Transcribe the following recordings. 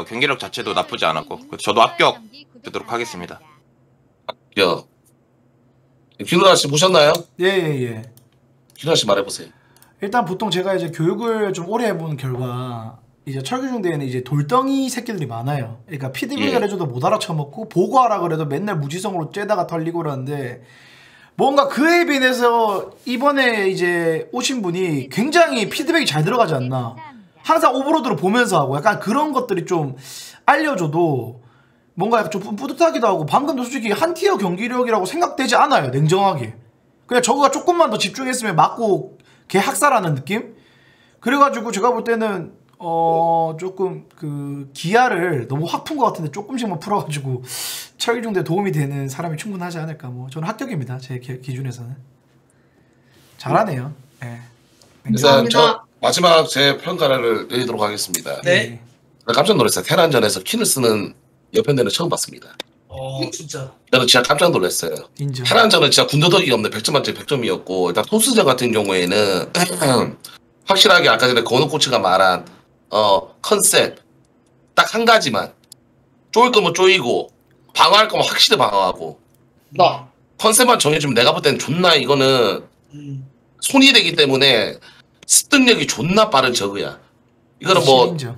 합격. 경기력 자체도 나쁘지 않았고. 저도 합격 되도록 하겠습니다. 야, 김누나 씨 보셨나요? 예예 예. 김누나 씨 말해보세요. 일단 보통 제가 이제 교육을 좀 오래 해본 결과 이제 철교중대에는 이제 돌덩이 새끼들이 많아요. 그러니까 PDV를 예. 해줘도 못 알아쳐먹고 보고하라 그래도 맨날 무지성으로 쬐다가 털리고 그러는데 뭔가 그에 비해서 이번에 이제 오신 분이 굉장히 피드백이 잘 들어가지 않나. 항상 오버로드로 보면서 하고 약간 그런 것들이 좀 알려줘도 뭔가 좀 뿌듯하기도 하고 방금도 솔직히 한 tier 경기력이라고 생각되지 않아요 냉정하게 그냥 저거가 조금만 더 집중했으면 맞고 개 학살하는 느낌? 그래가지고 제가 볼 때는 어 조금 그 기어를 너무 확 푼 것 같은데 조금씩만 풀어가지고 철기중대 도움이 되는 사람이 충분하지 않을까 뭐 저는 합격입니다 제 기, 기준에서는 잘하네요 예. 일단 감사합니다. 저 마지막 제 평가를 내리도록 하겠습니다. 네. 나 깜짝 놀랐어요. 테란전에서 킨을 쓰는 여편대는 처음 봤습니다. 어 진짜. 저는 진짜 깜짝 놀랐어요. 인정 테란전은 진짜 군더더기가 없는 100점 만점에 100점이었고 일단 토스전 같은 경우에는 확실하게 아까 전에 건우 코치가 말한 어 컨셉 딱 한 가지만 쪼일 거면 쪼이고 방어할 거면 확실히 방어하고 나. 컨셉만 정해주면 내가 볼 때는 존나 이거는 음. 손이 되기 때문에 습득력이 존나 빠른 저그야. 이거는 뭐 인정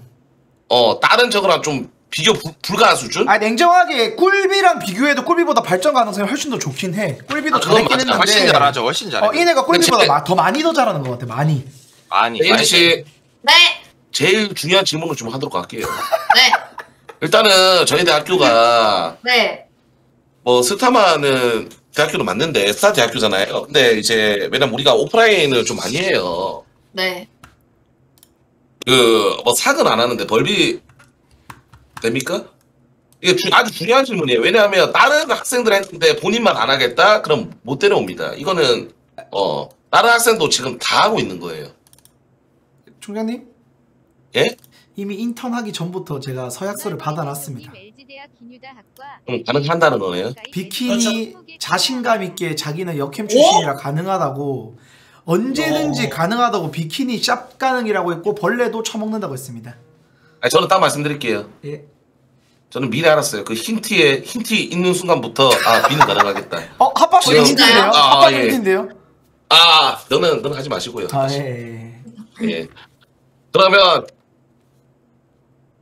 어 다른 저거랑 좀 비교 부- 불가한 수준? 아 냉정하게 꿀비랑 비교해도 꿀비보다 발전 가능성이 훨씬 더 좋긴 해 꿀비도 아, 잘했긴 맞아. 훨씬 했는데 잘하죠. 훨씬 잘해. 어, 이네가 꿀비보다 마- 더 많이 더 잘하는 것 같아 많이 많이. 에이지 씨 네. 제일 중요한 질문을 좀 하도록 할게요. 네. 일단은 저희 대학교가 네. 뭐 스타마는 대학교도 맞는데 스타 대학교잖아요. 근데 이제 왜냐면 우리가 오프라인을 좀 많이 해요. 네. 그뭐 사근 안 하는데 벌비 됩니까? 이게 주- 아주 중요한 질문이에요. 왜냐하면 다른 학생들 했는데 본인만 안 하겠다? 그럼 못 데려옵니다. 이거는 어 다른 학생도 지금 다 하고 있는 거예요. 총장님 예? 이미 인턴 하기 전부터 제가 서약서를 받아놨습니다 그럼 가능한다는 거네요. 비키니 자신감 있게 자기는 역캠 출신이라 가능하다고 언제든지 오. 가능하다고 비키니 샵 가능이라고 했고 벌레도 처먹는다고 했습니다 아니, 저는 딱 말씀드릴게요. 예. 저는 미리 알았어요. 그 힌트에 힌트 있는 순간부터 아 비는 가능하겠다. 어 지금- 힌트인데요? 아, 핫바도 예. 힌트인데요? 아 너는 너는 하지 마시고요. 아 예. 예. 그러면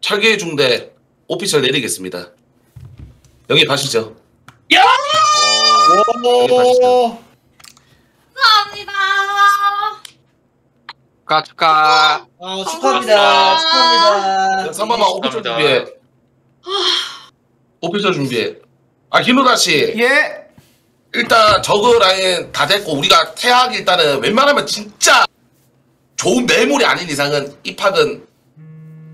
철계 중대 오피셜 내리겠습니다. 여기 가시죠. 오. 감사합니다. 축하 축하. 아 축하합니다. 축하합니다. 3번만 오피셜 감사합니다. 준비해. 오피셜 준비해. 아 김노다 씨 예. 일단 저그 라인 다 됐고 우리가 태학 일단은 웬만하면 진짜 좋은 매물이 아닌 이상은 입학은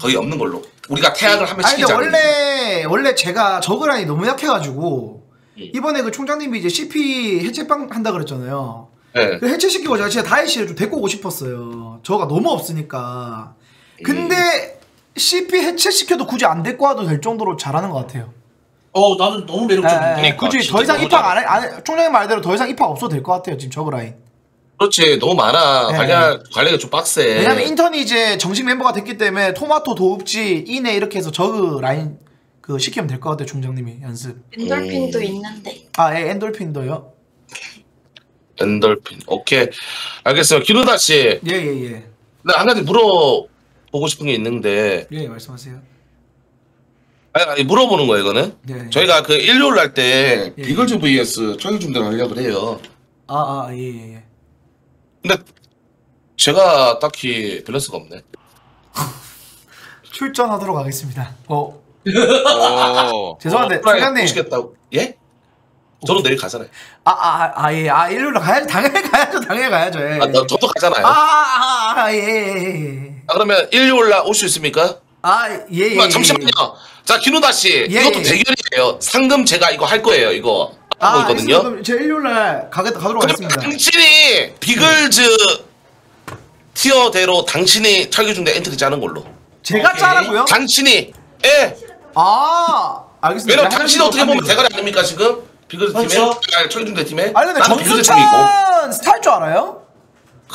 거의 없는 걸로. 우리가 태학을 하면 아니 근데 원래 원래 제가 저그란이 너무 약해가지고 예. 이번에 그 총장님이 이제 CP 해체빵 한다 그랬잖아요. 네. 그 해체시키고 제가 진짜 다혜 씨를 좀 데리고 오고 싶었어요. 저가 너무 없으니까. 음. 근데 CP 해체시켜도 굳이 안 데리고 와도 될 정도로 잘하는 것 같아요. 어 나는 너무 예, 매력적인데. 예, 그러니까, 굳이 진짜 더 이상 입학 안 해, 안 해. 총장님 말대로 더 이상 입학 없어도 될 것 같아요. 지금 저그 라인. 그렇지 너무 많아 네. 관리 관리가 좀 빡세. 왜냐면 인턴이 이제 정식 멤버가 됐기 때문에 토마토 도읍지 이내 이렇게 해서 저그 라인 그 시키면 될 것 같아요. 총장님이 연습. 엔돌핀도 음. 있는데. 아, 예, 엔돌핀도요. 엔돌핀 오케이 알겠어요 기루다 씨. 예, 예, 예. 나 한 가지 물어보고 싶은 게 있는데 예, 말씀하세요. 아니, 아니 물어보는 거예요 이거는 네. 저희가 그 일요일 할때 예. 비글즈 vs 청일중대를 하려고 해요 아, 아, 예, 예, 예. 근데 제가 딱히 밸런스가 없네 출전하도록 하겠습니다. 어, 오. 죄송한데, 어. 오시겠다고 예? 저는 내일 가잖아요 아, 아, 아, 예, 아, 일요일에 가야죠. 당연히 가야죠. 당연히 가야죠. 예. 아, 나, 저도 가잖아요 아, 아, 아, 아, 아, 예, 예, 예. 그러면 일요일 날 올 수 있습니까? 아, 예, 예. 아, 예. 잠시만요 자 기누다 씨 예, 이것도 예. 대결이에요 상금 제가 이거 할 거예요 이거 하고 아, 있거든요. 그럼 제 일요일 날 가겠, 가도록 그럼 하겠습니다. 당신이 비글즈 tier대로 당신이 철기중대 엔트리 짜는 걸로 제가 오케이. 짜라고요? 당신이 예 아, 알겠습니다. 왜냐면 당신이 어떻게 보면 대가리 아닙니까 지금 비글즈 팀에 그렇죠. 아니, 철기중대 팀에 아니, 근데 정수찬 스타일 줄 알아요?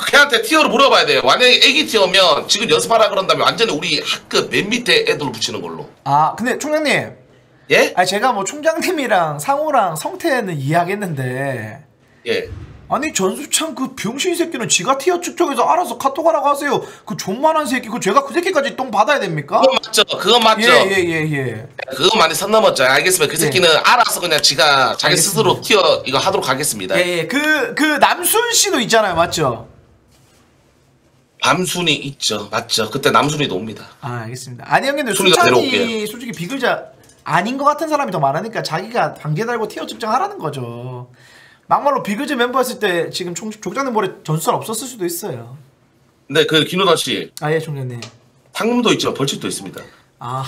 걔한테 tier를 물어봐야 돼요. 만약에 애기 tier면 지금 연습하라 그런다면 완전히 우리 학급 맨 밑에 애들로 붙이는 걸로. 아 근데 총장님 예? 아 제가 뭐 총장님이랑 상호랑 성태는 이해하겠는데 예. 아니 전수창 그 병신 새끼는 지가 tier 측정해서 알아서 카톡하라고 하세요 그 존만한 새끼 그 제가 그 새끼까지 똥 받아야 됩니까? 그건 맞죠. 그건 맞죠. 예예예 예, 예. 그건 많이 선 넘었죠. 알겠습니다. 그 예. 새끼는 알아서 그냥 지가 자기 알겠습니다. 스스로 티어 이거 하도록 하겠습니다. 예, 예. 그, 그 남순 씨도 있잖아요, 맞죠? 밤순이 있죠. 맞죠. 그때 남순이도 옵니다. 아, 알겠습니다. 아니, 형님들 내려올게요. 솔직히 비글자 아닌 것 같은 사람이 더 많으니까 자기가 단계 달고 티어 측정하라는 거죠. 막말로 비글즈 멤버 했을 때 지금 총, 족장님 머리 전수는 없었을 수도 있어요. 근데 그 김우던 씨 아, 예, 총장님. 상금도 있지만 벌칙도 있습니다. 아.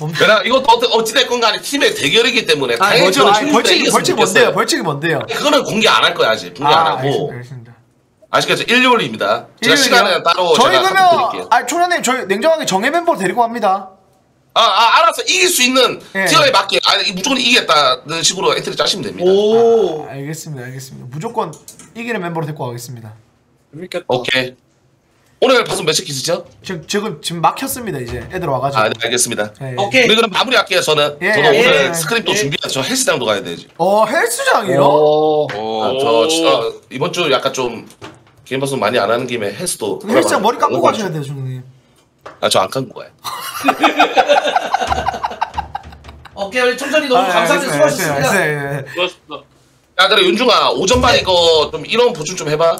왜냐 이것도 어찌- 어찌 됐건 간에 팀의 대결이기 때문에 아, 당연히? 저는 아, 벌칙이, 좋겠어요. 뭔데요? 벌칙이 뭔데요? 그거는 공개 안 할 거야 아직 공개 안 아, 하고 알겠습니다. 알겠습니다. 아시겠죠? 일요일입니다. 제가? 시간은 따로 저희 제가 그러면 드릴게요. 아 총장님 저희 냉정하게 정예 멤버 데리고 갑니다. 아, 아 알아서 이길 수 있는 예. 티어에 맞게 아, 무조건 이기겠다는 식으로 엔트리 짜시면 됩니다. 오. 아, 알겠습니다. 알겠습니다. 무조건 이기는 멤버로 데리고 가겠습니다. 재밌겠다. 오케이. 오늘 방송 몇 시키 쓰죠? 지금 지금 지금 막혔습니다 이제 애들 와가지고. 아, 네, 알겠습니다. 예, 예. 오케이. 우리 그럼 마무리할게요. 저는 예, 저도 예, 오늘 예. 스크립도 예. 준비해서 저 헬스장도 가야 되지. 어 헬스장이요? 오. 오. 아, 저 진짜 이번 주 약간 좀 개인 방송 많이 안 하는 김에 헬스도. 그 헬스장 머리 감고 가셔야 돼요 총장님. 아, 저안 감고 가요. 오케이 우리 총장님 너무 아, 감사합니다. 알겠어요, 수고하셨습니다. 알겠어요, 알겠어요. 수고하셨습니다. 야, 그래 윤중아 오전 반 이거 좀 인원 보충 좀 해봐.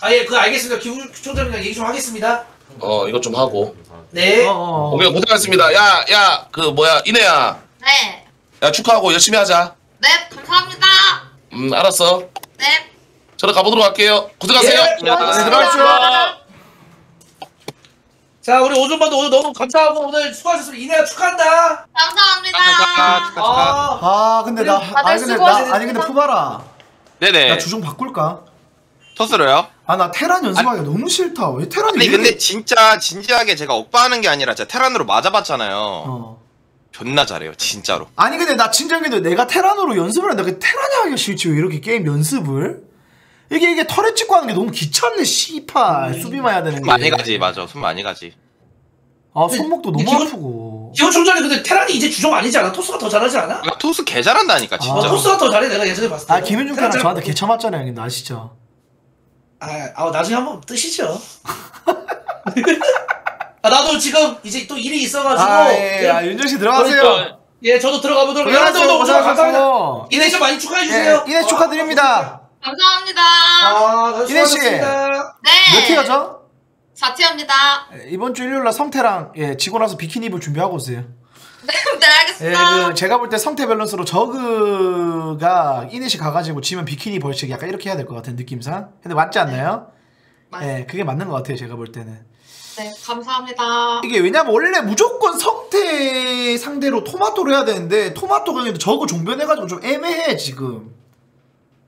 아 예 그 알겠습니다. 김 총장님이랑 얘기 좀 하겠습니다. 어, 이것 좀 하고. 네. 어, 어, 어. 오케이 고생하셨습니다. 야, 야, 그 뭐야 이내야, 네. 야 축하하고 열심히 하자. 네, 감사합니다. 음, 알았어. 네. 저는 가보도록 할게요. 고생하세요. 예, 네, 수고하셨습니다. 들어가십시오. 자 우리 오준반도 오늘 너무 감사하고 오늘 수고하셨습니다. 이내가 축하한다. 감사합니다. 축하, 축하, 축하. 아. 아 근데 나 다들 아니 근데 나 수고하셨습니다. 아니 근데 푸바라 네네. 나 주종 바꿀까? 토스로요? 아 나 테란 연습하기 가 너무 싫다. 왜 테란이 아니 왜 근데 이렇게- 진짜 진지하게 제가 억바하는 게 아니라 제가 테란으로 맞아봤잖아요. 어. 존나 잘해요 진짜로. 아니 근데 나 진짜 근데 내가 테란으로 연습을 했는데 그 테란이 하기가 싫지 왜 이렇게 게임 연습을? 이게 이게 털에 찍고 하는 게 너무 귀찮네 씨발 수비만 해야 되는 손게 많이 가지 맞아 손 많이 가지. 아 손목도 너무 기분- 아프고 기호 총장님 근데 테란이 이제 주종 아니지 않아? 토스가 더 잘하지 않아? 야, 토스 개 잘한다니까 어, 진짜. 토스가 더 잘해 내가 예전에 봤을 때. 아 김윤중 테란 때랑 저한테 개쳐맞잖아요 형님 아시죠? 아, 아 나중에 한번 뜨시죠. 아 나도 지금 이제 또 일이 있어가지고. 아예 아, 윤정 씨 들어가세요 그러니까, 예, 저도 들어가 보도록 하겠습니다. 오늘 감사합니다. 고생하셨고 이내 좀 많이 축하해 주세요. 예, 이내 축하드립니다 감사합니다. 아, 이내 씨. 수고하셨습니다. 네. 몇 티어죠? 4티어입니다. 이번 주 일요일 날 성태랑 예 지고 나서 비키니 입을 준비하고 오세요 네, 네, 예, 알겠습니다. 그 제가 볼 때 성태 밸런스로 저그가 이넷이 가가지고 지면 비키니 벌칙 약간 이렇게 해야 될 것 같은 느낌상. 근데 맞지 않나요? 맞- 예, 그게 맞는 것 같아요. 제가 볼 때는. 네, 감사합니다. 이게 왜냐면 원래 무조건 성태 상대로 토마토로 해야 되는데 토마토가 저그 종변해가지고 좀 애매해 지금.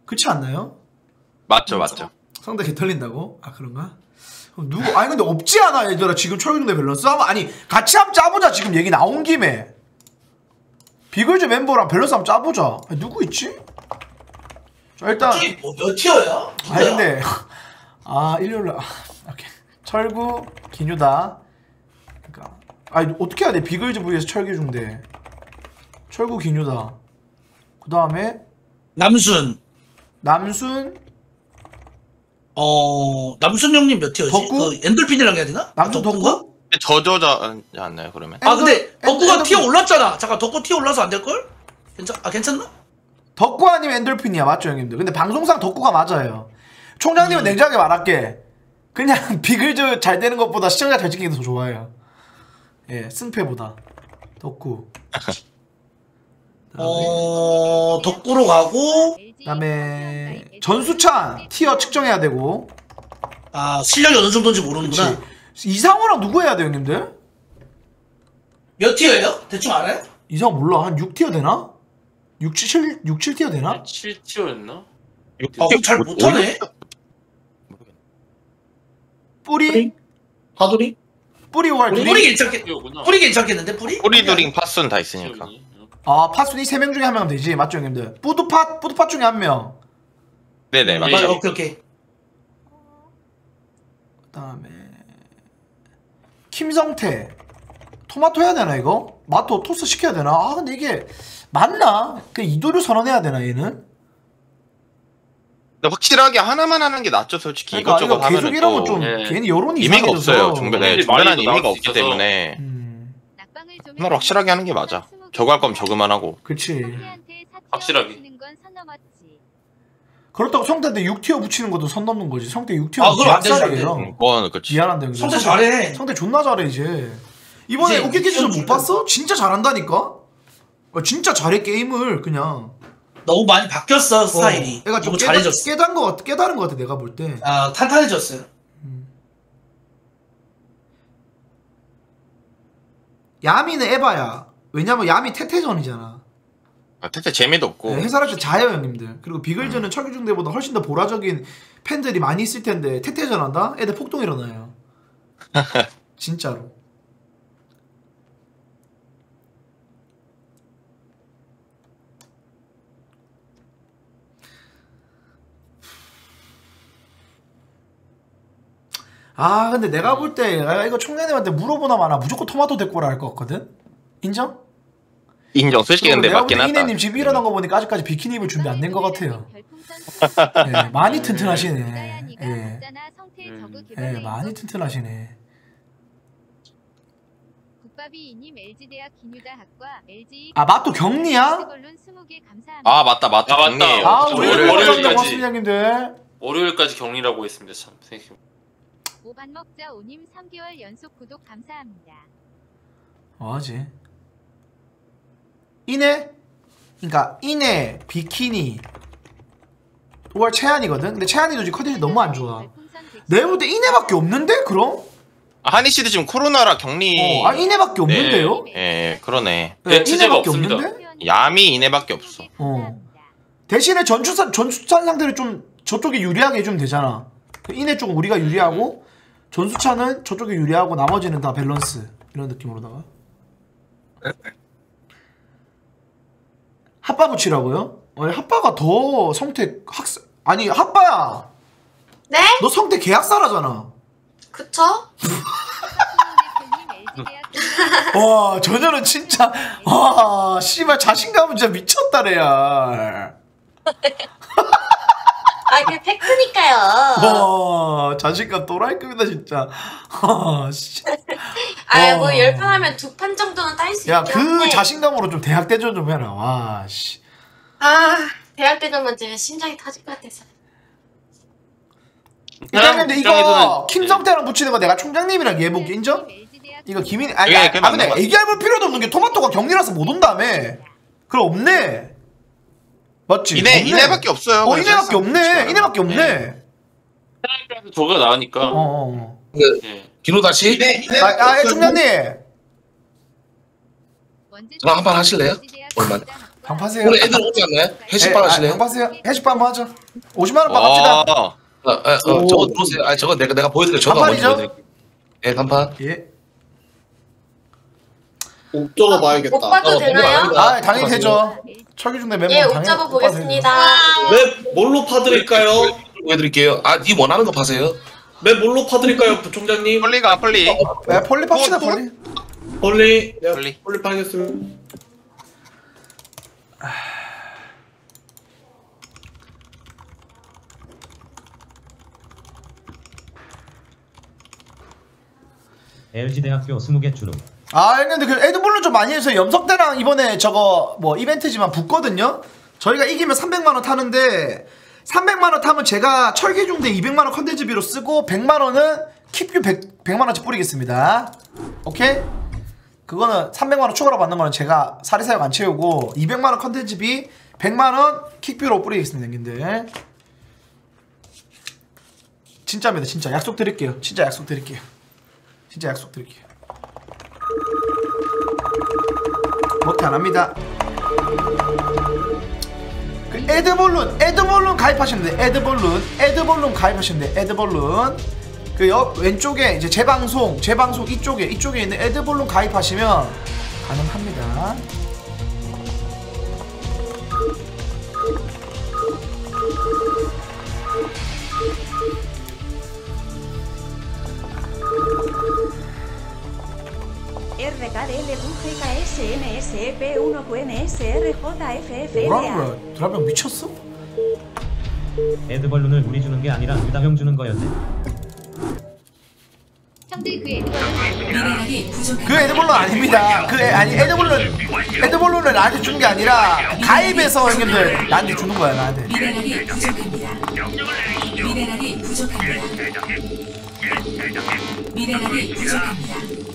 그렇지 않나요? 맞죠 맞죠. 상대 개 털린다고? 아 그런가? 누구? 아니 근데 없지 않아 얘들아 지금 철중대 밸런스 한번 아니 같이 한번 짜보자 지금 얘기 나온 김에 비글즈 멤버랑 밸런스 한번 짜보자 아니, 누구 있지? 자 일단 저기 뭐, 몇 티어야? 아니 근데 아 일요일날 아, 오케이 철구 기뉴다 그러니까 아니 어떻게 해야 돼 비글즈 vs 철기 중대 철구 기뉴다 그 다음에 남순. 남순 어 남순 형님 몇 tier지? 덕구? 그 엔돌핀이랑 해야 되나? 남순 덕구가? 덕구 저저저 않나요 그러면? 아 근데 덕구가 엔돌- tier 올랐잖아. 잠깐 덕구 tier 올라서 안 될 걸? 괜찮? 아 괜찮나? 덕구 아니면 엔돌핀이야 맞죠 형님들 근데 방송상 덕구가 맞아요 총장님은 음. 냉정하게 말할게 그냥 비글즈 잘 되는 것보다 시청자 잘 찍히는 게 더 좋아요 예 승패보다 덕구 어 덕구로 가고 그다음에 전수찬 티어 측정해야 되고 아 실력이 어느 정도인지 모르는구나. 그치 이상호랑 누구 해야 돼 형님들? 몇 티어예요? 대충 알아요? 이상호 몰라 한 6티어 되나? 6, 7, 6, 7티어 되나? 7티어였나? 어 그럼 잘 못하네. 뿌리? 하두리? 뿌리 오갈 뿌리? 괜찮겠. 뿌리 괜찮겠는데 뿌리? 꼬리도링 파순 다 있으니까. 아 팟순이 3명 중에 한 명 되지 맞죠 형님들? 뿌드팟? 뿌드팟 중에 한명 네네 맞아. 맞죠. 오케이 오케이. 그 다음에 김성태 토마토 해야 되나 이거? 마토 토스 시켜야 되나? 아 근데 이게 맞나? 그 이도류 선언해야 되나 얘는? 근데 확실하게 하나만 하는 게 낫죠 솔직히 그러니까 이것저것 이거 하면은 계속 이러면 또좀 예. 괜히 여론이 의미가 이상해져서. 없어요 사람들이 중간한 많이 의미가 없기. 음, 때문에 하나로 하나로 확실하게 하는 게 맞아 저거 할 거면 저거만 하고 그치. 확실하게. 그렇다고 성태한테 6티어 붙이는 것도 선 넘는 거지. 성태 6티어 아, 그럼 안 그건 그치 미안한데 형들. 성태 잘해. 성태 존나 잘해 이제. 이번에 이제 오케이캐치 못 봤어? 진짜 잘한다니까? 어, 진짜 잘해 게임을 그냥. 너무 많이 바뀌었어 스타일이. 어, 애가 좀 너무 깨달, 잘해졌어. 깨달은 거 같, 깨달은 거 같아 내가 볼 때. 아 탄탄해졌어요. 야미는 에바야. 왜냐면 야미 태태전이잖아. 아, 태태 재미도 없고 네, 해설할 때 자요 형님들. 그리고 비글즈는 철규중대보다 훨씬 더 보라적인 팬들이 많이 있을 텐데 태태전 한다? 애들 폭동 일어나요. 진짜로. 아 근데 내가 볼 때 이거 총장님한테 물어보나 마나 무조건 토마토 데꼬라 할 것 같거든? 인정? 인정 솔직히 근데 맞긴 하다 이내님 지금 일어난 거 보니까 아직까지 비키니 입을 준비 안 된 것 같아요. 예, 많이 튼튼하시네. 예, 예, 많이 튼튼하시네. 국밥이님 LG대학 기뉴다학과 LG 아, 맛도 격리야? 언론 20개 감사합니다. 아 맞다 맞다 아, 맞다. 아, 우리 월요일까지. 형님들. 월요일까지 격리라고 했습니다. 참. 오반 먹자 오님 3개월 연속 구독 감사합니다. 뭐하지? 이내? 그니까 이내, 비키니, 5월 채한이거든? 근데 채한이도 지금 컨디션이 너무 안 좋아. 내가 볼때 이내밖에 없는데? 그럼? 아, 한이 씨도 지금 코로나라 격리 어, 아, 이내밖에 없는데요? 예 그러네 네, 대체제가 이내밖에 없습니다. 없는데? 야미 이내밖에 없어. 어. 대신에 전추산 전수찬 상대를 좀 저쪽이 유리하게 해주면 되잖아. 그 이내 쪽은 우리가 유리하고 전수찬은 저쪽이 유리하고 나머지는 다 밸런스 이런 느낌으로다가 핫바 붙이라고요? 아니 핫바가 더 성태 학사 아니 핫바야 네? 너 성태 계약사라잖아. 그쵸? 와 저녀는 진짜 와 씨발 자신감은 진짜 미쳤다래야. 아, 그게 팩트니까요. 와 자신감 또라이급이다 진짜. 아 씨. 아, 뭐 어. 열판 하면 두 판 정도는 딸 수 있긴 야 그 한데. 자신감으로 좀 대학 대전 좀 해라. 와 씨. 아, 대학 때는 제가 심장이 터질 것 같아서. 일단 근데 이거 김성태랑 붙이는 거 내가 총장님이랑 얘해볼게 인정? 이거 김인 아니 예, 아, 아 근데 얘기해볼 필요도 없는 게 토마토가 격리라서 못 온다며. 그럼 없네. 맞지? 이내 없네. 이내밖에 없어요. 어 그래서 이내밖에 없네. 이내밖에 없네. 네. 저가 나으니까. 어, 어, 어. 근데 예. 기노 다시 이내 이내. 아, 아, 예, 총장님. 저랑 한판 하실래요? 얼마나? 방파세요. 오늘 애들 오지 않나요? 회식방 예, 아, 하실래요? 방파세요. 해식방 한번 하죠. 50만 원빵 합시다. 와, 어, 어, 어, 저거 들어오세요. 아 저거 내가 내가 보여드릴게요. 저거? 보여드릴게요. 예, 간판. 예. 옵저버 봐야겠다. 오빠도 어, 되나요? 아, 당연히 되죠. 철기중대 멤버 예, 당연히 오빠 보겠습니다. map 뭘로 파드릴까요? 보여드릴게요. 아, 니 원하는 거 파세요. map 뭘로 파드릴까요, 부총장님? 폴리가 폴리. 되죠. 네, 폴리 팝시다, 또- 또- 폴리. 폴리. 네, 폴리. 폴리 파겠습니다. LG대학교 20개 주름 아, 근데 그 애드벌룬 좀 많이 해서 염석대랑 이번에 저거 뭐 이벤트지만 붙거든요. 저희가 이기면 300만 원 타는데 300만 원 타면 제가 철기중대 200만 원 컨텐츠비로 쓰고 100만 원은 퀵뷰 100, 100만 원치 뿌리겠습니다. 오케이? 그거는 300만 원 추가로 받는 거는 제가 사리사욕 안 채우고 200만 원 컨텐츠비 100만 원 퀵뷰로 뿌리겠습니다, 형님들. 진짜입니다, 진짜 약속 드릴게요. 진짜 약속 드릴게요. 진짜 약속 드릴게요. 못안 합니다. 그 에드볼룬, 에드볼룬 가입하시면 돼. 에드볼룬, 에드볼룬 가입하시면 돼. 에드볼룬. 그 옆 왼쪽에 이제 재방송, 재방송 이쪽에 이쪽에 있는 에드볼룬 가입하시면 가능합니다. 뭐라는 거야 드라병 미쳤어? 에드벌룬을 우리 주는 게 아니라 유다형 주는 거였네. 형들 그 에드벌룬 그 에드볼론 아닙니다 그 애, 아니 에드볼론 에드볼론을 나한테 주는 게 아니라 가입해서 형님들 나한테 주는 거야 나한테 미네랄이 부족합니다. 미네랄이 부족합니다. 미네랄이 부족합니다.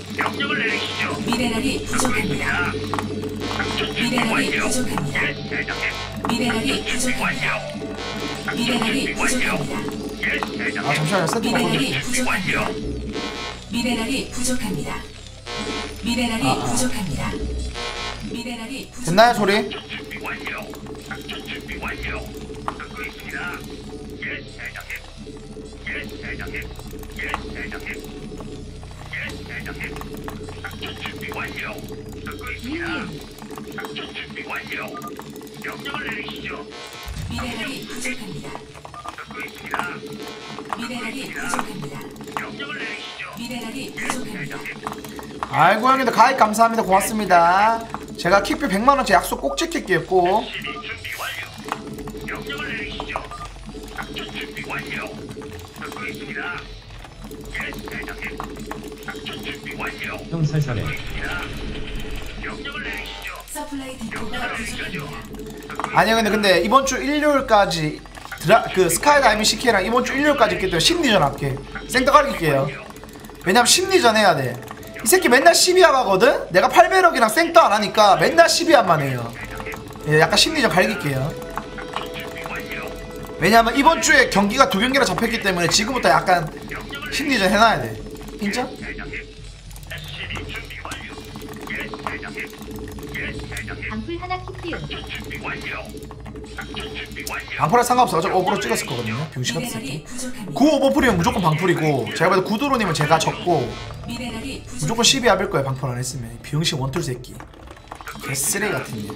미네랄이 부족합니다. 미네랄이 부족합니다. 미네랄이 부족합니다. 미네랄이 부족합니다. 아 잠시만요 세트 미네랄이 바꿔줄게 부족합니다. 미네랄이 부족합니다. 미네랄이 부족합니다. 미네랄이 부족. 됐나요 소리? 있습니다. 준비 완료. 명령을 내리시죠. 미네랄이 부족합니다. 듣고 있습니다. 미네랄이 부족합니다. 명령을 내리시죠. 미네랄이 부족합니다. 아이고 형님들 가입 감사합니다 고맙습니다 제가 킥뷰 100만원치 약속 꼭 지킬게요 꼭형 살살해. 아니요 근데 근데 이번 주 일요일까지 드라 그 스카이 다이빙 CK랑 이번 주 일요일까지 있기 때문에 심리전 할게. 생떡할게요. 왜냐면 심리전 해야 돼 이 새끼 맨날 12합 하거든? 내가 8배럭이랑 생떠 안 하니까 맨날 12합만 해요. 예, 약간 심리전 갈길게요. 왜냐면 이번 주에 경기가 두 경기나 잡혔기 때문에 지금부터 약간 심리전 해놔야 돼. 인정? 방풀 하나 키키우 방풀할 상관없어. 어차피 오버로 찍었을 거거든요. 병신 같은 새끼. 9 오버풀이면 무조건 방풀이고 제가 봐도 구도로님은 제가 졌고. 무조건 12 합일 거예요 방풀 안 했으면. 비용신 원툴 새끼. 개쓰레기 같은 일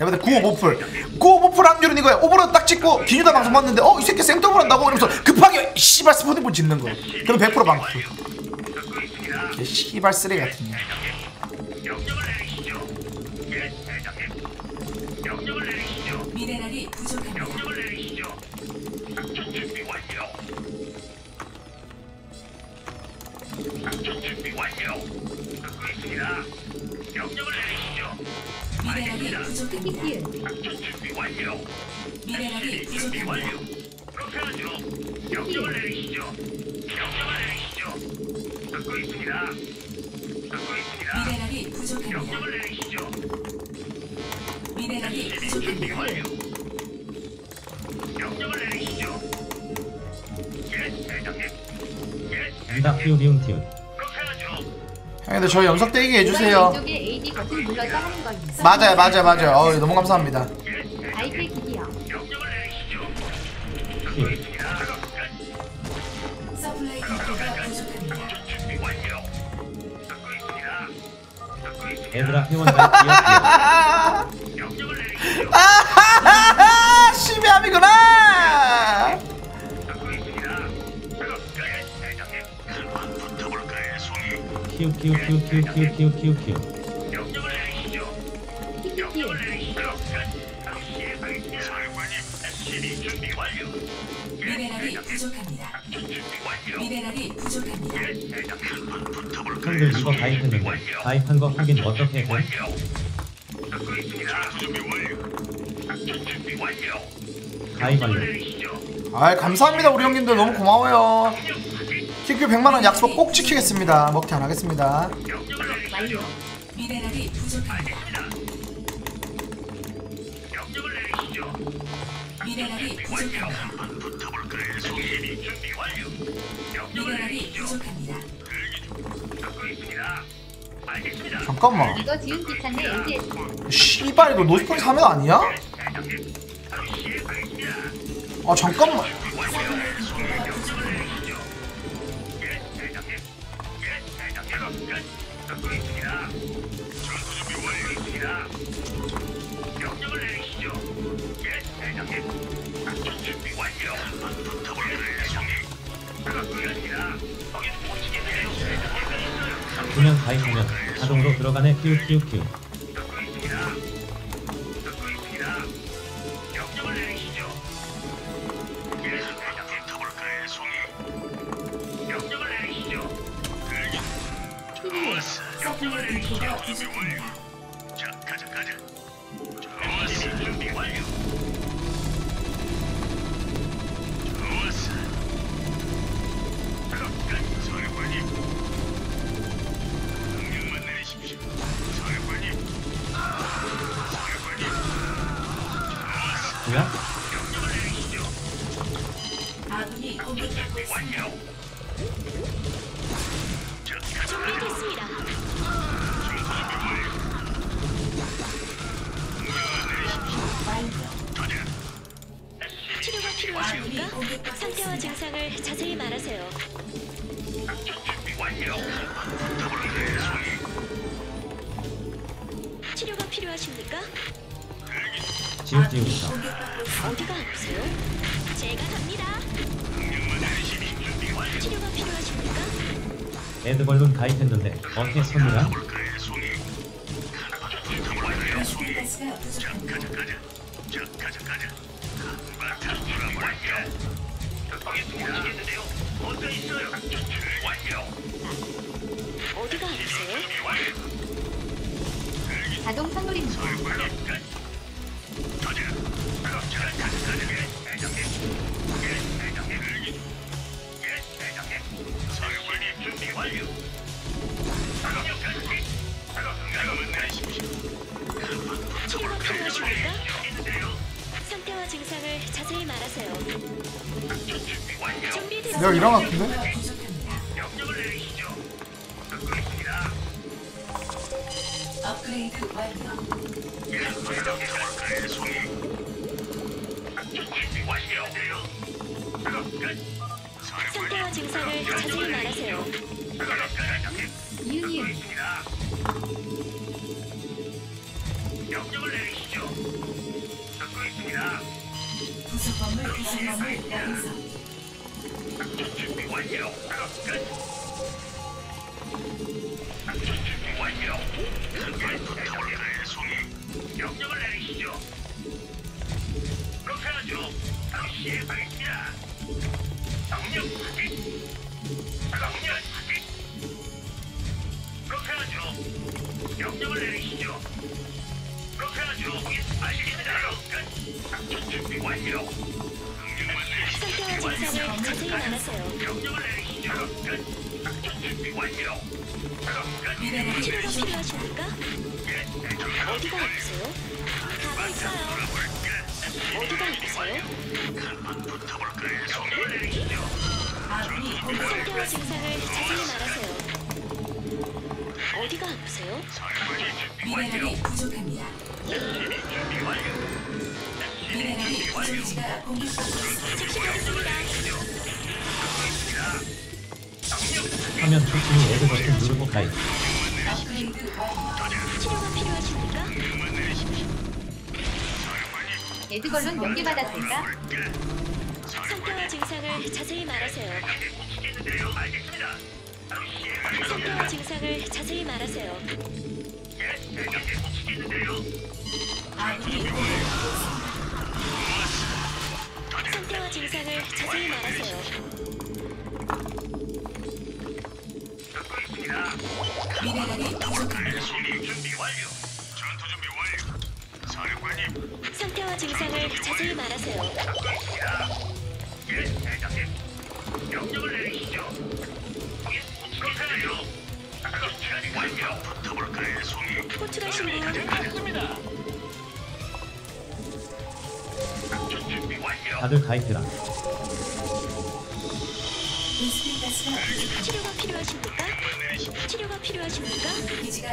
해봐도 9 오버풀. 9 오버풀 확률은 이거야. 오버로 딱 찍고 기뉴다 방송 봤는데 어 이 새끼 생더블 한다고? 이러면서 급하게 씨발 스포딩볼 짓는 거 그럼 100% 방풀. 개 씨발 쓰레기 같은 일 미네랄이 부족합니다. 명령을 내리시죠. 작전 준비 완료. 작전 준비 완료. 듣고 있습니다. 명령을 내리시죠. 미래라기 부족합니다. 작전 준비 완료. 미래라기 부족합니다. 그렇게 하죠. 명령을 내리시죠. 명령을 내리시죠. 듣고 있습니다. 듣고 있습니다. 미네랄이 부족합니다. 명령을 내리시죠. 미네랄이 부족합니다. 위다 퓨 리움 티 형님들 저희 염석 떼기 해주세요 맞아요, 맞아요, 맞아요. 어우, 너무 감사합니다. 예, 대장님. 아이패 기기요. 아! 하하하 심해함이구나 키우 키우 키우 키우 키우 키우 키우 키우. 미네랄이 부족합니다. 미네랄이 부족합니다. 형들 이거 가입했는데 가입한 거 확인 어떻게 해? 가위바위보. 아이 감사합니다 우리 형님들. 너무 고마워요. q q 100만원 약속 꼭 지키겠습니다. 먹튀 안하겠습니다. 잠깐만. 이거 지은 비탄데 엔지했다 씨발 이거 노스폰 사면 아니야? 아 잠깐만. 그냥 가입하면 자동으로 들어가네. 키우키 부족합니다. 미네랄이 부족지가 공격받고 있습니다. 화면 초침이 에드 버튼 누르고 가입 업그레이드 완료. 치료가 필요하십니까? 에드걸론 연계받았을까? 상태와 증상을 자세히 말하세요. 상태와 증상을 자세히 말하세요. 아군이. 상태와 증상을 자세히 말하세요. 미네랄이 부족합니다. 상태와 증상을 자세히 말하세요. 호출하신 분 다들 가입해라 부족. 치료가 필요하십니까? 치료가 필요하십니까? 기지가.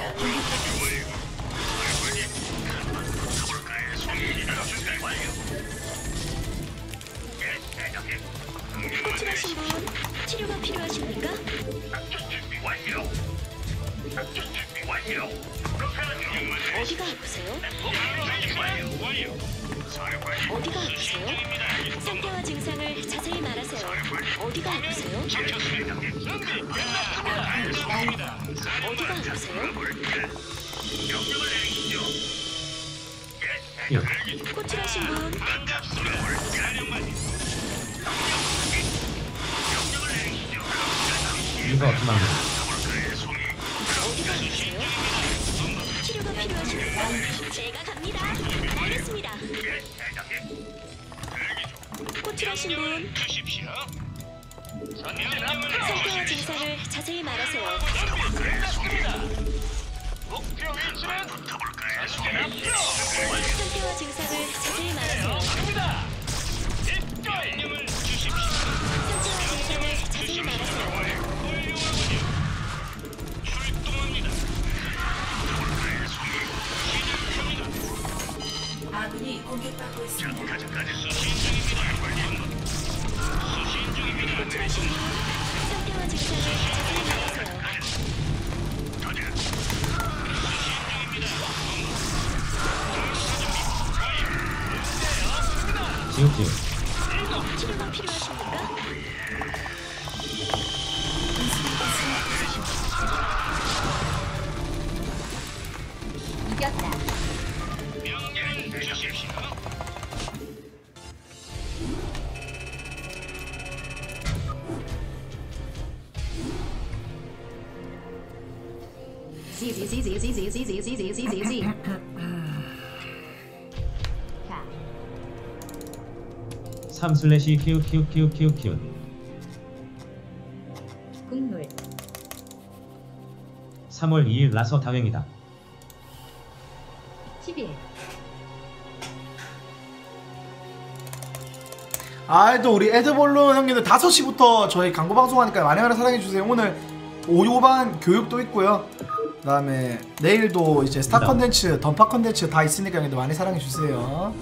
호출하신 분 치료가 필요하십니까? 어디가 아프세요? 어디가 아프세요? 상태와 증상을 자세히 말하세요. 어디가 아프세요? 어디가 아프세요? 큐 호출하신 분 이거 어떻게 막는 어디가 아프세요? 치료가 필요하십니까? 제가 갑니다. 알겠습니다. 예, 대장님. 대기 좀. 호출하신 분. 명령을 주십시오. 명령을 상태와 주십시오. 증상을 자세히 말하세요. 끝났습니다. 목표 위치는 전진 앞으로. 상태와 증상을 자세히 말하세요. 갑니다. 이거이. 명령을 주십시오. 상태와 증상을 자세히 말하세요. 아군이 공격받고 있습니 다. 전까지까지 수신 중입니 다. 수신 중입니 다. 상태와 직사를 자세히 보세 요. 다들 수신 중입니 다. 지옥 지 옥. 3 슬래시 키우 키우 키우 키우 키우. 국물 3월 2일 라서 다행이다. 10일. 아또 우리 에드볼론 형님들 5시부터 저희 광고 방송하니까 많이 많이 사랑해주세요. 오늘 오요반 교육도 있고요. 그 다음에 내일도 이제 스타 네. 컨텐츠, 던파 컨텐츠 다 있으니까 형님들 많이 사랑해 주세요.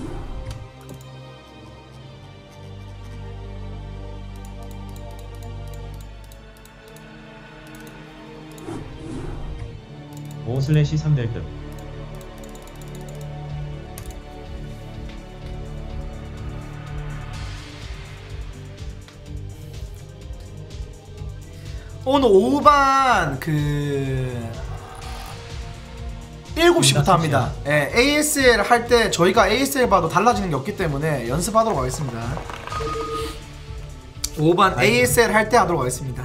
오 슬래시 3될 듯 오늘 오후반 그 7시부터 합니다. 예, ASL 할 때 저희가 ASL 봐도 달라지는 게 없기 때문에 연습하도록 하겠습니다. 오후반 ASL 할 때 하도록 하겠습니다.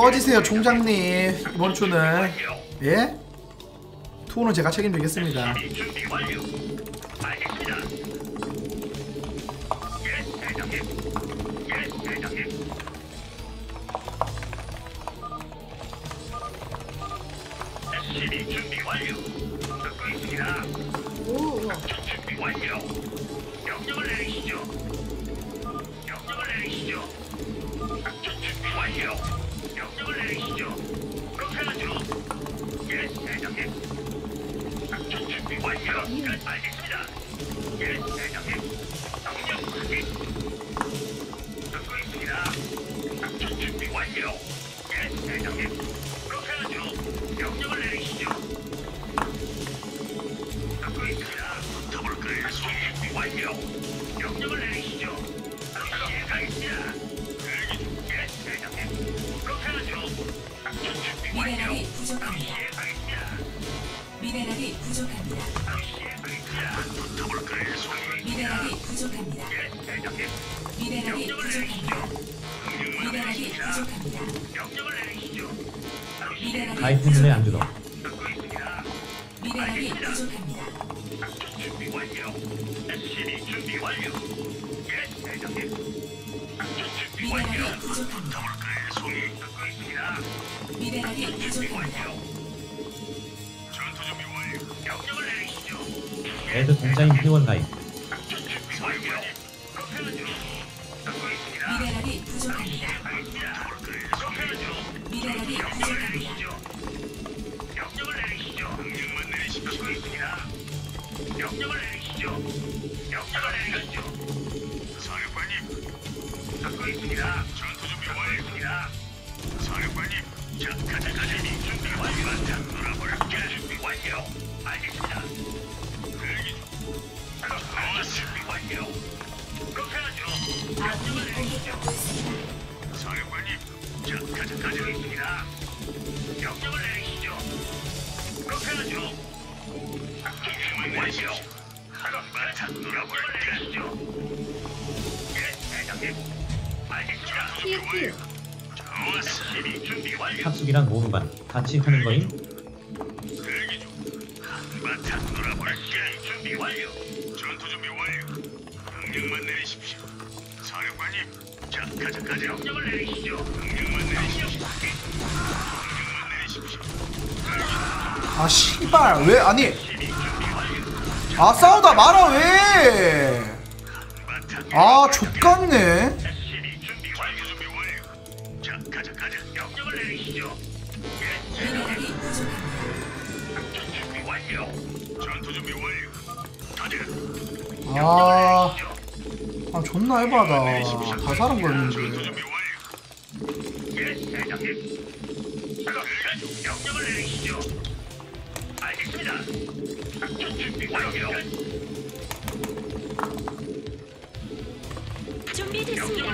꺼지세요, 총장님. 이번 주는 예? 투어는 제가 책임지겠습니다. 미네랄이 부족합니다. 미네랄이 부족합니다. 애드 공짜인 회원 가입. 미네랄이 공격받고 있습니다. 키읔 키읔 합숙이랑 모르반 같이 하는 거임? 아 씨발 왜 아니 아 싸우다 말아 왜? 아 족같네. 아, 아 존나 해봐다. 다 사람 걸리는데. 준비됐습니다.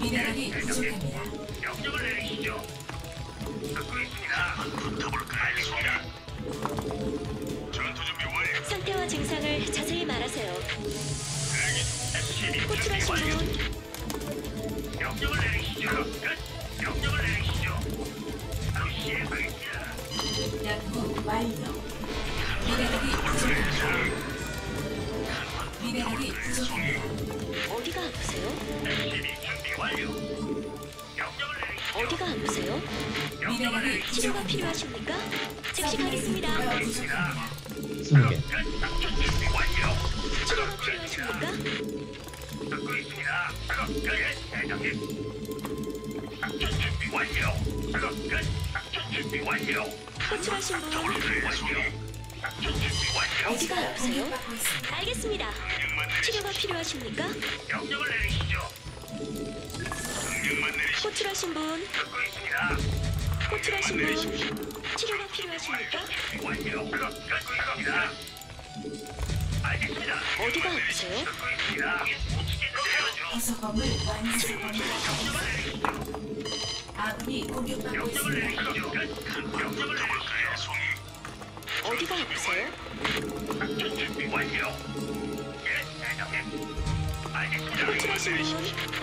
미네랄이 부족합니다. 상태와 증상을 자세히 말하세요. 호출하신 분 연구 완료. 미네랄이 부족합니다. 미네랄이 부족합니다. 어디가 아프세요? 어디가 아프세요? 미네랄이 치료가 필요하십니까? 즉시 가겠습니다. 스무 개. 치료가 필요하십니까? 호출하신 분 어디가 아프세요? 알겠습니다. 치료가 필요하십니까? 호출하신 분. 호출하신 분. 치료가 필요하십니까? 어디가 아프세요? 부속건물 완성. 아군이 공격받고 있습니다. 어디가 아프세요? 호출하신 분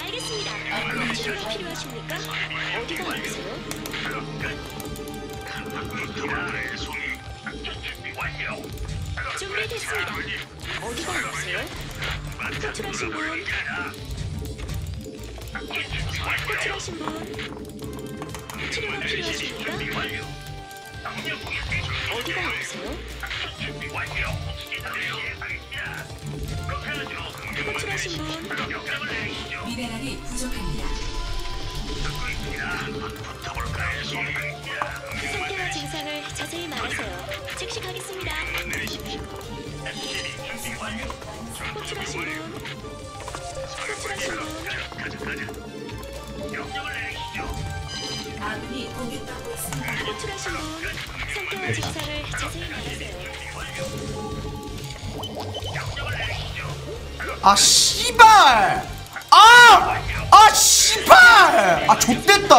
알겠습니다. 치료가 필요하십니까? 어디가 아프세요? 준비됐습니다. 어디가 아프세요? 호출하신 분 호출하신 분 치료가 필요하십니까? 어디가 아프세요? 호출하신 분 미네랄이 부족합니다. 상태와 증상을 자세히 말하세요. 즉시 가겠습니다. 호출하신 분 호출하신 분 아군이 공격받고 있습니다. 호출하신 분 상태와 증상을 자세히 말하세요. 아 씨발 아 아 씨발 아 좆됐다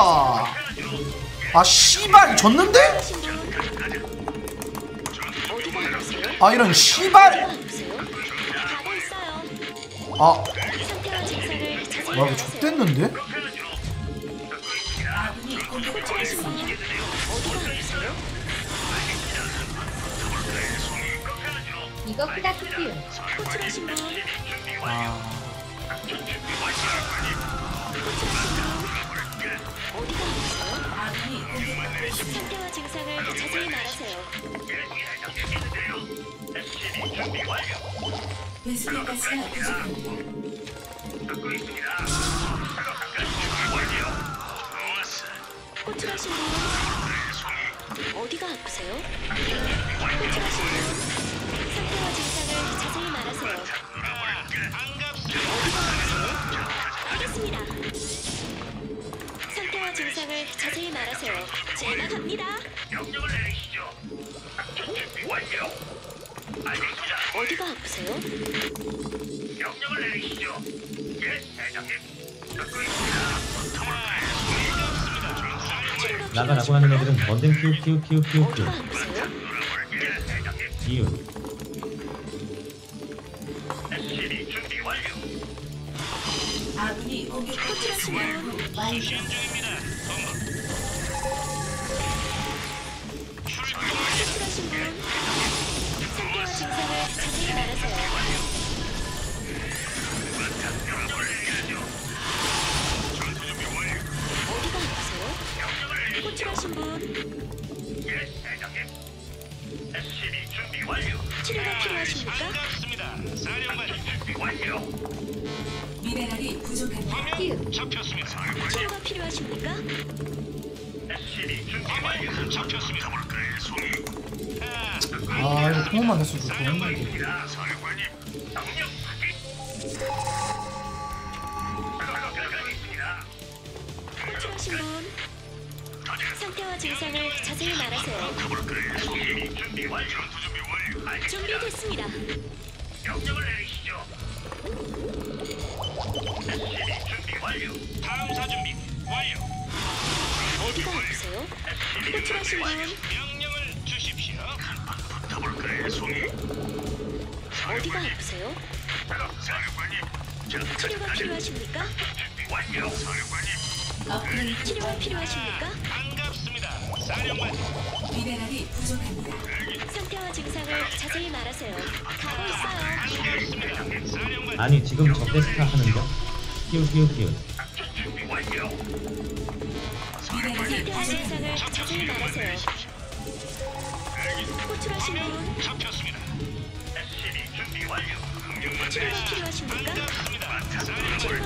아 씨발 졌는데? 아 이런 씨발. 아 뭐야 이거. 좆됐는데 이거 크기요. 호출하신 분 아 어디가 아프세요? 아군이 공격받고 증상을 자세히 말하세요. 베스핀 가스가 부족합니다. 호출하신 분 어디가 아프세요? 호출하신 분 나가라고 하는 애들은 뭔데 키우 키우 키우? 이유 아군이 공격받고 있습니다. 완료. 호출하신 분 상태와 증상을 자세히 말하세요. 어디가 아프세요? 호출하신 분 치료가 필요하십니까? 미네랄이 부족합니다. 키우. 치료가 필요하십니까? 아 이거 통화만 했어도 좋은데 호출하신 분 상태와 증상을 자세히 말하세요. 준비됐습니다. 어디가 아프세요? 호출하신 분 어디가 아프세요? 치료가 필요하십니까? 업그레이드 치료가 필요하십니까? 상태와 증상을 자세히 말하세요. 가고 있어요. 아니 지금 적대스타 하는데 미네랄이 상태와 부족합니다. 증상을 자세히 말하세요.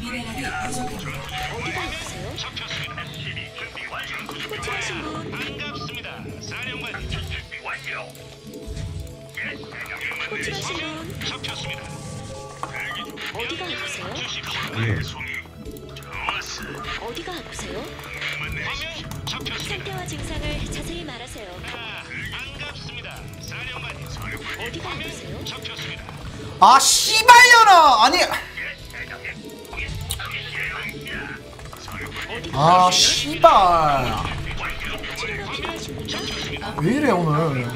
미네랄이 부족합니다. 어디가 아프세요? 호출하신 분 호출하신 분 어디가 아프세요? 이유 어디가 아프세요? 상태와 증상을 자세히 말하세요. 어디가 아프세요? 아 씨발려나 아니! 어디가 아? 씨발? 왜 이래 오늘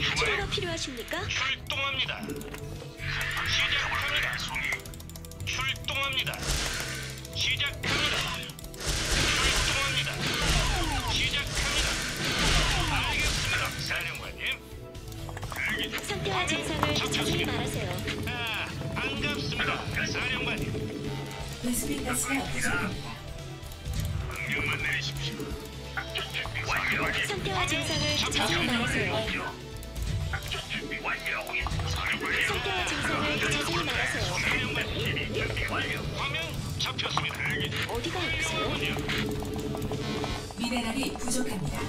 치료가 필요하십니까? 출동합니다. 시작합니다. 출동합니다. 시작합니다. 출동합니다. 시작합니다. 알겠습니다, 사령관님. 상태와 증상을 자세히 말하세요. 아, 반갑습니다, 사령관님. 베스핀 가스가 부족합니다. 명령만 내리십시오. 상태와 증상을 자세히 말하세요. 상태와 증상을 자세히 말하세요. 사령관님, 준비 완료. 화면 잡혔습니다. 어디가 아프세요? 미네랄이 부족합니다.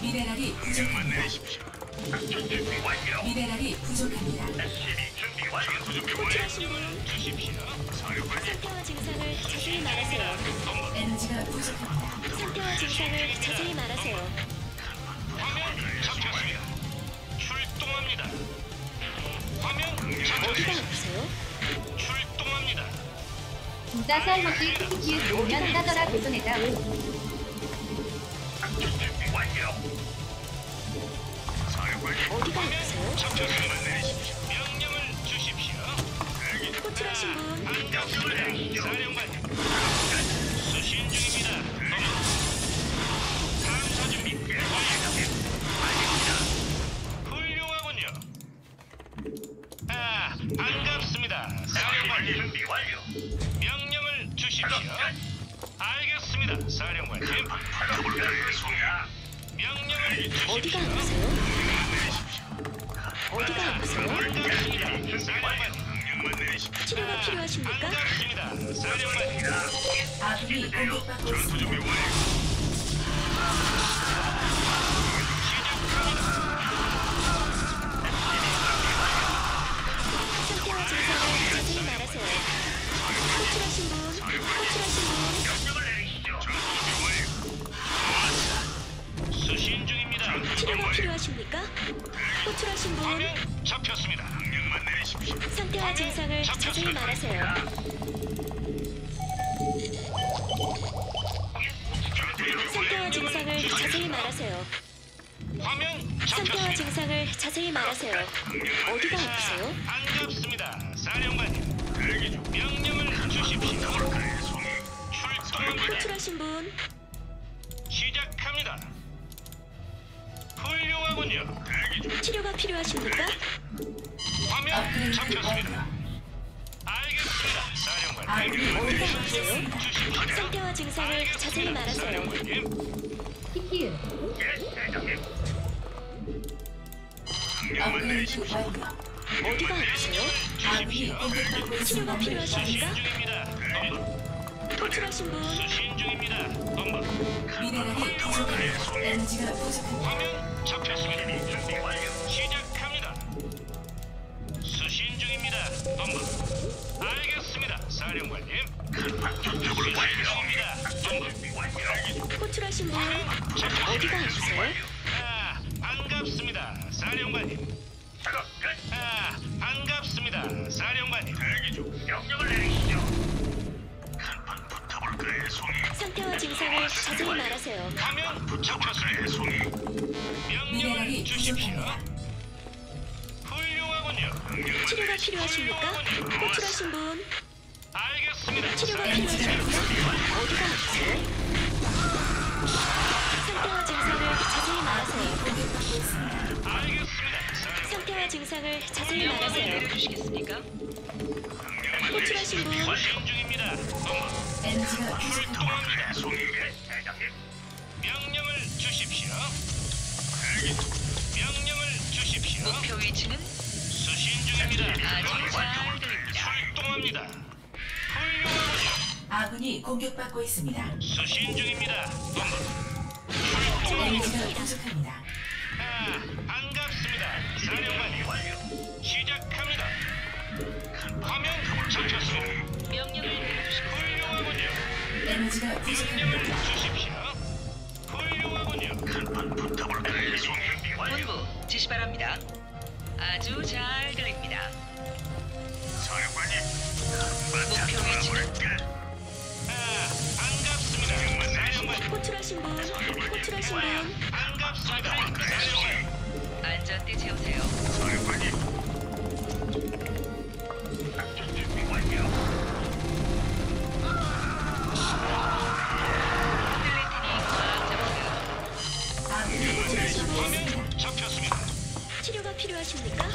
미네랄이 명령만 부족합니다. 내리십시오. 작전 준비 완료. 미네랄이 부족합니다. SCB 준비 완료. 전투 준비 완료. 호출하신 주십시오. 사령관님. 상태와 증상을 자세히 말하세요. 에너지가 부족합니다. 상태와 증상을 자세히 말하세요. 화면 잡혔습니다. 출동합니다. 화면. 아프세요? 출동합니다. 진짜살 먹기 쿠키키에 들어오면 따더라 개선해다. 어디가. 내리십시오. 명령을 주십시오. 호출하신 분. 사령관님. 수신 중입니다. 아, 반갑습니다. 사령관님. 준비 완료. 명령을 주십시오. 알겠습니다. 사령관님. 명령을 주십시오. 어디가 아프세요? 어디가 아프세요? 반갑습니다. 사령관님. 명령만 내리십시오. 치료가 필요하십니까? 반갑습니다. 사령관님. 아군이 공격받고 전투 준비 있습니다. 상태와 호출하신 분, 호출하신 분, 명령을 내리시죠. 전투 준비 완료. 수신 중입니다. 치료가 필요하십니까? 호출하신 분, 화면 잡혔습니다. 명령만 내리십시오. 상태와 증상을 자세히 말하세요. 상태와 증상을 자세히 말하세요. 화면 상태와 잡혔습니다. 증상을 자세히 말하세요. 어디가 아프세요? 반갑습니다. 사령관님. 대기 중. 명령을 주십시오. 출동합니다. 호출하신 분, 시작합니다. 훌륭하군요. 대기 중. 치료가 필요하십니까? 화면 업그레이드 잡혔습니다. 알겠습니다. 사령관님. 아군이 어디가? 있습니다. 주십시오. 상태와 증상을 자세히 말하세요. 사령관님. 키키유. 예, 대장님. 명령만 업그레이드 내리십시오. 완료. 어디가 아프세요? 아군이 공격받고 치료가. 필요하십니까? 호출하신 분, 수신 중입니다. 본부. 미네랄이 부족합니다. 에너지가 부족합니다. 화면 잡혔습니다. 준비 완료. 시작합니다. 수신 중입니다. 본부. 알겠습니다. 사령관님. 수신 중입니다. 호출하신 분. 어디가 아프세요? 아, 반갑습니다. 사령관님. 아, 반갑습니다. 사령관님. 대기 중. 명령을 내리시죠. 한판 붙어볼까요, 송이? 상태와 증상을 자세히 말하세요. 화면 잡혔습니다. 송이. 명령을 미네랄이 주십시오. 부족합니다. 훌륭하군요. 치료가 필요하십니까? 호출하신 분, 알겠습니다. 치료가 필요하십니까? 어디가 아프세요? 상태와 증상을 자세히 말하세요. 알겠습니다. 상태와 증상을 자세히 말하세요. 호출하신 분, 수신 중입니다. 부족합니다. 출동합니다. 송이. 대장님. 명령을 주십시오. 명령을 주십시오. 목표 위치는 수신 중입니다. 아주 잘 들립니다. 출동합니다. 훌륭하군요. 아군이 공격받고 있습니다. 수신 중입니다. 에너지가 부족합니다. 아, 반갑습니다. 사령관님. 시작합니다. 화면 잡혔습니다. 명령을 내려주시고 훌륭하군요. 에너지가 명령을 부족합니다. 주십시오. 훌륭하군요. 한판 붙어볼까요, 송이? 본부 지시 바랍니다. 아주 잘 들립니다. 사령관님. 목표 위치는 아, 호출하신 분, 호출하신 분. 호출하신 분, 치료가 필요하십니까?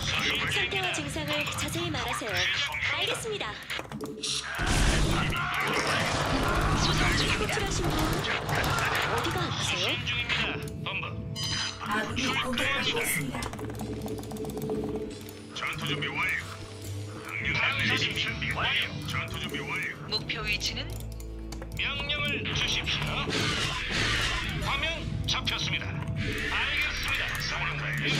상태와 증상을 자세히 말하세요. 알겠습니다. 호출하신 분 어디가 목표 위치는 명령을 주십시오. 화면 잡혔습니다. 알겠습니다. 사령관님.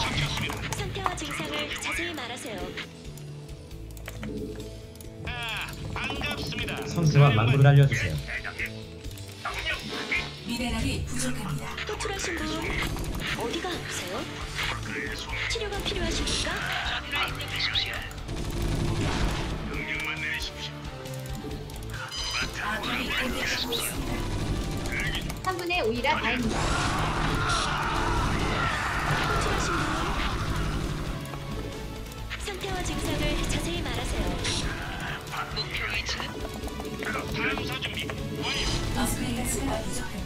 잡혔습니다. 상태와 증상을 자세히 말하세요. 선수와 만물을 알려주세요. 미네랄이 부족합니다. 터트라신 분 어디가 없어요? 치료가 필요하십니까? 아, 3분의 5이라 다행입니다. 상태와 증상을 자세히 말하세요. 목표 위치는 탐사 준비 완료. 아스페이가스가 공격받고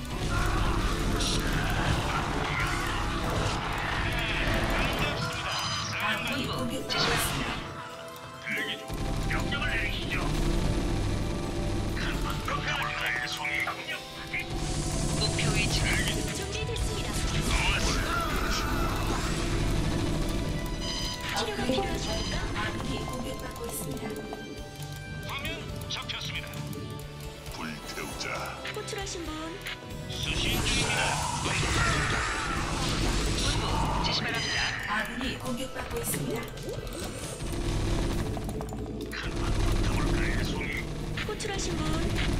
있습니다. 필요하신 분? 수신 조심하랍니다. 아군이 공격받고 있습니다. 호출하신 분?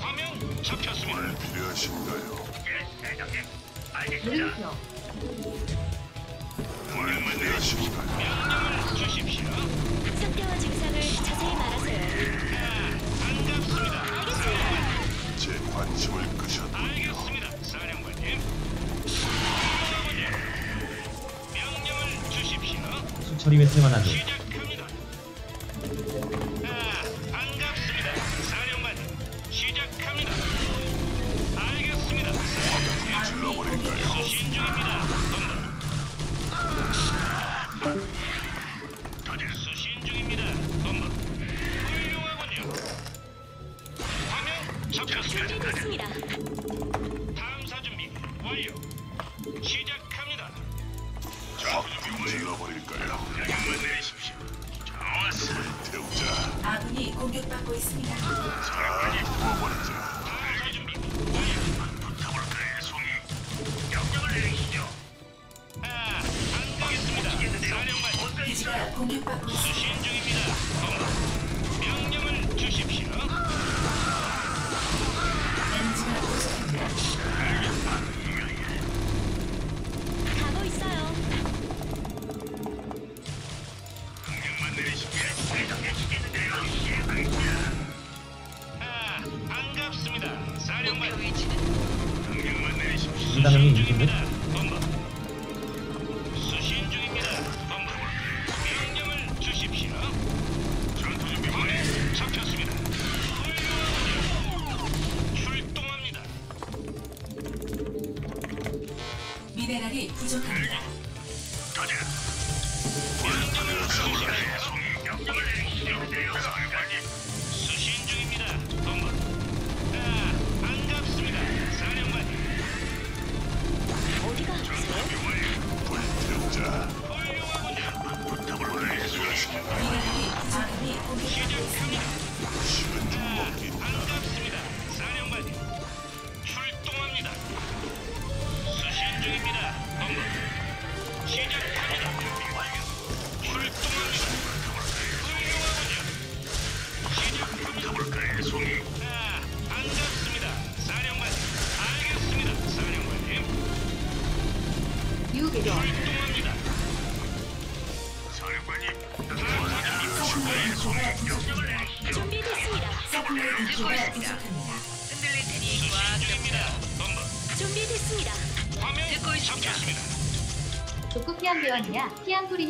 화면 잡혔습니다. 필요하신가요? 필요하신가요? 알겠습니다.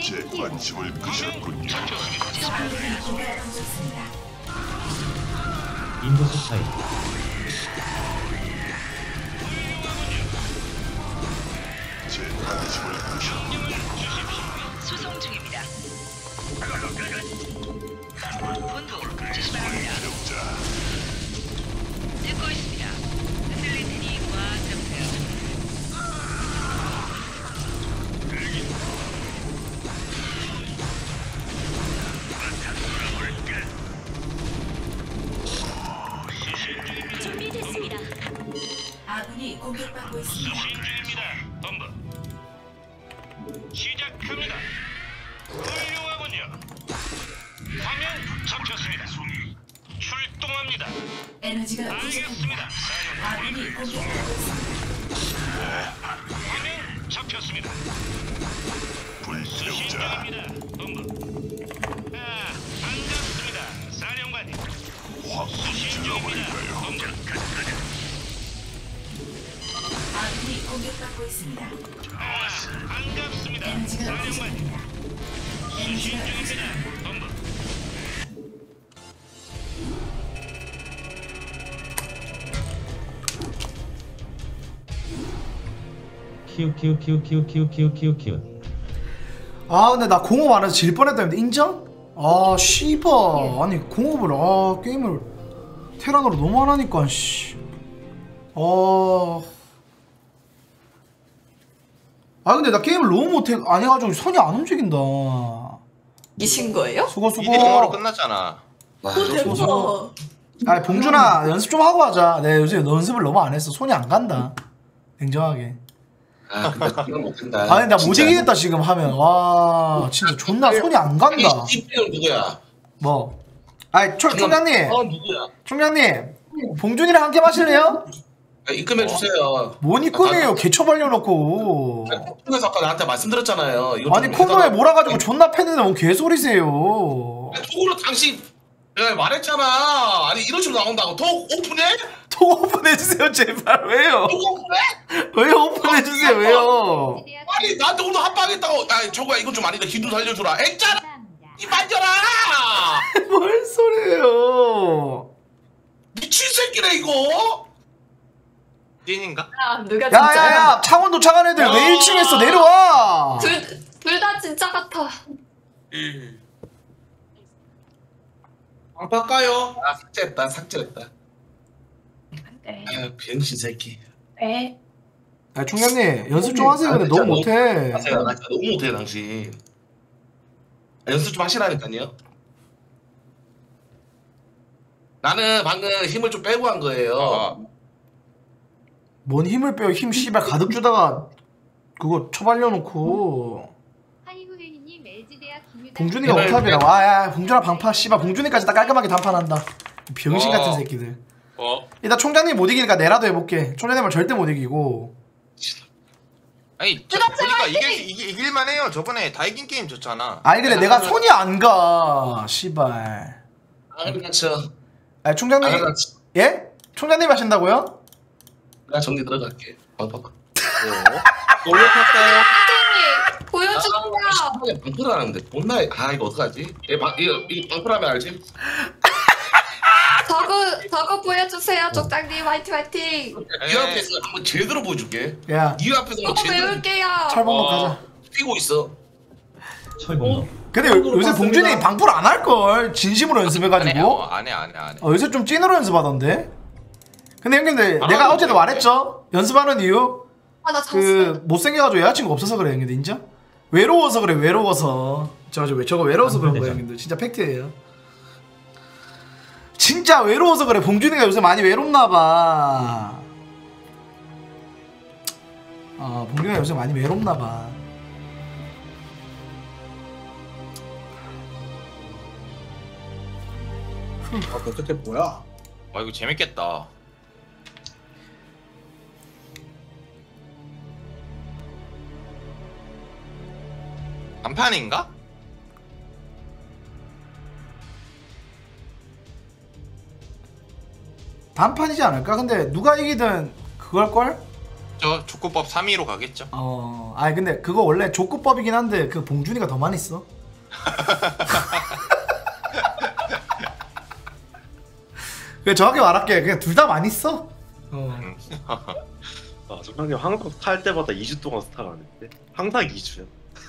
제 관심을 중이다. 불태우자. 아, 반갑습니다, 사령관님. 확 불질러버릴까요? 아군이 공격받고 있습니다. 아, 반갑습니다, 사령관. 수신 중입니다. 키읔 키읔 키읔 키읔 키읔 키읔 키읔 키읔 아 근데 나 공업 안 해서 질 뻔했다는데 인정? 아 씨바 예. 아니 공업을 아 게임을 테란으로 너무 안 하니까 씨. 어... 아 근데 나 게임을 너무 못해 안 해가지고 손이 안 움직인다. 이신 거예요? 수고 수고. 이대로 끝났잖아. 아, 아, 와, 대박. 아 봉준아 연습 좀 하고 하자. 내 요새 연습을 너무 안 해서 손이 안 간다. 냉정하게. 아 근데 그건 못한다. 아니 나못 진짜. 이기겠다 지금 하면 와 진짜 존나 손이 안 간다 이- 이 플레이어 누구야? 뭐 아니 총, 총장님 어 누구야? 총장님 봉준이랑 함께 마실래요? 아, 입금해 주세요. 뭔 입금이에요 개처 발려놓고 통해서 아까 나한테 말씀드렸잖아요. 아니 좀 코너에. 몰아가지고 존나 패는데 뭔 개소리세요 톡으로 당신 내가 말했잖아. 아니 이런 식으로 나온다고. 톡 오픈해? 톡 오픈해주세요 제발 왜요 톡 오픈해? 왜요 오픈해주세요 왜요 아니 나한테 오늘 합방했다고. 야 저거야 이건 좀 아니다. 기둥 살려주라. 했잖아. 이 만져라. 뭔 소리예요 미친 새끼네 이거. 찐인가? 아 누가 진짜? 야야야 창원 도착한 애들 왜 1층에서 내려와 둘 둘 다 진짜 같아. 안 바꿔요. 아 삭제했다. 삭제했다. 네. 아 병신 새끼. 네. 야 총장님 연습 좀 하세요 근데 너무 못해 하세요. 나 진짜 너무 못해 당신. 아, 연습 좀 하시라니까요. 나는 방금 힘을 좀 빼고 한 거예요. 어. 뭔 힘을 빼요 힘 씨발 가득 주다가 그거 처발려 놓고 하이후레이님 LG대학 김유다 봉준이가 제발 오탑이라고 아야 봉준아 방파 씨발 봉준이까지 다 깔끔하게 단판한다 병신 어. 같은 새끼들 어? 일단 총장님 못 이기니까 내라도 해볼게 총장님은 절대 못 이기고 아니 저, 보니까 이길 이길 이길만 해요. 저번에 다 이긴 게임 졌잖아. 아니 근데 내가 손이 안가 씨발 아 그렇죠. 아 총장님 아 그렇죠. 예? 총장님 하신다고요? 나 정리 들어갈게. 방방. 올려놨어요. 선생님 보여주세요. 아, 방풀 하는데 존나 아 이거 어떡하지? 얘 방, 이거, 이거 방풀하면 알지? 저거 저거 보여주세요, 족장님 화이팅 화이팅. 이 앞에서 한번 제대로 보여줄게. 야 이 앞에서 한번 저거 제대로 배울게요. 철봉목 어. 가자 뛰고 있어. 철봉도 근데 요, 요새 봉준이 방풀 안 할 걸 진심으로 안 해. 연습해가지고 어, 안 해, 안 해, 안 해. 어, 요새 좀 찐으로 연습하던데 근데 형님들 안 내가 하는데. 어제도 말했죠 연습하는 이유 아나 졌어. 그 못생겨가지고 여자친구 없어서 그래 형님들 인정? 외로워서 그래 외로워서. 저, 저, 저거 외로워서 그런 거예요 형님들 진짜 팩트예요. 진짜 외로워서 그래. 봉준이가 요새 많이 외롭나봐. 어 봉준이가 요새 많이 외롭나봐. 아 어떻게 뭐야? 아 이거 재밌겠다. 단판인가? 단판이지 않을까? 근데 누가 이기든 그걸걸? 저 족구법 3위로 가겠죠. 어 아니 근데 그거 원래 족구법이긴 한데 그 봉준이가 더 많이 써 그냥 정확히 말할게 그냥 둘 다 많이 써 어. 아, 정상님 항상 탈 때마다 2주 동안 스타가 안 했는데 항상 2주야.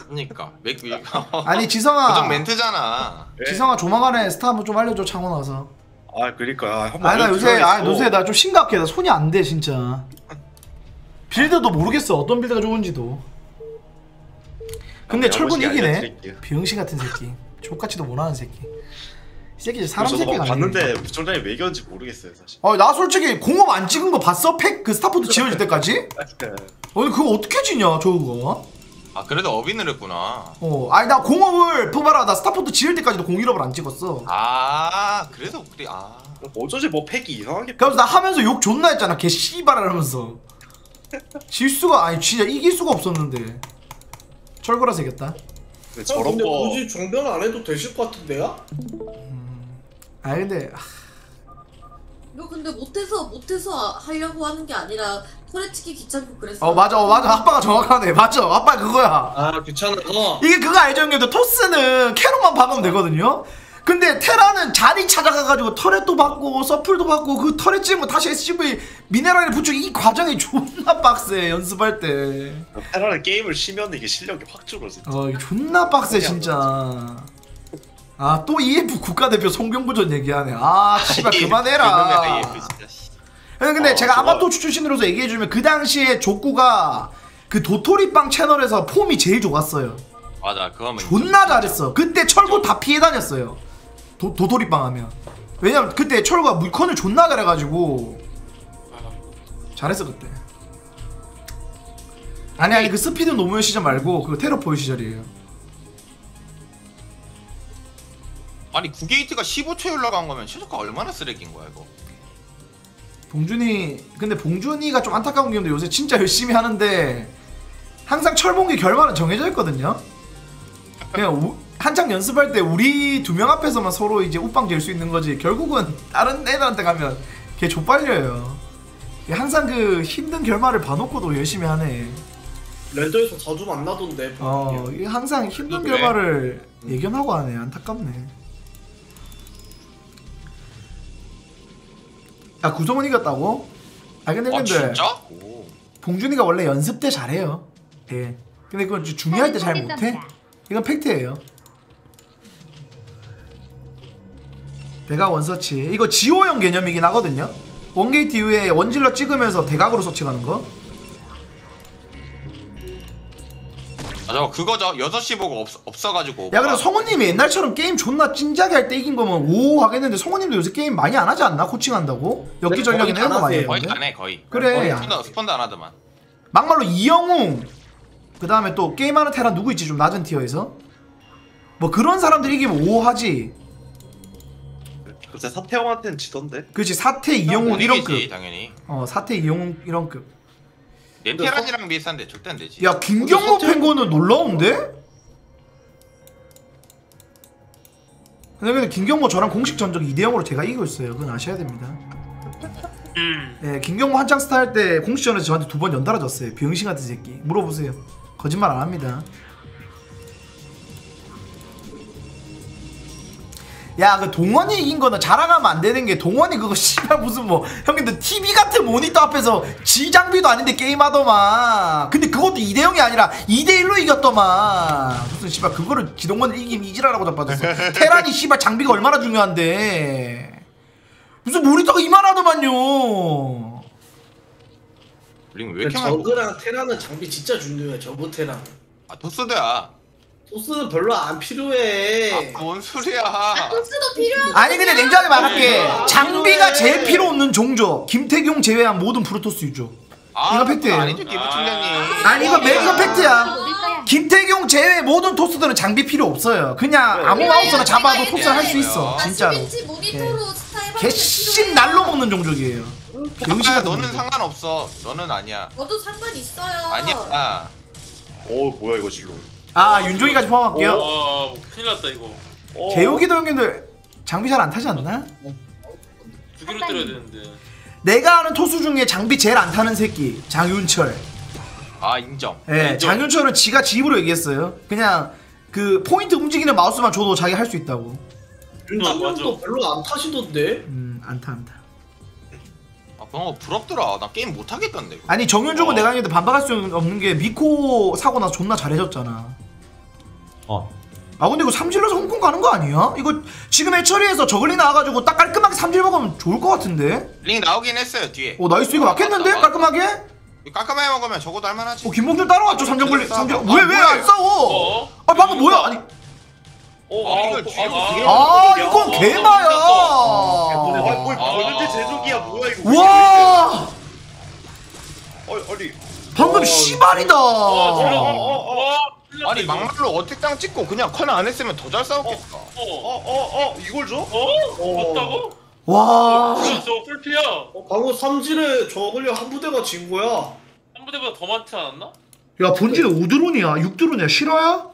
그러니까. 맥 아니 지성아. 고정 멘트잖아. 지성아 조만간에 스타 한번 좀 알려줘 창원 와서. 아 그러니까. 한번 아니 나 요새. 아 요새 나 좀 심각해. 나 손이 안 돼 진짜. 빌드도 모르겠어. 어떤 빌드가 좋은지도. 근데 아, 철군 이기네. 비응신 같은 새끼. 좆같이도 못하는 새끼. 이 새끼 사람 새끼가 봤는데 부총장이 왜 견지 모르겠어요 사실. 어, 나 솔직히 공업 안 찍은 거 봤어? 팩? 그 스타포트 지워질 때까지? 어, 그거 어떻게 지냐, 저거? 아 그래도 어빈을 했구나. 어, 아니, 나 공업을, 봐봐라, 나 스타포트 지을 때까지도 공일업을 안 찍었어. 아 그래도 그래 아. 어쩌지 뭐 팩이 이상하게. 그래서 나 하면서 욕 존나 했잖아, 개 씨발 하면서. 질 수가, 아니, 진짜 이길 수가 없었는데. 철거라서 이겼다. 근데 형 저런 근데 거 굳이 정변 안 해도 되실 것 같은데요? 아니, 근데, 아, 이거 근데 못해서 못해서 하려고 하는 게 아니라 소리치기 귀찮고 그랬어. 어, 맞아, 어, 맞아. 아빠가 정확하네. 맞아. 아빠 그거야. 아 귀찮아서. 이게 그거 알죠, 형님들? 토스는 캐롯만 박으면 되거든요? 근데 테라는 자리 찾아가가지고 터렛도 받고 서플도 받고 그 터렛 찍으면 다시 SCV 미네랄을 붙이고 이 과정이 존나 빡세 연습할 때. 테라는 게임을 쉬면 이게 실력이 확 줄어지. 어 이게 존나 빡세 진짜. 아 또 EF 국가대표 송병구전 얘기하네. 아 씨발 그만해라. 진짜. 씨. 근데, 어, 제가 아마또 출신으로서 얘기해주면 그 당시에 족구가 그 도토리빵 채널에서 폼이 제일 좋았어요. 맞아 그거 하면 존나 잘했어. 그때 철구 다 피해 다녔어요. 도, 도토리빵 하면. 왜냐면 그때 철구가 물컨을 존나 잘해가지고 잘했어 그때. 아니 아니 그 스피드 노무현 시절 말고 그 테러포유 시절이에요. 아니 9게이트가 15초에 올라간 거면 최저가 얼마나 쓰레기인 거야 이거 봉준이 근데 봉준이가 좀 안타까운 게 있는데 요새 진짜 열심히 하는데 항상 철봉기 결말은 정해져 있거든요. 그냥 우- 한창 연습할 때 우리 두 명 앞에서만 서로 이제 우빵 될수 있는 거지 결국은 다른 애들한테 가면 걔 족발려요. 항상 그 힘든 결말을 봐놓고도 열심히 하네. 레더에서 자주 만나던데. 어, 항상 힘든? 결말을 예견하고 하네. 안타깝네. 아 구성원 이겼다고? 아 근데 아 근데 진짜? 봉준이가 원래 연습 때 잘해요. 예. 근데 그건 좀 중요할 때 잘 못해. 이건 팩트예요. 대각 one search. 이거 지호형 개념이긴 하거든요. one gate 이후에 one 질러 찍으면서 대각으로 search가는 거. 아. 저거 그거죠. 6시 보고 없, 없어가지고 야 그래도 성우님이 옛날처럼 게임 존나 찐작게 할때 이긴 거면 오 하겠는데 성우님도 요새 게임 많이 안 하지 않나? 코칭한다고? 엽기 전략이나 이런 거 많이 거의 했는데? 안해 거의. 그래. 거의 스폰도 안 하더만. 막말로 이영웅 그 다음에 또 게임하는 테란 누구 있지? 좀 낮은 tier에서? 뭐 그런 사람들 이기면 오 하지. 그때 사태형한테는 지던데. 그렇지 사태 이영웅 못 이런 이기지, 급. 당연히. 어 사태 이영웅 이런 급 렌테란이랑 비슷한데 절대 안 되지. 야 김경호 팬 거는 놀라운데? 근데 근데 김경호 저랑 공식 전적 2대 0으로 제가 이기고 있어요. 그건 아셔야 됩니다. 예, 김경호 한창 스타 할 때 공식전에서 저한테 두 번 연달아 졌어요. 병신 같은 새끼. 물어보세요. 거짓말 안 합니다 야, 그 동원이 이긴 거는 자랑하면 안 되는 게 동원이 그거 씨발 무슨 뭐 형님들 TV 같은 모니터 앞에서 지 장비도 아닌데 게임하더만. 근데 그것도 2대 0이 아니라 2대 1로 이겼더만. 무슨 씨발 그거를 지동원을 이기면 이지라라고 자빠졌어. 테란이 씨발 장비가 얼마나 중요한데. 무슨 모니터가 이만하더만요. 링왜 이렇게 저그랑 테란은 장비 진짜 중요해. 저그 테라. 아 토스드야 토스는 별로 안 필요해. 뭔 소리야 토스도 필요하고. 아니 근데 냉정하게 말할게. 아, 장비가. 제일 필요 없는 종족. 김태경 제외한 모든 프로토스 유저. 아, 이거 fact예요. 아니죠 기부 팀장님 아니 이거 매 이거 fact야. 김태경 제외 모든 토스들은 장비 필요 없어요. 그냥 아무 마우스나 잡아도 토스 할수 있어. 진짜로. 10인치 모니터로 스타 해봤는데 개심 날로 먹는 종족이에요. 병신 야 같은 너는. 상관없어 너는 아니야 저도 상관 있어요. 아니야 오 뭐야 이거 진로. 아 윤종이까지 포함할게요. 와 큰일 났다 이거 개우기도 형님들 장비 잘 안 타지 않나? 두 개로 때려야 되는데 내가 아는 토수 중에 장비 제일 안 타는 새끼 장윤철. 아 인정 예, 장윤철은 지가 지 입으로 얘기했어요. 그냥 그 포인트 움직이는 마우스만 줘도 자기 할 수 있다고. 윤상현도 별로 안 타시던데. 음, 안타 안타. 아 그런 거 부럽더라 나 게임 못하겠던데 이거. 아니 정윤종은 내가 했는데 반박할 수 없는 게 미코 사고 나서 존나 잘해줬잖아. 어. 아 근데 이거 삼zealot에서 홍콩 가는 거 아니야? 이거 지금 hatchery에서 zergling 나와가지고 딱 깔끔하게 삼질 먹으면 좋을 것 같은데? ling 나오긴 했어요 뒤에 오 나이스 이거 맞겠는데? 깔끔하게? 이거 깔끔하게 먹으면 적어도 할만하지 어 김봉준 따라왔죠 삼질 아, 왜왜 안 싸워? 아 방금 뭐야? 아니 아 이걸 뒤로 아 이건 개마야. 아뭘 버는데 제조기야 뭐야 이거. 와어 아니. 방금 씨발이다. 아니 막말로 어택당 찍고 그냥 컨안 했으면 더 잘 싸웠겠다 어 어 어 이걸 줘? 어? 맞다고? 와. 저 풀피야 어, 방금 삼질에 저글링 한 부대가 진 거야. 한 부대보다 더 많지 않았나? 야 본진은 5drone이야 6drone이야 실화야?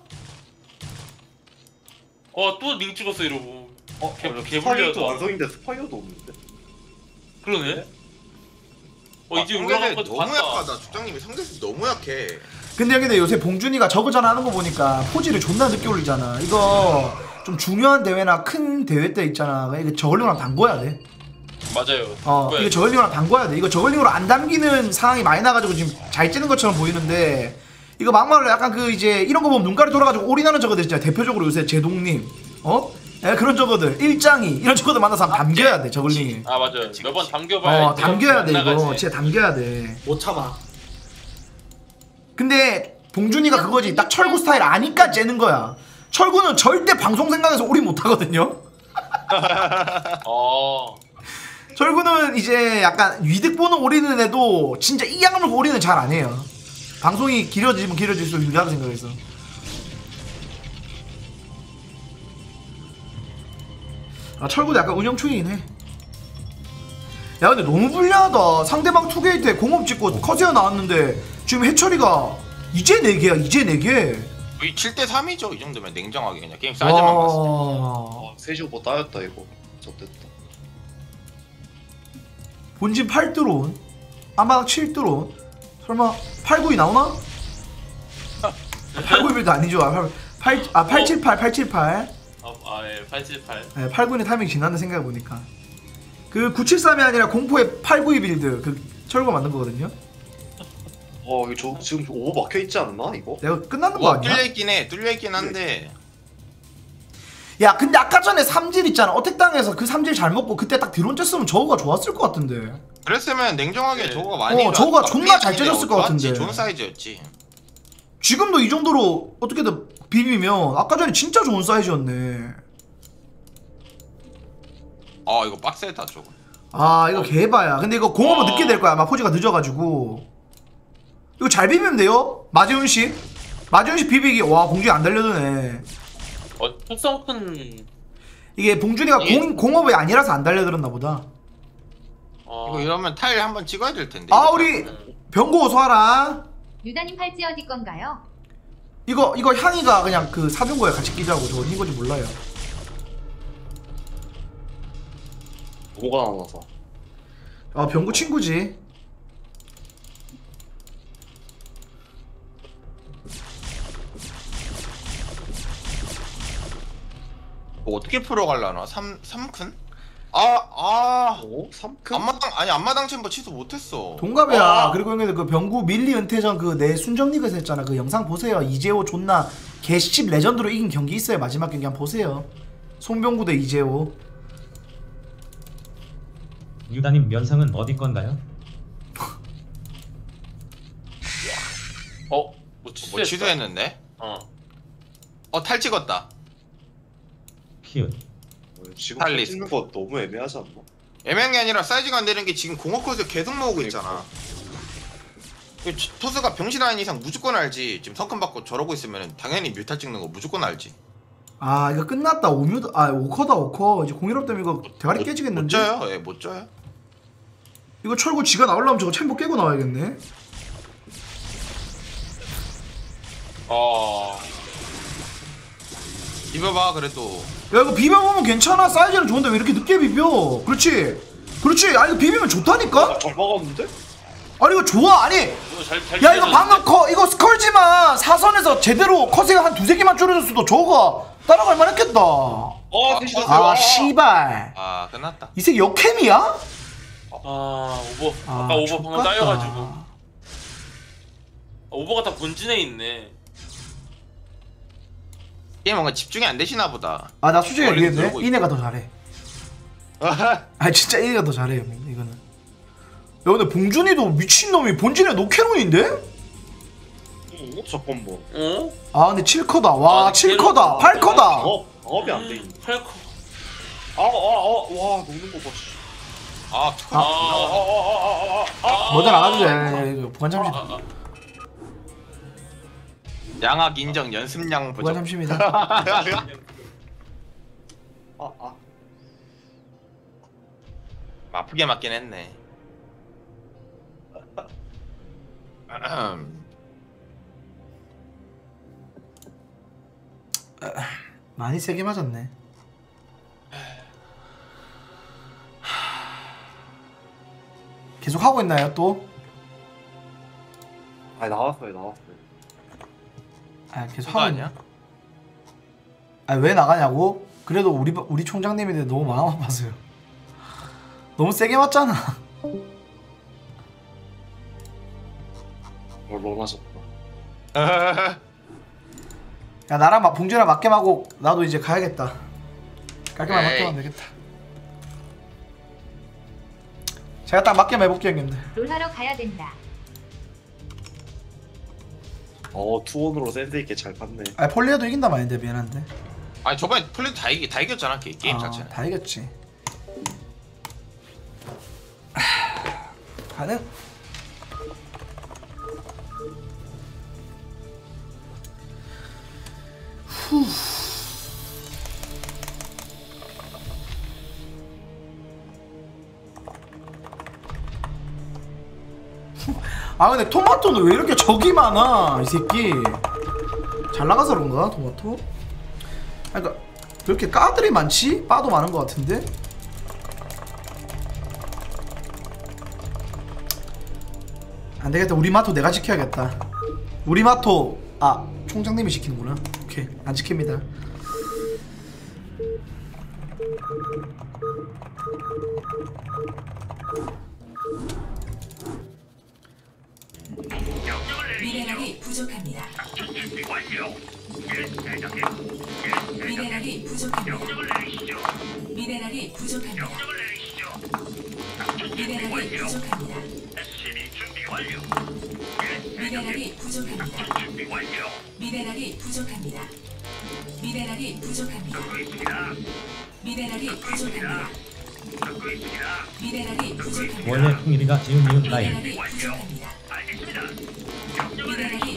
어 또 ling 찍었어 이러고 어 개- spire도 개불리하다. 완성인데 spire도 없는데. 그러네 어 이제 아, 올라간 거 너무 봤다 약하다 주장님이 상대수 너무 약해 근데 근데 요새 봉준이가 저거전 하는 거 보니까 포지를 존나 늦게 올리잖아. 이거 좀 중요한 대회나 큰 대회 때 있잖아. 이거 zergling으로 담궈야 돼. 맞아요 어, 왜? 이거 저글링으로 담궈야 돼. 이거 저글링으로 안 담기는 상황이 많이 나가지고 지금 잘 찌는 것처럼 보이는데 이거 막말로 약간 그 이제 이런 거 보면 눈가리 돌아가지고 올인하는 저거들 있잖아. 대표적으로 요새 제동님, 어? 예, 그런 저거들 일장이 이런 저거들 만나서 한번 담겨야 돼 저글링이. 아 맞아요 몇 번 담겨봐야 어, 담겨야 돼안 이거. 나가지. 진짜 담겨야 돼. 못 참아. 근데 봉준이가 그거지. 딱 철구 스타일 아니까 째는 거야. 철구는 절대 방송 생각해서 올인 못하거든요. 어. 철구는 이제 약간 위득 보는 올인은 해도 진짜 이 양을 올인은 잘안 해요. 방송이 길어지면 길어질수록 유리하다 생각해서. 아 철구도 약간 운영충이긴 해. 야 근데 너무 불리하다. 상대방 투게이트에 공업 찍고 커세어 나왔는데 지금 해처리가 이제 4개야 이제 4개 거의 7대 3이죠 이 정도면 냉정하게 그냥 게임 사이즈만 봤을 와... 아, 셋이 over 따였다 이거. 좋됐다. 본진 8drone 아마당 7drone 설마 892 나오나? 892도 아니죠 아, 8, 아 878 878 아, 아, 예, 878. 네, 892는 타이밍 지났네 생각해보니까 그 973이 아니라 공포의 892 build 그 철거 만든 거거든요 어 이거 저 지금 오버 막혀 있지 않나 이거? 내가 끝나는 거뭐 아니야? 뚫려 있긴 해. 뚫려 있긴 한데. 야 근데 아까 전에 삼질 있잖아. 어택당에서 그 삼질 잘 먹고 그때 딱 드론 쬐으면 저우가 좋았을 것 같은데. 그랬으면 냉정하게 네. 저거가 많이 어, 저거가 존나 잘 째졌을 것 같은데. 좋은 사이즈였지. 지금도 이 정도로 어떻게든 비비면 아까 전에 진짜 좋은 사이즈였네. 아 이거 빡세다 저거. 아 이거 개바야. 근데 이거 공업은 늦게 될 거야. 아마 포즈가 늦어가지고 이거 잘 비비면 돼요? 마재훈 씨? 마재훈 씨 비비기. 와 봉준이 안 달려드네. 어, 특성 큰. 이게 봉준이가 이게- 공, 공업이 아니라서 안 달려들었나 보다. 어. 이거 이러면 타일 한번 찍어야 될 텐데. 아 우리 병고 어서와라. 유다님 팔찌 어디 건가요? 이거 이거 향이가 그냥 그 사준 거야 같이 끼자고. 저 어딘 건지 몰라요. 오버가 나와서. 아 병구 친구지 뭐 어떻게 풀어갈라나 3 3큰? 아 아 오? 3큰? 앞마당 아니 앞마당 챔버 취소 못했어 동갑이야 아, 그리고 형님들 그 병구 밀리 은퇴전 그 내 순정 리그에서 했잖아 그 영상 보세요 이재호 존나 개씹 레전드로 이긴 경기 있어요 마지막 경기 한번 보세요 손병구 대 이재호 유다님 면상은 어디 건가요? 어, 뭐 뭐? 취소했는데 어. 어 탈 찍었다 키읔 지금 달리. 찍는 거 너무 애매하지 않나? 애매한 게 아니라 사이즈가 안 되는 게 지금 공업컷을 계속 모으고 있잖아. 그 치- 토스가 병신 아닌 이상 무조건 알지. 지금 성큼 받고 저러고 있으면 당연히 뮤탈 찍는 거 무조건 알지. 아 이거 끝났다. 오뮤 아 오커다 오커. 이제 공일업 때문에 이거 대가리 못 깨지겠는데? 져요. 예못 져요. 이거 철구 지가 나오려면 저거 챔버 깨고 나와야겠네. 어. 입어봐 그래도 야 이거 비벼보면 괜찮아 사이즈는 좋은데 왜 이렇게 늦게 비벼 그렇지 그렇지 아니 이거 비비면 좋다니까 잘 막았는데? 아니 이거 좋아 아니 이거 잘, 잘 야 이거? 방금 커 이거 스컬지만 사선에서 제대로 컷세가 한 두세 개만 줄여줬어도 저거가 따라갈 만했겠다 어, 셋이 아 씨발 아 끝났다 이 새끼 역캠이야? 아, 오버. 아, 아까 오버 방금. 따여가지고. 아, 오버가 다 본진에 있네. 게임 뭔가 집중이 안 되시나 보다 아나 얘기했네 들고 이네가 더 잘해 아 진짜 이네가 더 잘해 형님 이거는 야 근데 봉준이도 미친놈이 본진에 노캐논인데? 어? 잠깐만. 어? 아 근데 7커다 와 아, 7커다 캐논. 8커다 어? 방업이 안돼 있네. 팔코. 아, 아, 아, 와, 녹는 거 봐. 씨. 아 아, 아, 아, 아, 아, 아. 뭐든 안 하도 돼 이거 보관 참시 아, 아. 양악 인정 연습량 보관 보정 참시입니다 아, 아. 아프게 맞긴 했네 많이 세게 맞았네 계속 하고 있나요 또? 아, 나왔어요, 나왔어요. 아 계속 하고 아니야? 있냐? 아왜 나가냐고? 그래도 우리 우리 총장님인데 너무 마음 아파서요 너무 세게 맞잖아 뭘 런하셨다. 야 나랑 막 봉준이랑 맞게 하고 나도 이제 가야겠다 깔끔하게. 맞게 하면 되겠다 제가 딱 맞게 해볼게요 형님들 롤하러 가야 된다. 어 투원으로 센스 있게 잘 봤네. 아 폴리아도 이긴다 마인데 미안한데. 아니 저번에 플레이 다, 이기, 다 이겼잖아 게, 게임 아, 자체는 다 이겼지. 하, 가능. 아 근데 토마토는 왜 이렇게 적이 많아 이 새끼 잘 나가서 그런가 토마토? 아 그니까 왜 이렇게 까들이 많지? 빠도 많은 것 같은데? 안되겠다 우리 마토 내가 지켜야겠다 우리 마토 아 총장님이 지키는구나 오케이 안 지킵니다 미네랄이 부족합니다. 미네랄이 부족합니다. 미네랄이 부족합니다. 미네랄이 부족합니다. 미네랄이 부족합니다. 미네랄이 부족합니다. 미네랄이 부족합니다. 미네랄이 부족합니다. 미네랄이 부족합니다. 원래 풍일이가 지은 이웃 라인 미네랄이 부족합니다. 미네랄이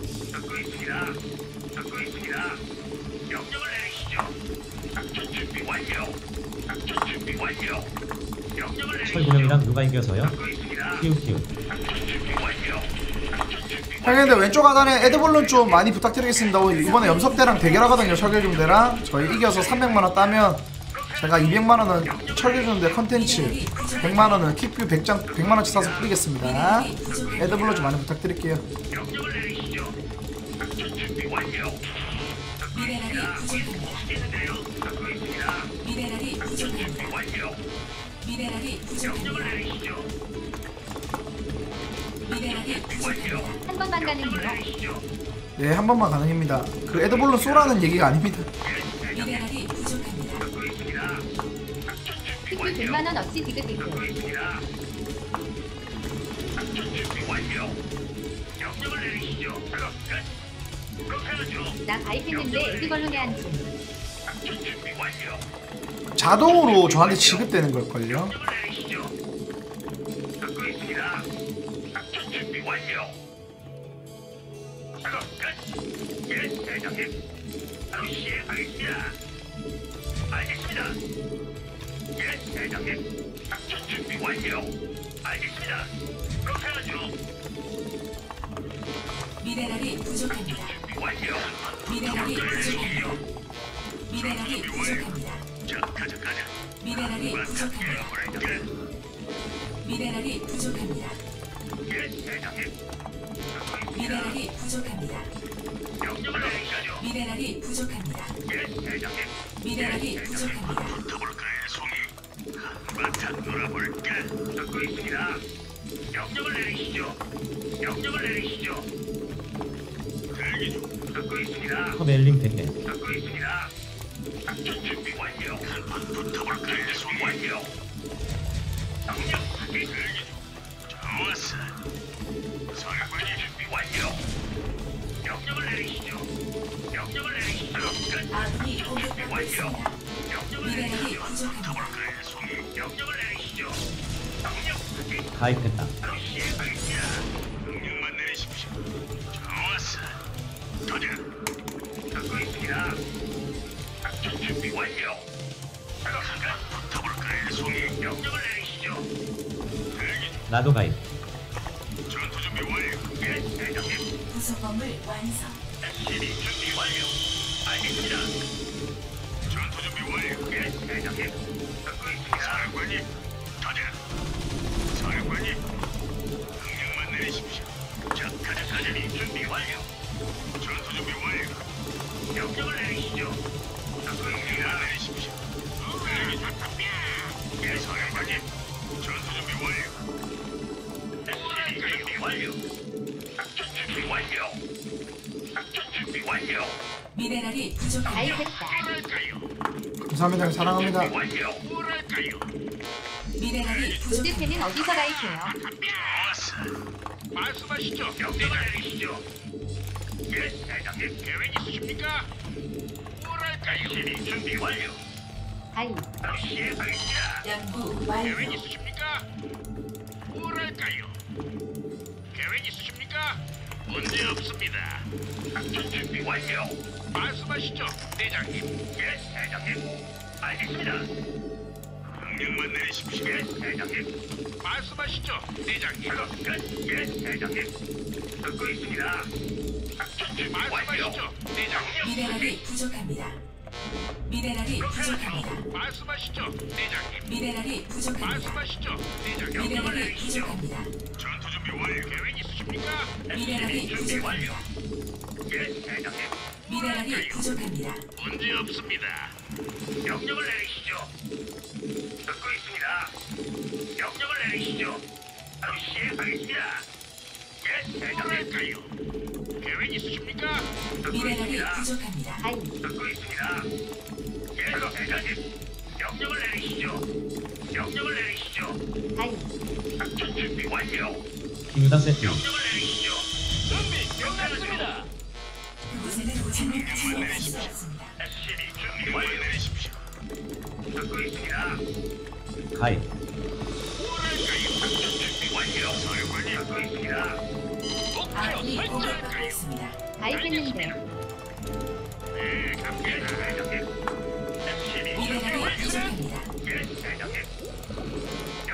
듣고 있습니다. 듣고 있습니다. 명령을 내리시죠. 작전 준비 완료. 작전 준비 완료. 명령을 내리시죠. 철구형이랑 누가 이겨서요? 키우키우 형님 근데 왼쪽 하단에 에드볼룬 좀 많이 부탁드리겠습니다 이번에 염석대랑 대결하거든요 철결중대랑 저희 이겨서 300만원 따면 제가 200만원은 철결중대 컨텐츠 100만원은 킥뷰 100장 100만원치 사서 뿌리겠습니다 에드볼룬 좀 많이 부탁드릴게요 미네랄이 부족합니다. 미네랄이 부족합니다. 미네랄이 부족합니다. 네한 번만 가능합니다 그 에드볼룬 쏘라는 얘기가 아닙니다 미네랄이 부족합니다. 특히 100만 원 없이 지급해요. 작전 준비 완료. 명령을 내리시죠. 작업 끝. 나 가입했는데 그걸로 내 안. 자동으로 저한테 지급되는 걸걸요? 미네랄이 부족합니다. 미네랄이 부족합니다. 미네랄이 부족합니다. 미네랄이 부족합니다. 미네랄이 부족합니다. 미네랄이 부족합니다. 미네랄이 부족합니다. 미네랄이 부족합니다. 한바탕 놀아볼까? 듣고 있습니다. 명령을 내리시죠. 명령을 내리시죠. 대기 중. 듣고 있습니다. 커벨링 100개 듣고 있습니다. 작전 준비 완료. 한번 붙어볼까요, 송이? 완료. 명령 확인. 대기 중. 좋았어. 사령관이 준비 완료. 명령을 내리시죠. 명령을 내리시죠. 끝. 아군이 공격받고 있습니다. 미네랄이 부족합니다. 명령을 내리시죠. 명령 확인. 가입했다. 나도 가입 전투 준비 완료. 예, 대장님. 완성. SCB 준비 완료. 알겠습니다. 전투 준비 완료. 예, 대장님. 듣고 있습니다. 사령관님, 가자. 사령관님, 사랑합니다? 미네랄이 부족. 로드팬은 어디서 가입해요? 말씀하시죠. 명령을 내리시죠. 예, 대장님 계획 있으십니까? 뭐랄까요? 준비 완료. 바로 시행하겠습니다. 계획 완료. 있으십니까? 뭐랄까요? 계획 있으십니까? 문제 없습니다. 작전 준비 완료. 말씀하시죠, 대장님. 예, 대장님. 알겠습니다. 명령만 내리십시오. 예, 대장님. 말씀하시죠, 대장님. 끝. 예, 대장님. 듣고 있습니다. 작전 준비 말씀하시죠, 대장님. 미네랄이 부족합니다. 미네랄이 부족합니다. 말씀하시죠, 대장님. 미네랄이 부족합니다. 말씀하시죠, 대장님. 미네랄이 내리시죠. 부족합니다. 전투 준비 완료. 계획 있으십니까? 미네랄이 준비 완료. 부족합니다. 예, 대장님. 미네랄이 부족합니다. 문제 없습니다. 명령을 내리시죠. 듣고 있습니다. 명령을 내리시죠. 바로 시행하겠습니다. 예, 대장님까요. 계획 있으십니까? 미네랄이. 부족합니다. 가입. 듣고 있습니다. 예, 대장님. 명령을 내리시죠. 명령을 내리시죠. 가입. 작전 준비 완료. 기우다 세트 명령을 내리시죠. 준비 끝났습니다. 그곳에는 오징을 가져갈 수 없습니다. SCB 준비 완료. 내리십시오. 듣고 있습니다. 가입 뭐랄까요? 작전 준비 완료. 사령관이 듣고 있습니다. 아군이. 네. 대장님. 미네랄이. 부족합니다. 예, 대장님.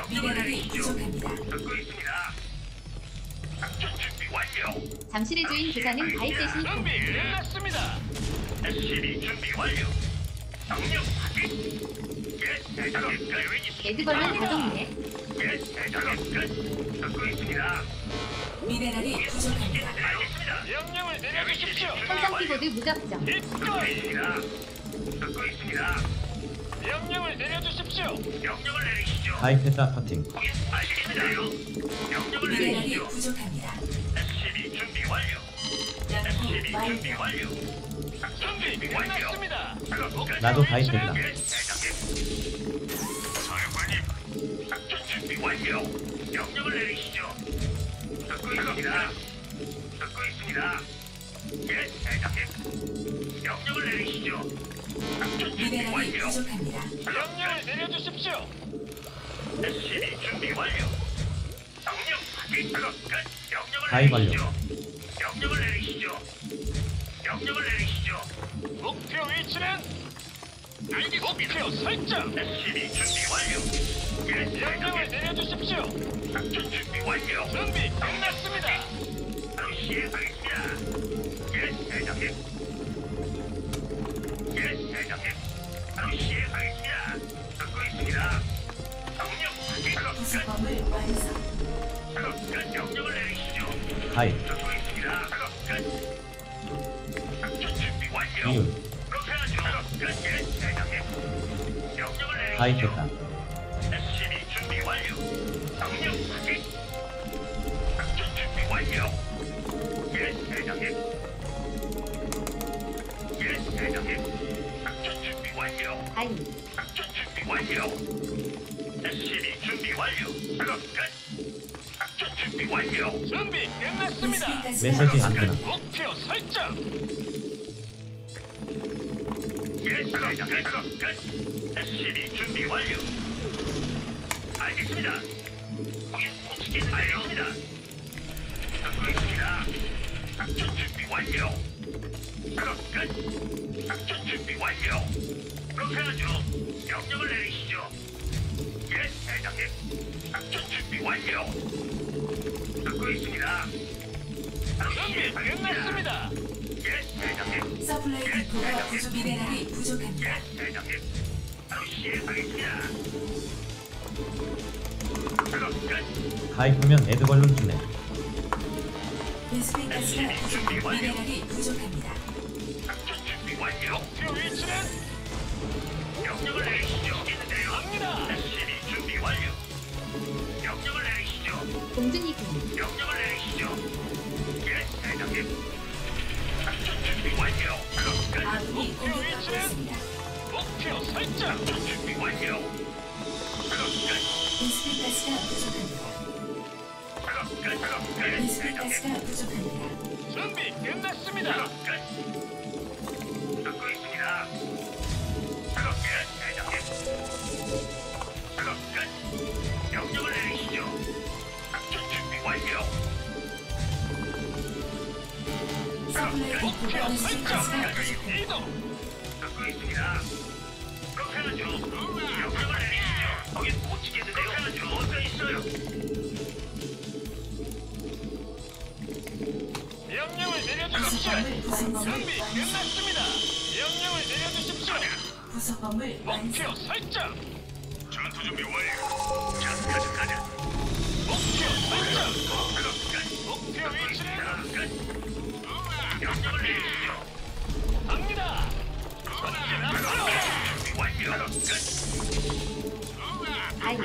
미네랄이. 부족합니다. 듣고 있습니다. 작전 준비 완료. 잠실의 주인 기사는 가입되신 준비 끝났습니다. SCB 준비 완료. 명령 확인. 예, 대장님. 에드벌룬 가동이네. 예, 대장님. 끝. 듣고 있습니다. 미네랄이 부족합니다. 알겠습니다. 명령을 내려주십시오. 현상 키보드 무작정. 듣고 있습니다. 명령을 내려주십시오. 명령을 내리시죠. 가입했다 퍼팅 거기 알겠습니다요. 명령을 미네랄이 내리시죠. 부족합니다. SCB 준비 완료. SCB 준비 완료. 완료. 준비 끝났습니다. 나도 예, 대장님. 사령관님, 작전 준비 완료. 명령을 내리시죠. 듣고 있습니다. 듣고 있습니다. 예, 대장님. 명령을 내리시죠. 작전 준비 미네랄이 완료. 부족합니다. 명령을 내려주십시오. SCB 준비 완료. 명령 확인 작업 끝. 명령을 가입 완료. 내리시죠. 명령을 내리시죠. 명령을 내리시죠. 목표 위치는 알겠습니다. 목표 설정. SCB 준비 완료. 예, 명령을 내려주십시오. 작전 준비 완료. 준비 끝났습니다. 바로 시행하겠습니다. 예, 대장님. 예, 대장님. 바로 시행하겠습니다. 듣고 있습니다. 명령 확인 작업 끝. 작업. 명령을 내리시죠. 가입 가입했다 SCB 준비 완료. 명령 확인. 작전 준비 완료. 예, 대장님. 예, 대장님. 작전 준비 완료. 가입. 작전 준비 완료. SCB 준비 완료. 작업 끝. 작전 준비 완료. 준비 끝났습니다. 메시지 안 되나 목표 설정. 예, 작업 끝. 작업 끝. SCB 준비 완료. 알겠습니다. 못 치겠는데요. 알겠습니다. 듣고 있습니다. 작전 준비 완료. 작업 끝. 작전 준비 완료. 그렇게 하죠. 명령을 내리시죠. 예, 대장님. 작전 준비 완료. 듣고 있습니다. 준비 끝났습니다. 예, 대장님. supply depot가 부족 미네랄이 부족합니다. 예, 대장님. 가입하면 에드벌룬 주네. 배수인 가스가 미네랄이 부족합니다. 작전 준비 완료. 그 위치는 명령을 내리시죠. 갑니다. SCV 준비 완료. 명령을 내리시죠. 공준이 군. 명령을 내리시죠. 예, 대장님. 작전 준비 완료. 아군이 공격받고 있습니다. 목표 설정. 준비 이동. 듣고 있습니다. 명령을 내려주십시오. 준비 끝났습니다. 명령을 내려주십시오. 부속범을 목표 설정. 전투 준비 완료. 자, 가자, 가자. 목표 설정. 목표 위치는 명령을 내리시죠. 갑니다. 전진 앞으로. Ai,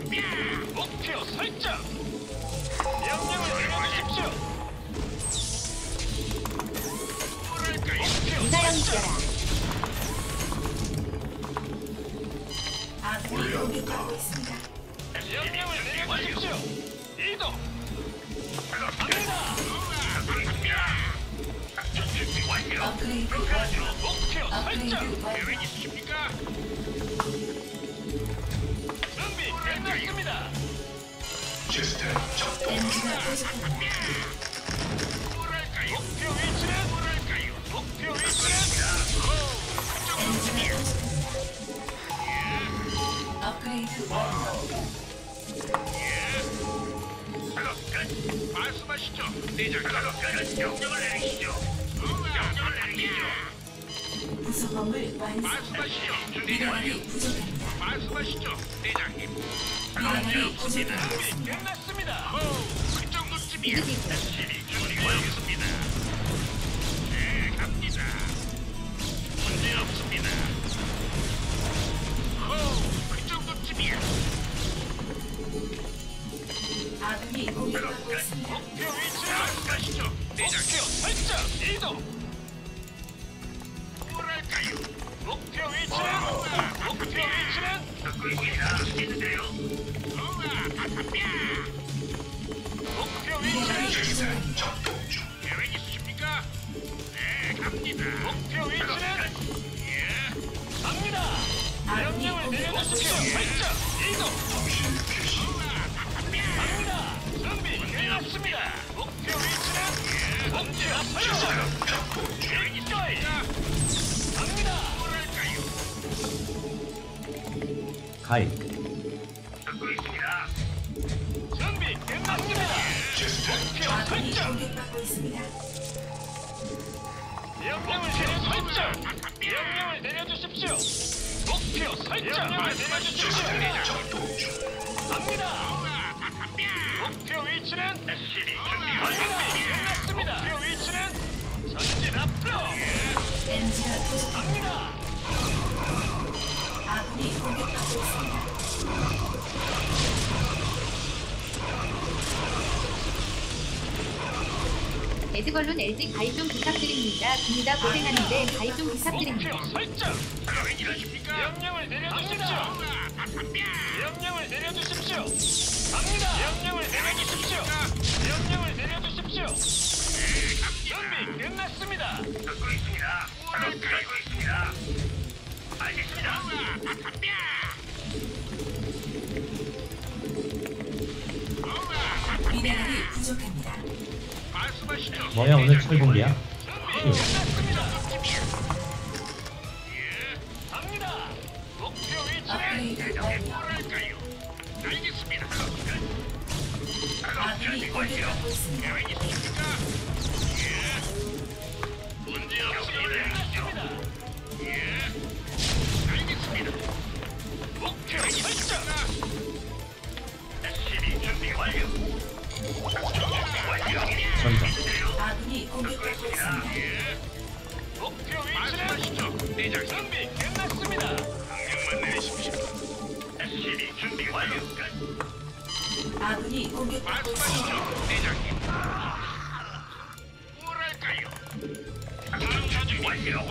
시걸룬 엘지 가입 좀 부탁드립니다. 둘다 고생하는데 가입 좀 부탁드립니다.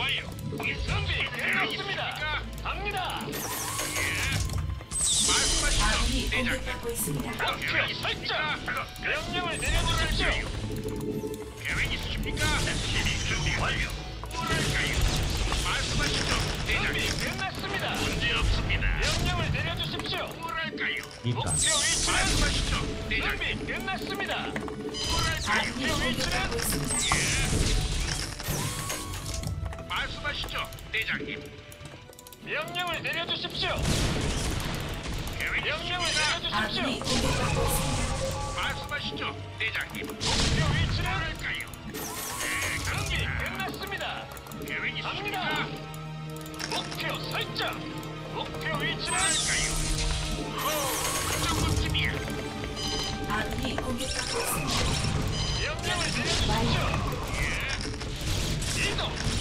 완료. 준비 끝났습니다. 갑니다. 예. 말씀하시죠. 아군이 대장님. 공격받고 있습니다. 목표 설정. 명령을 내려주십시오. 계획 있으십니까? 준비 완료. 뭐랄까요? 말씀하시죠. 대장님. 끝났습니다. 문제 없습니다. 명령을 내려주십시오. 뭐랄까요? 목표 위치는 말씀하시죠. 대장님. 끝났습니다. 뭐랄까요? 아군이 목표 위치는 공격받고 있습니다. 말씀하시죠, 대장님. 명령을 내려주십시오. 계획 명령을 내려주십시오. 아군이 공격받고 있습니다. 말씀하시죠, 대장님. 목표 위치는 할까요? 네, 경기 끝났습니다. 계획 있습니다. 목표 설정. 목표 위치는 할까요? 호, 그 정도쯤이야. 아군이 공격받고 있습니다. 명령을 내려주십시오. 예. 이동.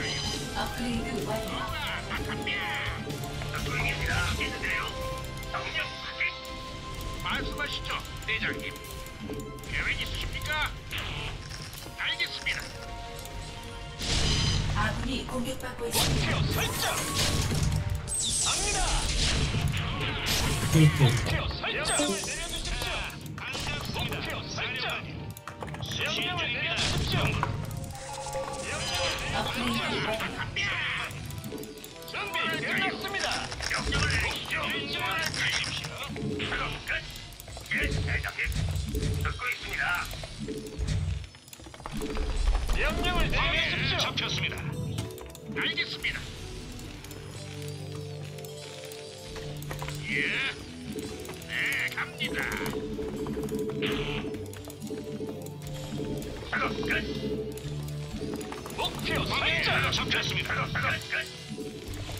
업그레이드 완료. 말씀하시죠, 대장님. 계획 있으십니까? 알겠습니다. 아군이 공격받고 있습니다. 목표 설정. 갑니다. 스테이트 목표 설정. 내려주십시오. 목표 설정. 명령을 내려주십시오. 준비 끝났습니다. 명령을 내리시죠. 위치를 주십시오. 작업 끝. 예, 대장님. 듣고 있습니다. 명령을 내리십시오. 잡혔습니다. 알겠습니다. 예. 네, 갑니다. 작업 끝. 목표 설정. 잡혔습니다. 작업 끝.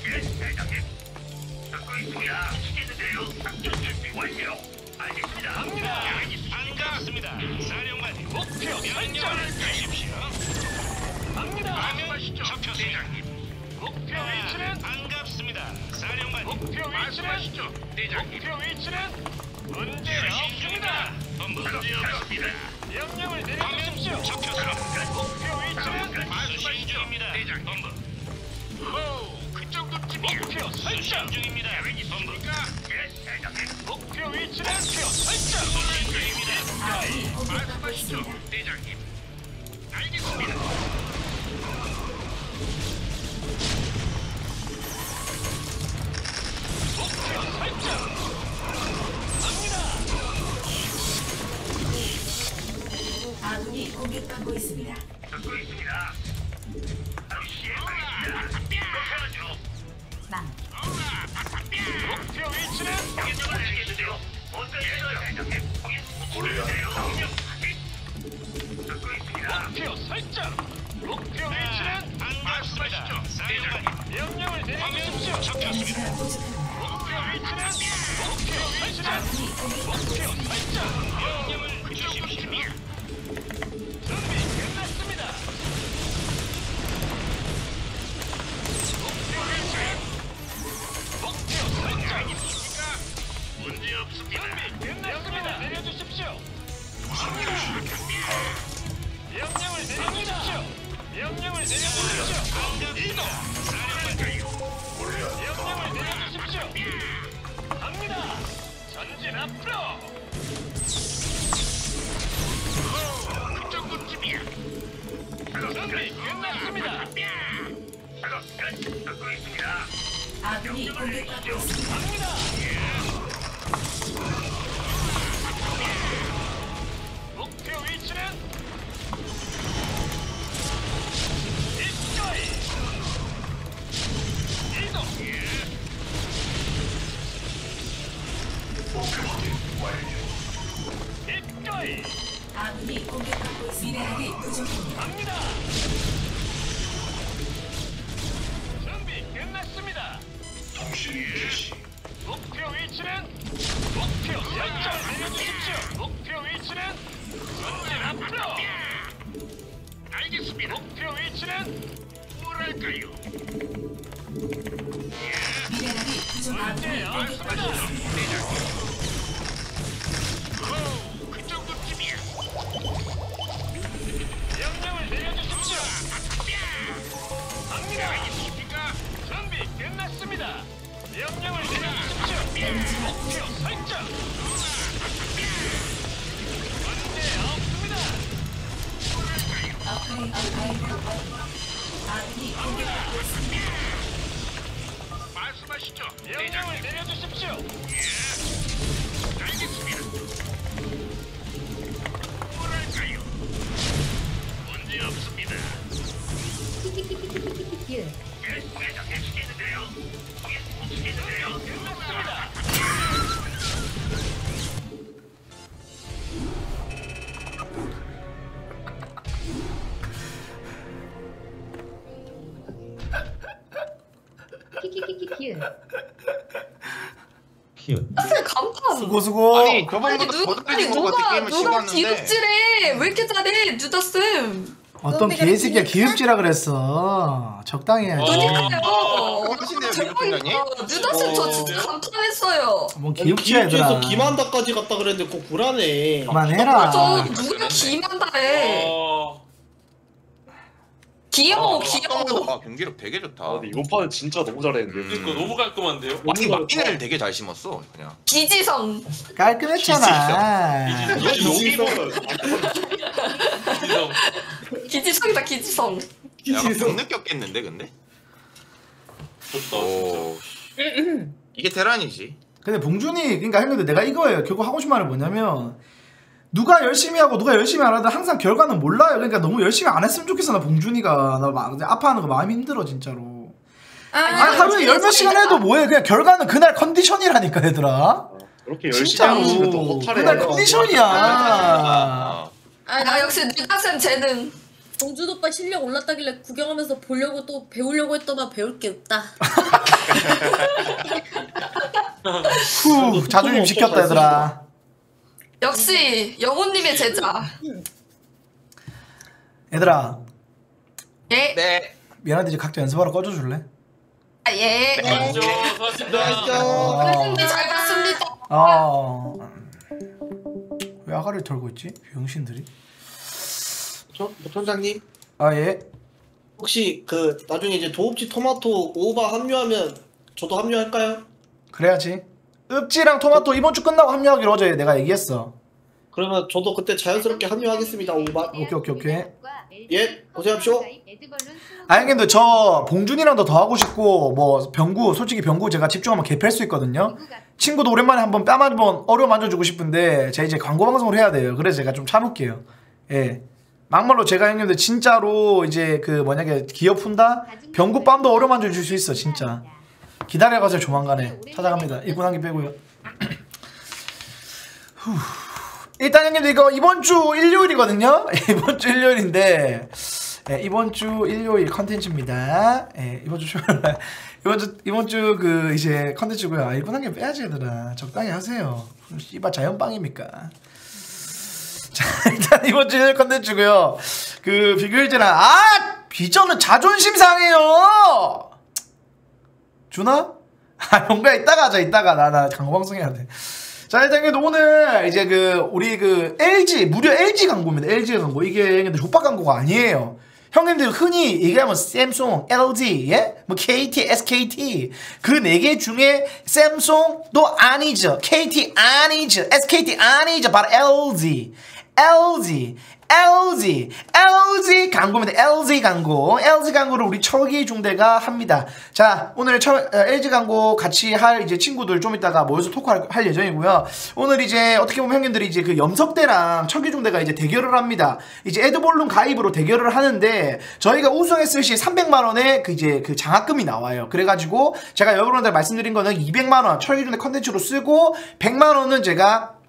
예, 대장님. 듣고 있습니다. 시키는데요. 작전 준비 완료. 알겠습니다. 갑니다. 반갑습니다. 사령관님. 목표 설정을 주십시오. 갑니다. 말씀하시죠. 대장님. 목표 위치는 반갑습니다. 사령관님. 목표 위치는 대장님. 목표 위치는 문제 없습니다. 문제 없습니다. 명령을 내려주십시오. 잡혔습니다. 목표 위치는 말씀하시죠. 대장님. 본부. 호, 그 정도쯤이야. 목표 설정 중입니다. 본부. 예, 대장님. 목표 위치는 목표 설정 중입니다. 공격받고 말씀하시죠. 대장님. 알겠습니다. 수고 수고. 아니 저번보다 누가 더 아니 달린 것 같아 누가 게임을 누가 시도하는데 기급질해 왜 이렇게 잘해 누다쌤 어떤 개새끼야 기흡지라 그랬어. 적당히 해야지. 미국장님 누다쌤 저 진짜 감탄했어요 뭐 기흡지야 얘들아. 김한다까지 갔다 그랬는데 그거 불안해. 그만해라. 저 누가 기만다 해 어. 귀여워 경기력 되게 좋다. 아, 근데 이번 판은 진짜 너무 잘했는데. 그러니까 너무 깔끔한데요? 아니 마틴을 되게 잘 심었어 그냥. 기지성. 깔끔했잖아. 기지성. 기지성이다 기지성. 약간 못 느꼈겠는데 근데? 좋다 오 이게 테란이지. 근데 봉준이 그러니까 형님들 내가 이거예요. 결국 하고 싶은 말은 뭐냐면 누가 열심히 하고 누가 열심히 안 하든 항상 결과는 몰라요. 그러니까 너무 열심히 안 했으면 좋겠어 나 봉준이가 나 마, 아파하는 거 마음이 힘들어 진짜로. 아니 하루에 열 몇 시간 해도 뭐해 그냥 결과는 그날 컨디션이라니까 얘들아. 그렇게 열심히 있으면 또 허탈해. 그날 컨디션이야. 아, 아 역시 누다쌤 재능 봉준 오빠 실력 올랐다길래 구경하면서 보려고 또 배우려고 했더만 배울 게 없다. 후 자존심 지켰다 얘들아. 역시 영호님의 제자 얘들아 예? 네 미안한데 이제 각자 연습하러 꺼줘줄래? 아, 예. 네. 선생님 잘 봤습니다 아. 왜 아가리를 털고 있지? 병신들이? 부총장님 아 예. 혹시 그 나중에 이제 도읍지 토마토 오바 합류하면 저도 합류할까요? 그래야지. 읍지랑 토마토 이번 주 끝나고 합류하기로 어제 내가 얘기했어. 그러면 저도 그때 자연스럽게 합류하겠습니다 오바. 오케이 오케이 오케이. 예 고생하십시오. 아 형님들 저 봉준이랑도 더 하고 싶고 뭐 병구 솔직히 병구 제가 집중하면 개팰 수 있거든요. 친구도 오랜만에 한번 뺨 한번 어려 만져주고 싶은데 제가 이제 광고 방송을 해야 돼요. 그래서 제가 좀 참을게요. 예. 막말로 제가 형님들 진짜로 이제 그 뭐냐게 기업 푼다 병구 뺨도 어려 만져줄 수 있어 진짜. 기다려가세요 조만간에 찾아갑니다. 일꾼 한 개 빼고요. 후. 일단 형님들 이거 이번 주 일요일이거든요. 이번 주 일요일인데 예, 이번 주 일요일 컨텐츠입니다. 예, 이번 주 쇼- 이번 주 이번 주 그 이제 컨텐츠고요. 아, 일꾼 한 개 빼야지 얘들아. 적당히 하세요. 씨발 자연빵입니까? 자 일단 이번 주 일요일 컨텐츠고요. 그 비교일제랑 아 비전은 자존심 상해요. 주나? 아 뭔가 이따가 하자 이따가 나 나 광고 방송 해야 돼. 자 일단 오늘 이제 그 우리 그 LG 무려 LG 광고입니다. LG 광고 이게 근데 족박 광고가 아니에요. 형님들 흔히 얘기하면 샘송, LG, 예? 뭐 KT, SKT 그 네 개 중에 샘송도 아니죠. KT 아니죠. SKT 아니죠. 바로 LG, LG, LG, LG 광고입니다. LG 광고, LG 광고를 우리 철기 중대가 합니다. 자, 오늘 철, 어, LG 광고 같이 할 이제 친구들 좀 이따가 모여서 토크할 할 예정이고요. 오늘 이제 어떻게 보면 형님들이 이제 그 염석대랑 철기 중대가 이제 대결을 합니다. 이제 에드볼룬 가입으로 대결을 하는데 저희가 우승했을 시 300만 원의 그 이제 그 장학금이 나와요. 그래가지고 제가 여러분들 말씀드린 거는 200만 원 철기 중대 컨텐츠로 쓰고 100만 원은 제가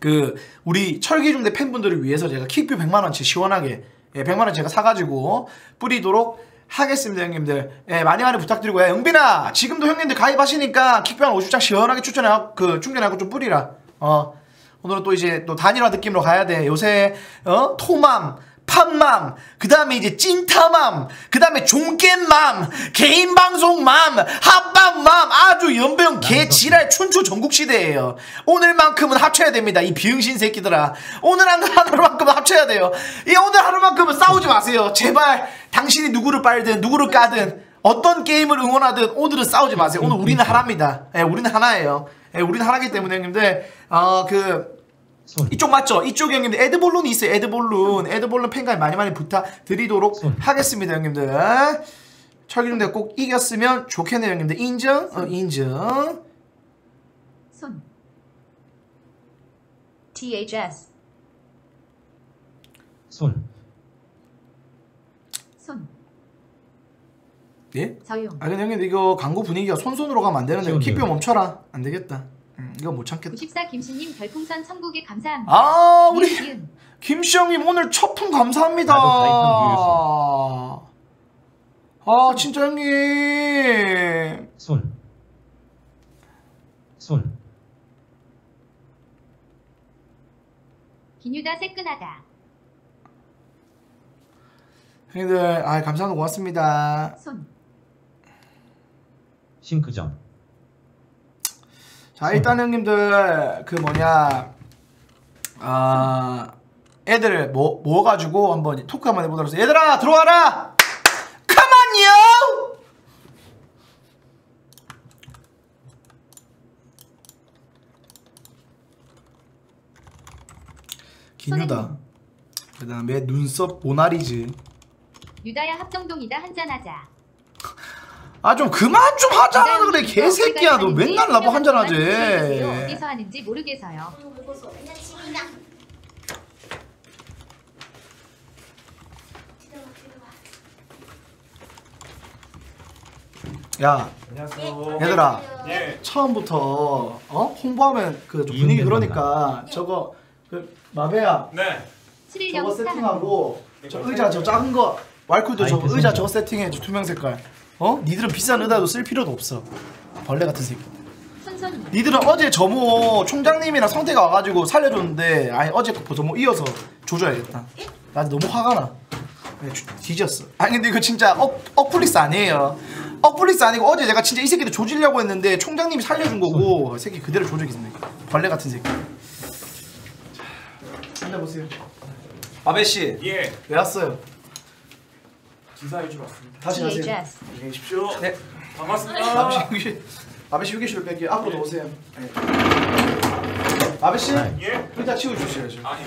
그 우리 철기중대 팬분들을 위해서 제가 킥뷰 100만원치 시원하게 예, 100만원 제가 사가지고 뿌리도록 하겠습니다 형님들. 예, 많이 많이 부탁드리고 요. 영빈아 지금도 형님들 가입하시니까 킥뷰 한 50장 시원하게 추천해 그 충전하고 좀 뿌리라. 어 오늘은 또 이제 또 단일화 느낌으로 가야 돼. 요새 어 토맘 팝맘, 그 다음에 이제 찐타맘, 그 다음에 종깻맘, 개인방송맘, 합방맘, 아주 연병 개지랄 춘추 전국시대예요. 오늘만큼은 합쳐야 됩니다. 이 비응신 새끼들아. 오늘 한 하루만큼은 합쳐야 돼요. 이 오늘 하루만큼은 싸우지 마세요. 제발 당신이 누구를 빨든 누구를 까든 어떤 게임을 응원하든 오늘은 싸우지 마세요. 오늘 우리는 하나입니다. 예, 우리는 하나예요. 예, 우리는 하나기 때문에 형님들 어 그 이쪽 맞죠? 이쪽 형님들 에드볼룬이 있어요. 에드볼룬, 에드볼룬 팬가입 많이 많이 부탁드리도록 하겠습니다, 형님들. 철기중대 꼭 이겼으면 좋겠네요, 형님들. 인정? 어, 인정. 손 THS 손손 예? 서용 아 근데 형님 이거 광고 분위기가 손손으로 가면 안 되는데 킥뷰 멈춰라. 안 되겠다. 음, 이거 못 참겠다. 94 김씨님 별풍선 천국에 감사합니다. 아 우리 이지은, 김씨 형님 오늘 첫풍 감사합니다. 아 진짜 형님. 손 손, 기뉴다 새끈하다. 형님들 아 감사합니다 고맙습니다. 손 싱크점, 자 일단 형님들 그 뭐냐 아 애들 모, 모아가지고 한번 토크 한번 해보도록 하겠습니다. 얘들아 들어와라. Come on yo. 기뉴다. 그 다음에 눈썹 모나리즈. 유다야 합정동이다 한잔하자. 아 좀 그만 좀 하자 그래 개새끼야 너 맨날 나보고 어디서 한잔 하지. 하는지 모르겠어요. 야 안녕하세요. 얘들아 예. 처음부터 어 홍보하면 그 좀 분위기 그러니까 저거 그 마베야 네. 저거 세팅하고 저 의자 저 작은 거 왈쿨도 저 의자. 저거 세팅해 저 투명 색깔 어? 니들은 비싼 의자도 쓸 필요도 없어. 벌레 같은 새끼. 니들은 어제 저모 총장님이랑 성태가 와가지고 살려줬는데 아니 어제 거 저모 이어서 조져야겠다. 난 너무 화가 나. 뒤졌어. 아니 근데 이거 진짜 억, 억플리스 아니에요. 억플리스 아니고 어제 내가 진짜 이 새끼들 조지려고 했는데 총장님이 살려준 거고 이 새끼 그대로 조져겠네. 벌레 같은 새끼. 자, 앉아보세요. 아베씨. 예. 왜 왔어요? 기사해 주러 왔습니다. 다시 가세요. THS 안녕히 계십시오. 네. 반갑습니다. 아베씨 휴게 아베씨 휴게실로 뺄게요 앞으로 더 오세요. 네. 아베씨 예. 의자 치워주셔야죠 아 예.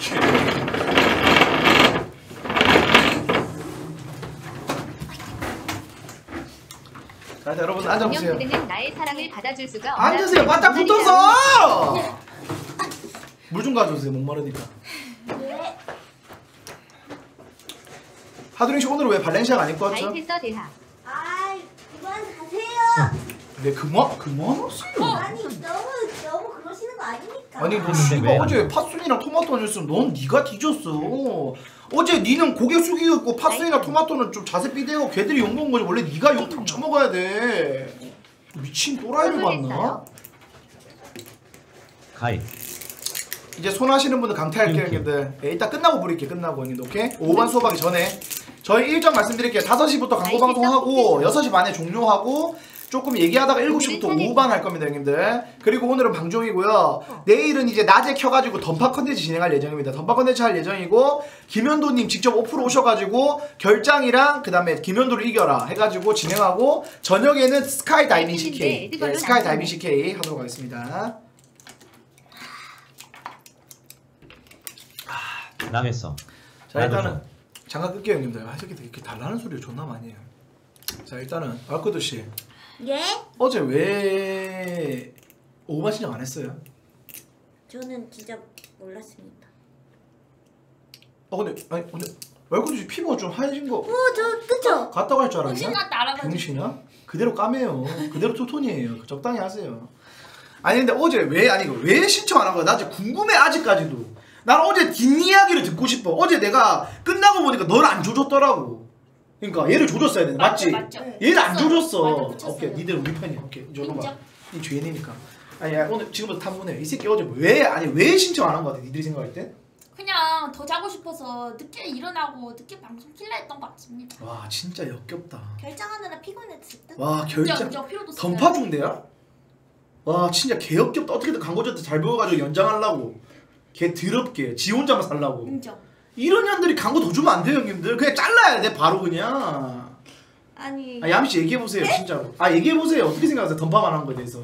자 여러분 앉아보세요. 그대는 나의 사랑을 받아줄 수가? 앉으세요. 바짝 붙어서! 물 좀 가져오세요 목마르니까 하두링 씨 오늘 왜 발렌시아가 안 입고 왔죠? 가입했어 대하. 아이 그만 가세요. 네 그만 그만 왔어요 아니 너무 너무 그러시는 거 아닙니까? 아니 너 했는데 씨가 왜 어제 팥순이랑 토마토 줬으면 넌 네가 뒤졌어 어제 니는 고개 숙이고 있고 팥순이랑 토마토는 좀 자세 삐대고 걔들이 욕 먹은 거지 원래 네가 욕탕 처먹어야 돼 미친 또라이를 봤나? 가입, 이제 손 하시는 분들 강퇴할게요. 형님들 예, 이따 끝나고 부를게 끝나고 형님들 오케이? 5반 수업하기 전에 저희 일정 말씀드릴게요 5시부터 광고 방송하고 6시 반에 종료하고 조금 얘기하다가 7시부터 오후반 할 겁니다, 형님들. 그리고 오늘은 방종이고요. 내일은 이제 낮에 켜가지고 던파 컨텐츠 진행할 예정입니다. 던파 컨텐츠 할 예정이고, 김현도님 직접 오프로 오셔가지고, 결장이랑, 그 다음에 김현도를 이겨라 해가지고 진행하고, 저녁에는 스카이 다이빙 CK. 네, 스카이 다이빙 CK 하도록 하겠습니다. 남했어. 자, 일단은, 잠깐 끌게요, 형님들. 아, 이렇게 이렇게 달라는 소리를 존나 많이 해요. 자, 일단은, 알코드 씨. 예? 어제 왜 오바 신청 안 했어요? 저는 진짜 몰랐습니다. 아 근데 아니 근데 얼굴이 피부가 좀 하얘진 거 어, 저 그쵸? 같다고 할 줄 알았냐? 병신같다, 알아가지고. 병신아? 그대로 까매요. 그대로 투톤이에요. 적당히 하세요. 아니 근데 어제 왜 아니 왜 신청 안 한 거야? 나 진짜 궁금해 아직까지도. 난 어제 뒷이야기를 듣고 싶어. 어제 내가 끝나고 보니까 널 안 조졌더라고. 그러니까 얘를 조졌어야 되는데 맞지? 얘를 안 조졌어. 오케이 니들 우리 편이야. 오케이 이거 봐. 이 죄인이니까. 아니 야, 오늘 지금부터 탐문해. 이 새끼 어제 왜 아니 왜 신청 안 한 거 같아? 니들이 생각할 때? 그냥 더 자고 싶어서 늦게 일어나고 늦게 방송 킬라 했던 것 같습니다. 와 진짜 역겹다. 결장하느라 피곤했을 듯? 와 피로도 던파 중대야? 와 진짜 개역겹다 어떻게든 광고주한테 잘 보여가지고 연장하려고 개 더럽게 지 혼자만 살라고. 인정. 이런 년들이 광고 더 주면 안 돼요 형님들. 그냥 잘라야 돼 바로 그냥. 아니. 아 야미씨 얘기해보세요 진짜로. 아 얘기해보세요. 어떻게 생각하세요? 던파만 한 거에 대해서.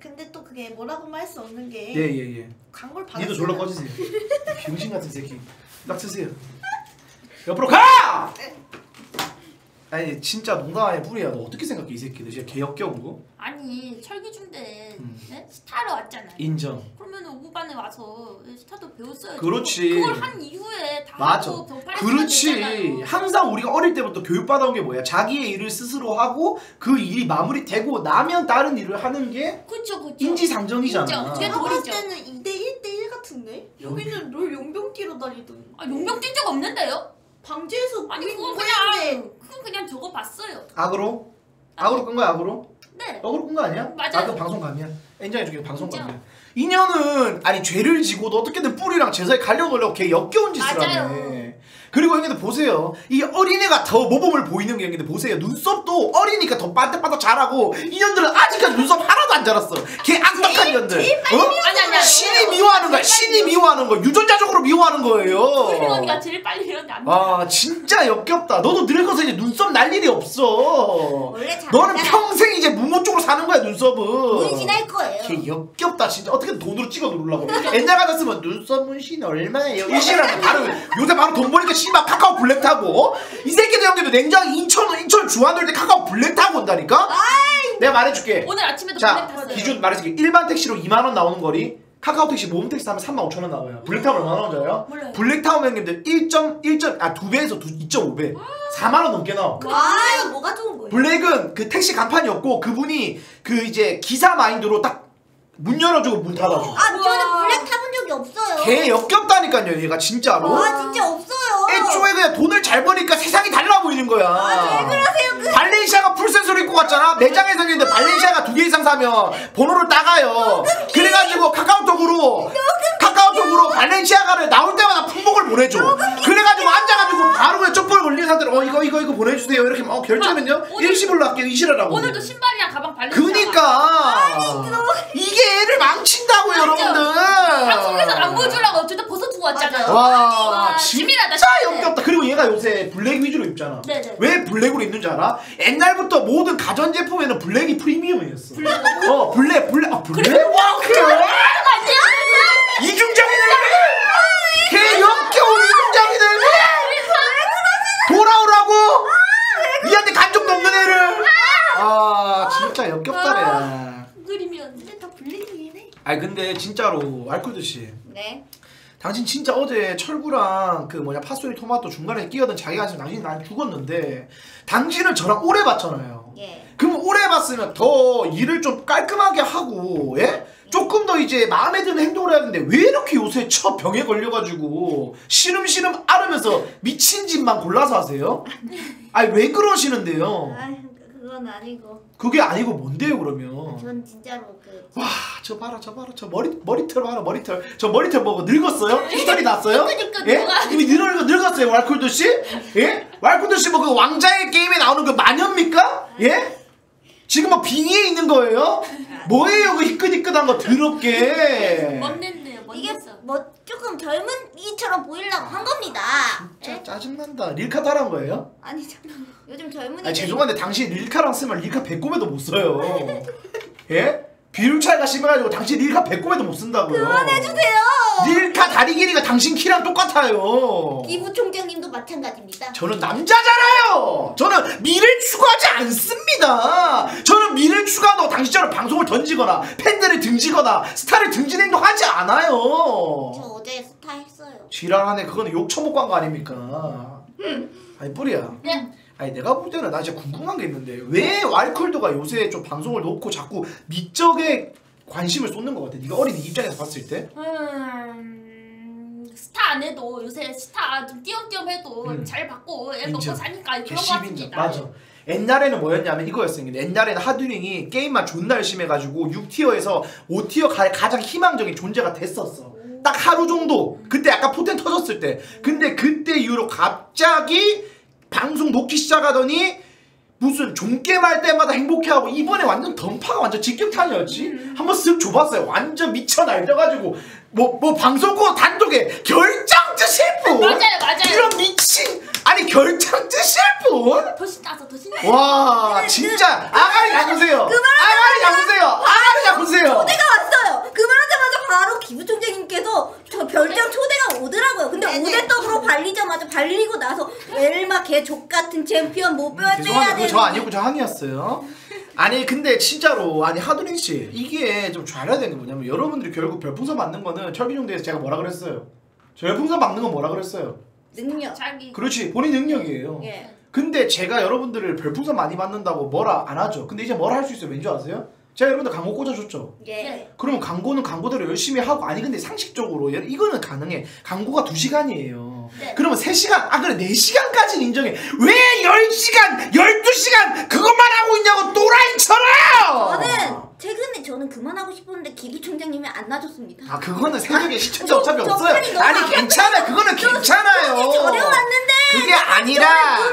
근데 또 그게 뭐라고 할수 없는 게 예예예. 광고를 받았어요. 니도 졸라 꺼지세요. 병신 같은 새끼. 딱 쓰세요. 옆으로 가! 아니 진짜 농담 아니야 뿌리야 너 어떻게 생각해 이 새끼들 진짜 개역겨고 아니 철기중대 음. 네? 스타로 왔잖아요. 인정 그러면 오후반에 와서 스타도 배웠어요. 그렇지. 그걸 한 이후에 다 맞아. 하고 그렇지. 됐잖아요. 항상 우리가 어릴 때부터 교육받아온 게 뭐야? 자기의 일을 스스로 하고 그 일이 마무리되고 나면 다른 일을 하는 게 그쵸 그쵸. 인지상정이잖아. 인정. 내가 봤을. 때는 2대 1대 1 같은데? 여기는 롤 용병 뛰러 다니던 아 용병 뛴 적 없는데요? 방지에서 아니 그건 뭐 그냥. 그건 그냥 저거 봤어요. 악으로? 악으로 끈 거야 악으로? 네. 억으로 끈 거 아니야? 맞아요. 아, 그 방송 감이야. 인정해줄게 방송 감이야. 인연은 아니 죄를 지고도 어떻게든 뿌리랑 제사에 갈려놓으려고 걔 역겨운 짓을 맞아요. 하네. 그리고 형님들 보세요. 이 어린애가 더 모범을 보이는 게 형님들 보세요. 눈썹도 어리니까 더 반짝반짝 자라고 인연들은 아직까지 눈썹 하나도 안 자랐어. 걔 악덕한 인연들. 어? 아니, 아니, 아니. 신이 미워하는 거야. 신이 미워하는 거. 유전자적으로 미워하는 거예요. 언니가 제일 빨리 이러는데 안 돼. 아 진짜 역겹다. 너도 늙어서 이제 눈썹 날 일이 없어. 원래 잘 너는 안 평생 이제 무모 쪽으로 사는 거야 눈썹은. 문신할 거예요. 걔 역겹다 진짜 어떻게 돈으로 찍어 누르려고 옛날 같았으면 눈썹 문신 얼마예요 이시라고 바로 요새 바로 돈 버니까 씨발 카카오 블랙 타고 어? 이 새끼들 형님도 냉장 인천 인천 주안돌 때 카카오 블랙 타고 온다니까 내가 말해줄게 오늘 아침에도 자 블랙 탔어요. 기준 말해줄게 일반 택시로 2만 원 나오는 거리 카카오 택시 모범 택시 타면 3만 5천 원 나와요 블랙 타면 얼마나 몰라요. 알아요? 블랙 타면 형님들 1.1점 아 2배에서 2.5배 4만 원 넘게 나와 와, 뭐가 좋은 거예요? 블랙은 그 택시 간판이었고 그분이 그 이제 기사 마인드로 딱 문 열어주고 문 닫아줘. 아, 저는 블랙 타본 적이 없어요. 걔 역겹다니까요 얘가 진짜로. 와, 진짜 없어요. 애초에 그냥 돈을 잘 버니까 세상이 달라 보이는 거야. 아, 왜 그러세요? 그- 발렌시아가 풀세트를 입고 갔잖아. 매장에서 있는데 발렌시아가 두 개 이상 사면 번호를 따가요. 그래가지고 카카오톡으로 카카오톡으로 발렌시아가를 나올 때마다 품목을 보내줘. 그래가지고 앉아가지고 바로 그냥 쩍벌 걸린 상태로 어 이거 이거 이거 보내주세요. 이렇게 막 어, 결제면요 일시불로 할게요. 이시라라고. 오늘도 신발이랑 가방 발레. 그니까 이게 애를 망친다고 여러분들. 방송에서 안 보여주려고 어쨌든 벗어두고 왔잖아요. 와 치밀하다. 진짜 역겹다. 그리고 얘가 요새 블랙 위주로 입잖아. 네네. 왜 블랙으로 입는 줄 알아? 옛날부터 모든 가전 제품에는 블랙이 프리미엄이었어. 어 블랙 블랙 아 블랙 와 그래? 이중장이네. 걔 역겨운 이중장이네. 돌아오라고. 니한테 간적 넘는 애를. 아 진짜 역겹다네. 그림이었는 블랙이긴 해. 아니 근데 진짜로 알코드 씨. 네. 당신 진짜 어제 철구랑 그 뭐냐 파소리 토마토 중간에 끼어든 자기가 지금 당신 난 죽었는데 당신은 저랑 오래 봤잖아요. 예. 그럼 오래 봤으면 더 일을 좀 깔끔하게 하고 예? 조금 더 이제 마음에 드는 행동을 해야 되는데 왜 이렇게 요새 첫 병에 걸려가지고 시름시름 앓으면서 미친 짓만 골라서 하세요? 아니 왜 그러시는데요? 아, 그건 아니고. 그게 아니고 뭔데요 그러면? 전 진짜로 그 와 저 봐라 저 봐라 저 머리 머리털 봐라 머리털 저 머리털 보고 늙었어요? 흰털이 났어요? 예? 누가- 이미 늙어 늙었어요 왈쿨도 씨? 예? 왈쿨도 씨뭐 그 왕자의 게임에 나오는 그 마녀입니까? 예? 지금 뭐 빙의에 있는 거예요? 뭐예요 그 희끗희끗한 거 더럽게 멋냈네요. 이게. 뭐 조금 젊은 이처럼 보이려고 한 겁니다. 진짜 짜증난다 릴카 따라한 거예요? 아니 잠깐 요즘 젊은이 아니 죄송한데 당신 릴카랑 쓰면 릴카 배꼽에도 못 써요 예? 비율 차이가 심해가지고 당신 릴카 배꼽에도 못 쓴다고요 그만해주세요. 릴카 다리 길이가 당신 키랑 똑같아요 기부 총장님도 마찬가지입니다. 저는 남자잖아요. 저는 미를 추구하지 않습니다. 저는 미를 추구한다고 당신처럼 방송을 던지거나 팬들을 등지거나 스타를 등지는 행동 하지 저 않아요. 어제 스타 했어요. 지랄하네. 그거는 욕 처먹고 한 거 아닙니까? 아니 뿌리야. 아니 내가 볼 때는 나 진짜 궁금한 게 있는데 왜 왈컬도가 요새 좀 방송을 놓고 자꾸 미적에 관심을 쏟는 것 같아? 네가 어린 이 입장에서 봤을 때? 음, 스타 안 해도 요새 스타 좀 띄엄띄엄 해도 음. 잘 받고 애 먹고. 사니까 그런 거 같습니다. 맞아 옛날에는 뭐였냐면 이거였어요 옛날에는 하드링이 게임만 존나 열심히 해가지고 6tier에서 5티어 가, 가장 희망적인 존재가 됐었어 딱 하루 정도 그때 약간 포텐 터졌을 때 근데 그때 이후로 갑자기 방송 놓기 시작하더니 무슨 종게임 할 때마다 행복해하고 이번에 완전 던파가 완전 직격탄이었지. 한번 쓱 줘봤어요. 완전 미쳐 날려가지고 뭐 뭐 방송국 단독에 결정 뜨실 분 맞아요, 맞아요. 이런 미친 아니 결정 뜨실 분 더 신나서 더 신나. 와 진짜 아가리 잡으세요 아가리 잡으세요 아가리 잡으세요 초대가 왔어요. 그만하자마자 바로 기부 총장님께서 저 별장 초대가 오더라고요. 근데 오대 떡으로 발리자마자 발리고 나서 엘마 개족 같은 챔피언 못 빼야 음, 죄송한데. 저 아니고 저 한이었어요. 아니 근데 진짜로 아니 하두링 씨 이게 좀잘 알아야 되는 게 뭐냐면 여러분들이 결국 별풍선 받는 거는 철기종대에서 제가 뭐라 그랬어요. 저 별풍선 받는 건 뭐라 그랬어요. 능력. 자기 그렇지 본인 능력이에요. 예. 근데 제가 여러분들을 별풍선 많이 받는다고 뭐라 안 하죠. 근데 이제 뭐라 할 수 있어요. 왠지 아세요? 제가 여러분들 광고 꽂아줬죠. 예. 그러면 광고는 광고대로 열심히 하고 아니 근데 상식적으로 얘- 이거는 가능해 광고가 2 시간이에요 네. 그러면 3시간 아 그래 4시간까지는 인정해 왜 10시간 12시간 그것만 하고 있냐고 또라이처럼 저는 최근에 저는 그만하고 싶었는데 기부 총장님이 안 놔줬습니다. 아 그거는 새벽에 시청자 저- 어차피 저 없어요 너무 아니. 괜찮아 그거는 괜찮아요 저려왔는데 그게 아니라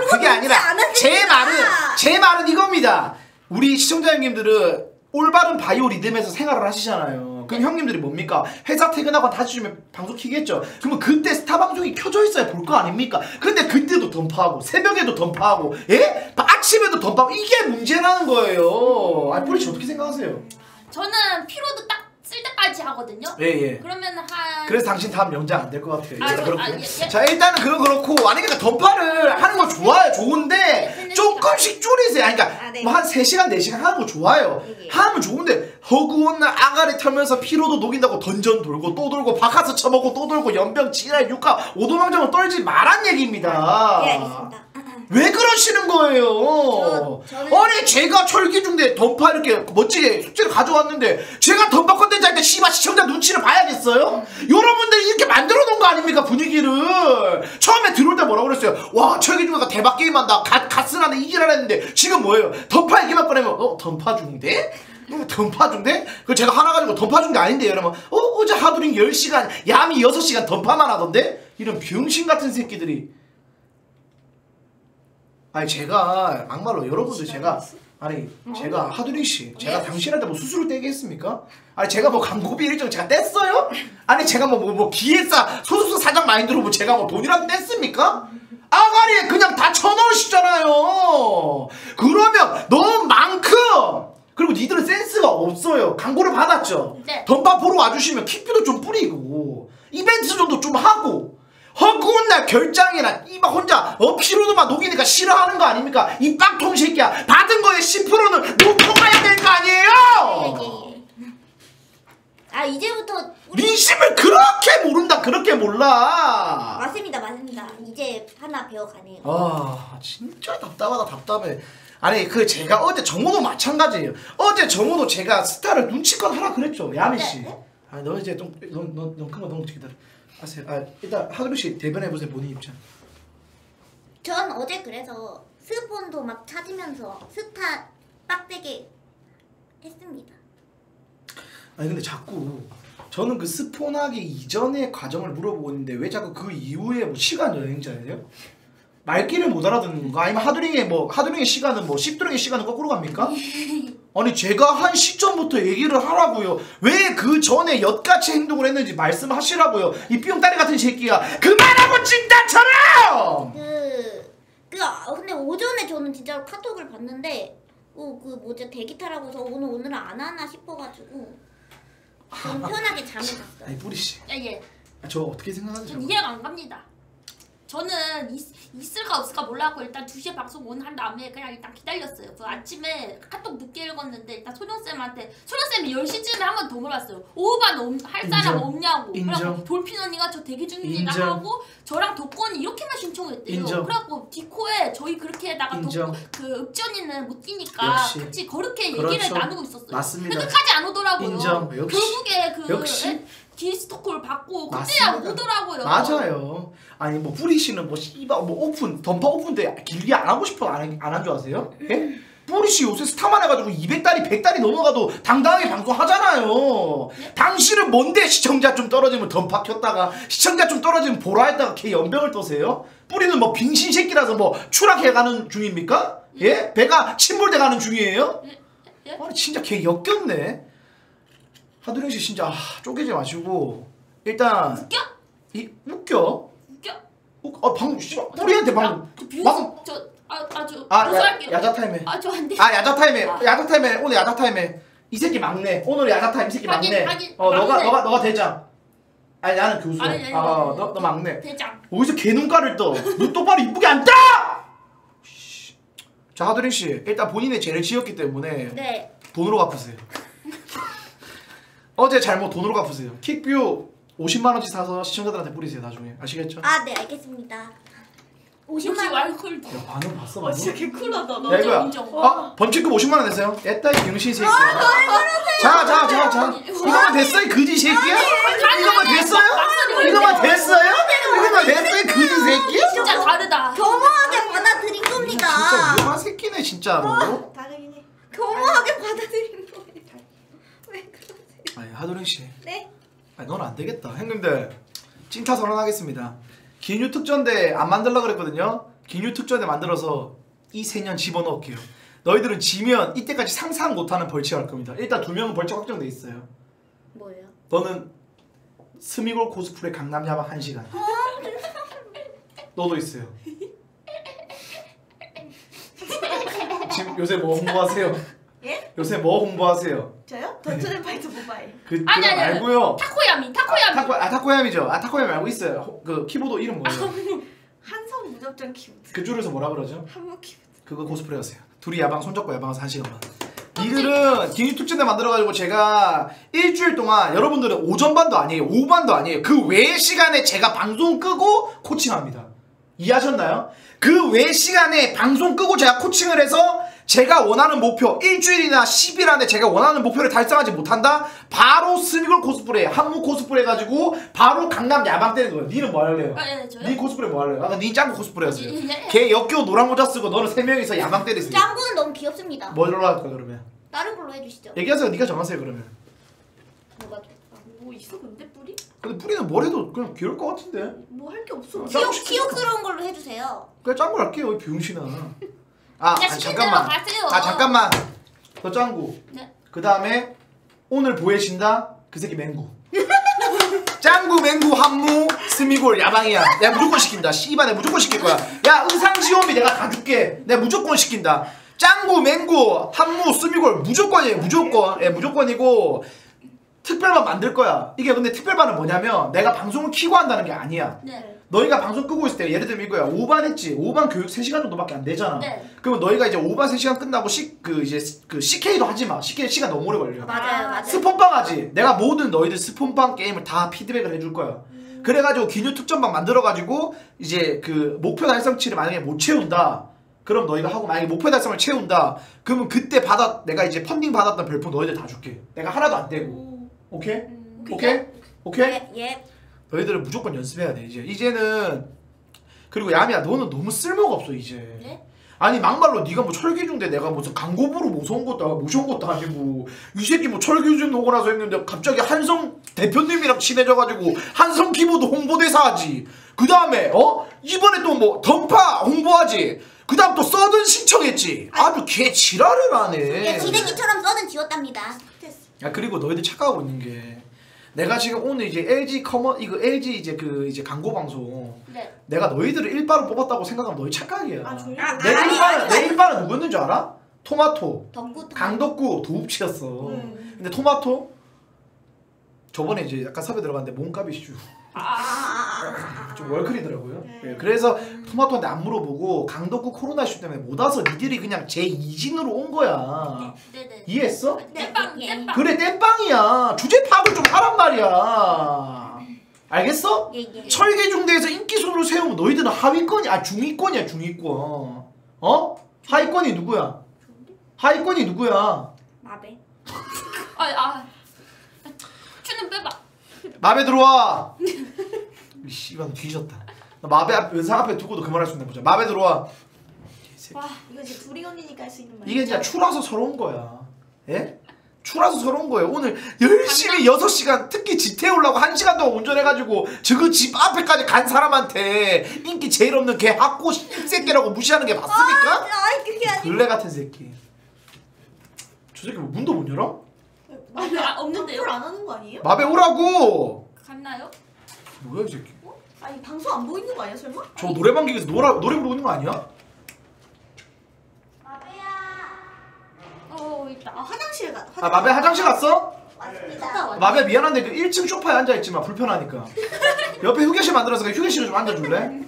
그게 아니라. 제 말은 제 말은 이겁니다. 우리 시청자 형님들은 올바른 바이오 리듬에서 생활을 하시잖아요. 그럼 형님들이 뭡니까? 회사 퇴근하고 다시 주면 방송 키겠죠. 그러면 그때 스타 방송이 켜져 있어야 볼 거 아닙니까? 근데 그때도 던파하고 새벽에도 던파하고 예? 아침에도 던파하고 이게 문제라는 거예요. 아 뿌리 씨 어떻게 생각하세요? 저는 피로도 딱 쓸 때까지 하거든요. 예, 예. 그러면 한 그래서 당신 다음 영장 안 될 것 같아요. 아, 일단 저- 그렇고. 아, 예, 예. 자 일단은 그건 그렇고 아니 그러니까 던파를 하는 거 좋아요. 좋은데 조금씩 줄이세요. 아니, 그러니까 네. 뭐한 3시간 4시간 하는 거 좋아요. 하면 좋은데 허구한 날 아가리 털면서 피로도 녹인다고 던전 돌고 또 돌고 바카스 쳐먹고 또 돌고 염병 지랄 육갑 오도방정을 떨지 말란 얘기입니다. 예, 알겠습니다. 왜 그러시는 거예요? 아니 제가 철기 중대 던파 이렇게 멋지게 숙제를 가져왔는데 제가 던파 컨텐츠 할 때 씨발 시청자 눈치를 봐야겠어요? 여러분들이 이렇게 만들어 놓은 거 아닙니까 분위기를 처음에 들어올 때 뭐라고 그랬어요? 와 철기 중대가 대박 게임한다 갓, 갓스나네 이지랄 했는데 지금 뭐예요? 던파 얘기만 꺼내면 어? 던파 중대? 어, 던파 중대? 그 제가 하나 가지고 던파 중대 아닌데 여러분 어? 어제 하두링 10시간 야미 6시간 던파만 하던데? 이런 병신 같은 새끼들이 아니 제가 막말로 여러분들 제가 아니 제가 하두리 씨 제가 당신한테 뭐 수수료 떼게 했습니까? 아니 제가 뭐 광고비 일정 제가 뗐어요? 아니 제가 뭐뭐 뭐 기획사 소속사 사장 마인드로 뭐 제가 뭐 돈이라도 뗐습니까? 아가리에 그냥 다 쳐넣으시잖아요. 그러면 너무 많큼 그리고 니들은 센스가 없어요. 광고를 받았죠. 네. 던파 보러 와주시면 킥비도 좀 뿌리고 이벤트 정도 좀 하고 허구한 날 결장이나 이 막 혼자 어 피로도만 녹이니까 싫어하는 거 아닙니까? 이 빡통 새끼야 받은 거에 10%는 놓고 가야 될 거 아니에요? 아 이제부터 민심을 그렇게 모른다 그렇게 몰라 맞습니다, 맞습니다. 이제 하나 배워가네요. 아 진짜 답답하다 답답해 아니 그 제가 어제 정호도 마찬가지예요 어제 정호도 제가 스타를 눈치껏 하라 그랬죠 야미씨 아너 이제 좀넌넌큰거 너무 기다려 아세요 아 일단 하루씨 대변해 보세요 본인 입장 전 어제 그래서 스폰도 막 찾으면서 스타 빡세게 했습니다. 아니 근데 자꾸 저는 그 스폰하기 이전의 과정을 물어보고 있는데 왜 자꾸 그 이후에 뭐 시간 여행자예요? 말귀를 못 알아듣는 건가? 아니면 하두링의 뭐 하두링의 시간은 뭐 씹두링의 시간은 거꾸로 갑니까? 아니 제가 한 시점부터 얘기를 하라고요. 왜 그 전에 엿같이 행동을 했는지 말씀하시라고요. 이 뿅다리 같은 새끼가 그만하고 찐따처럼. 그, 그, 아, 근데 오전에 저는 진짜로 카톡을 봤는데, 어, 그 뭐지, 대기 타라고서 오늘, 오늘은 안 하나 싶어가지고, 좀 편하게 잠을 잤어요. 아니 뿌리 씨, 예, 예. 아, 저 어떻게 생각하세요? 전 이해가 안 갑니다. 저는 있, 있을까 없을까 몰랐고 일단 2시에 방송 온 한 다음에 그냥 일단 기다렸어요. 그 아침에 카톡 늦게 읽었는데 일단 소녀쌤한테 소녀쌤이 10시쯤에 한 번 더 물어봤어요. 오후반 옴- 할 사람. 없냐고. 그래갖고 돌핀 언니가 저 대기 인정. 하고 저랑 독건이 이렇게만 신청했대요. 인정. 그래갖고 디코에 저희 그렇게다가 인정. 독건 그 읍지 언니는 못 뛰니까 역시. 같이 그렇게 얘기를 그렇죠. 나누고 있었어요. 맞습니다. 끝까지 안 오더라고요. 인정. 역시. 결국에 그 역시. 에? 디스토콜 받고 그때야 맞습니다. 오더라고요. 맞아요. 아니 뭐 뿌리 씨는 뭐 씨발 뭐 오픈 던파 오픈 때 길게 안 하고 싶어 안한 줄 아세요? 예? 뿌리 씨 요새 스타만 해가지고 200달이 100달이 넘어가도 당당하게 방송하잖아요. 당신은 뭔데 시청자 좀 떨어지면 던파 켰다가 시청자 좀 떨어지면 보라 했다가 개 염병을 떠세요? 뿌리는 뭐 빙신 새끼라서 뭐 추락해가는 중입니까? 예? 배가 침몰돼 가는 중이에요? 아니 진짜 걔 역겹네. 하두령 씨 진짜 아, 쪼개지 마시고 일단 웃겨? 이 웃겨? 웃겨? 웃, 아 방금 씨발 뿌리한테 방금 뷰 방금 저아 아 저 아 야, 고소할게요. 야자 타임에 아 저 안 돼. 아 야자 타임에 야자 타임에 오늘 야자 타임에 이 새끼 막내 오늘 야자 타임 이 새끼 하긴, 막내 하긴, 어 너가 막내. 너가 너가 대장 아니 나는 교수 아니, 아니, 아너 아니, 너 막내 대장. 어디서 개 눈가를 떠너 똑바로 이쁘게 안 떠! 씨. 자 하두령 씨 일단 본인의 죄를 지었기 때문에 네. 돈으로 갚으세요. 어제 잘못 돈으로 갚으세요. 킥뷰 50만 원치 사서 시청자들한테 뿌리세요 나중에 아시겠죠? 아, 네, 알겠습니다. 50만 역시 원. 야 반응 봤어 어 방금? 진짜 개쿨하다 너. 야 이거야. 인정. 어 번칙금 50만 원 냈어요. 됐다 이 병신 새끼야. 자자자자 이거만 됐어 이 그지 새끼야? 이거만 됐어요? 이거만 됐어요? 이거만 됐어 이 그지 새끼야? 진짜 다르다. 겸허하게 받아들인 겁니다. 진짜 위험한 새끼네 진짜로. 다르긴 해. 겸허하게 받아들인 그러세요? 아니 하도령 씨. 네? 아니 넌 안 되겠다. 형님들 찐타 선언하겠습니다. 기뉴 특전대 안 만들라 그랬거든요. 기뉴 특전대 만들어서 이 세 년 집어넣을게요. 너희들은 지면 이때까지 상상 못하는 벌칙할 겁니다. 일단 두 명은 벌칙 확정돼 있어요. 뭐예요? 너는 스미골 코스프레 강남 야방 1시간. 너도 있어요. 지금 요새 뭐 홍보하세요? 예? 요새 뭐 홍보하세요? 저요? 던전 파이트 모바일. 그 아니 아니 아니. 말고요. 타코야미 타코야미. 타코 아 타코야미죠. 아 타코야미 알고 있어요. 호- 그 키보드 이름 뭐예요? 한성 무접전 키보드. 그 줄에서 뭐라 그러죠? 한무 키보드. 그거 코스프레였어요. 둘이 야방 손잡고 야방에서 한 시간만. 이들은 기뉴 특전대 만들어가지고 제가 일주일 동안 여러분들은 오전반도 아니에요. 오후반도 아니에요. 그 외 시간에 제가 방송 끄고 코칭합니다. 이해하셨나요? 그 외 시간에 방송 끄고 제가 코칭을 해서 제가 원하는 목표 일주일이나 10일 안에 제가 원하는 목표를 달성하지 못한다? 바로 스미골 코스프레, 한무 코스프레 해가지고 바로 강남 야방 때리는 거예요. 니는 뭐 할래요? 아, 예, 저요? 니 코스프레 뭐 할래요? 아까 니 짱구 코스프레였어요. 예, 예. 걔 역겨운 노란 모자 쓰고 너는 세 명이서 야방 때리세요. 짱구는 너무 귀엽습니다. 뭘로 할까 그러면? 다른 걸로 해주시죠. 얘기하세요. 네가 정하세요 그러면. 뭐가 뭐 있어 근데 뿌리? 근데 뿌리는 뭘 해도 그냥 귀여울 것 같은데. 뭐 할 게 없어. 귀엽, 귀엽스러운 걸로 해주세요. 그냥 짱구 할게요 이 병신아. 아 아니, 잠깐만. 아 잠깐만. 너 짱구. 네. 그 다음에 오늘 보여진다 그 새끼 맹구. 짱구 맹구 한무 스미골 야방이야. 내가 무조건 시킨다. 씨발 내가 무조건 시킬 거야. 야 의상 지원비 내가 다 줄게. 내가 무조건 시킨다. 짱구 맹구 한무 스미골 무조건이에요. 무조건. 예 무조건이고 특별반 만들 거야. 이게 근데 특별반은 뭐냐면 내가 방송을 키고 한다는 게 아니야. 네. 너희가 방송 끄고 있을 때 예를 들면 이거야. 5반 했지. 5반 교육 3시간 정도밖에 안 되잖아. 네. 그러면 너희가 이제 5반 3시간 끝나고 시, 그 이제 그 CK도 하지 마. CK 시간 너무 오래 걸려. 맞아요, 맞아요. 스폰방 하지. 내가 모든 너희들 스폰방 게임을 다 피드백을 해줄 거야. 그래가지고 기뉴 특전방 만들어가지고 이제 그 목표 달성치를 만약에 못 채운다. 그럼 너희가 하고 만약에 목표 달성을 채운다. 그러면 그때 받았 내가 이제 펀딩 받았던 별풍 너희들 다 줄게. 내가 하나도 안 떼고. 오케이? 오케이? 오케이? 예, 예. 너희들은 무조건 연습해야 돼 이제 이제는 그리고 야미야 너는 너무 쓸모가 없어 이제 네? 아니 막말로 네가 뭐 철기중대 내가 무슨 광고부로 모셔온 것도 모셔온 것도 아니고 이 새끼 뭐 철기중 오고 나서 했는데 갑자기 한성 대표님이랑 친해져가지고 한성 키보드 홍보대사 하지 그 다음에 어 이번에 또 뭐 던파 홍보하지. 그 다음 또 써든 신청했지. 아주 개 지랄을 예, 하네. 기대기처럼 써는 지웠답니다. 야 그리고 너희들 착각하고 있는 게 내가 지금 오늘 이제 LG 커머 이거 LG 이제 그 이제 광고 방송 네. 내가 너희들을 일바로 뽑았다고 생각하면 너희 착각이야. 아, 내 아니, 일바는 아니, 내. 일바는 누구였는 줄 알아? 토마토, 덕구 강덕구, 도읍치였어. 음. 근데 토마토 저번에 이제 약간 섭외 들어갔는데 몸값이 슈. 좀 월클이더라고요. 예, 그래서 토마토한테 안 물어보고 강덕구 코로나 이슈 때문에 못 와서 니들이 그냥 제 이진으로 온 거야. 네네. 이해했어? 땜빵 땜빵. 그래 땜빵이야. 주제 파악을 좀 하란 말이야. 알겠어? 예, 예. 철계 중대에서 인기순으로 세우면 너희들은 하위권이 아 중위권이야 중위권. 어? 하위권이 누구야? 하위권이 누구야? 마베. 아 아. 추는 빼봐. 마베 들어와. 이 씨발 뒤졌다. 나 마베 앞 연상 앞에 두고도 그만할 수 있나 보자. 마베 들어와. 와 이거 이제 둘이 언니니까 할 수 있는 말. 이게 진짜 추라서 서러운 거야. 예? 추라서 서러운 거예요. 오늘 열심히 6시간 특히 집 태우려고 1시간 동안 운전해가지고 저그 집 앞에까지 간 사람한테 인기 제일 없는 걔 학고 새끼라고 무시하는 게 맞습니까? 아이 그게 아니. 벌레 같은 새끼. 저 새끼 뭐 문도 못 열어? 마베 아, 없는데요? 안 하는 거 아니에요? 마베 오라고! 갔나요? 뭐야 이 새끼. 아니 방송 안 보이는 거 아니야 설마? 저 노래방 기에서 노래, 노래 부르고 있는 거 아니야? 어 있다. 아 화장실 가. 아 마베 화장실 갔어? 맞습니다. 마베 미안한데 그 1층 소파에 앉아있지만 불편하니까 옆에 휴게실 만들어서 그 휴게실에 좀 앉아줄래?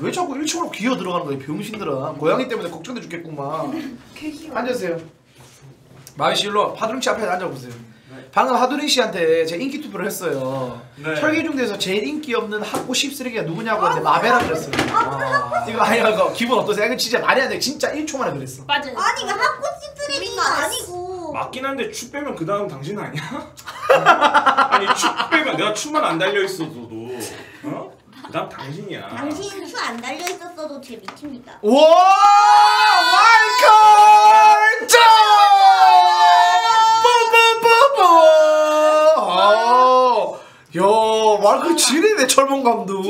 왜 자꾸 1층으로 기어 들어가는 거야 이 병신들아 고양이 때문에 걱정돼 죽겠구만 앉으세요 마베 씨 일로 와. 씨 앞에 앉아보세요 방금 하두링 씨한테 제가 인기 투표를 했어요 네. 철기 중대에서 제일 인기 없는 학고 씹쓰레기가 누구냐고 했는데 마베라 그랬어요 이거 아니야 이거 기분 어떠세요? 이거 진짜 말이 안 돼 진짜 1초 만에 그랬어 맞아요. 아니 이거 학고 씹쓰레기가 아니고. 맞긴 한데 추 빼면 그 다음 당신 아니야? 아니 추 빼면 내가 추만 안 달려 있어도 어? 그 다음 당신이야. 당신 추안 달려 있었어도 제 밑입니다. 와 와이컬 점! 야 마이클 지리네 철봉감도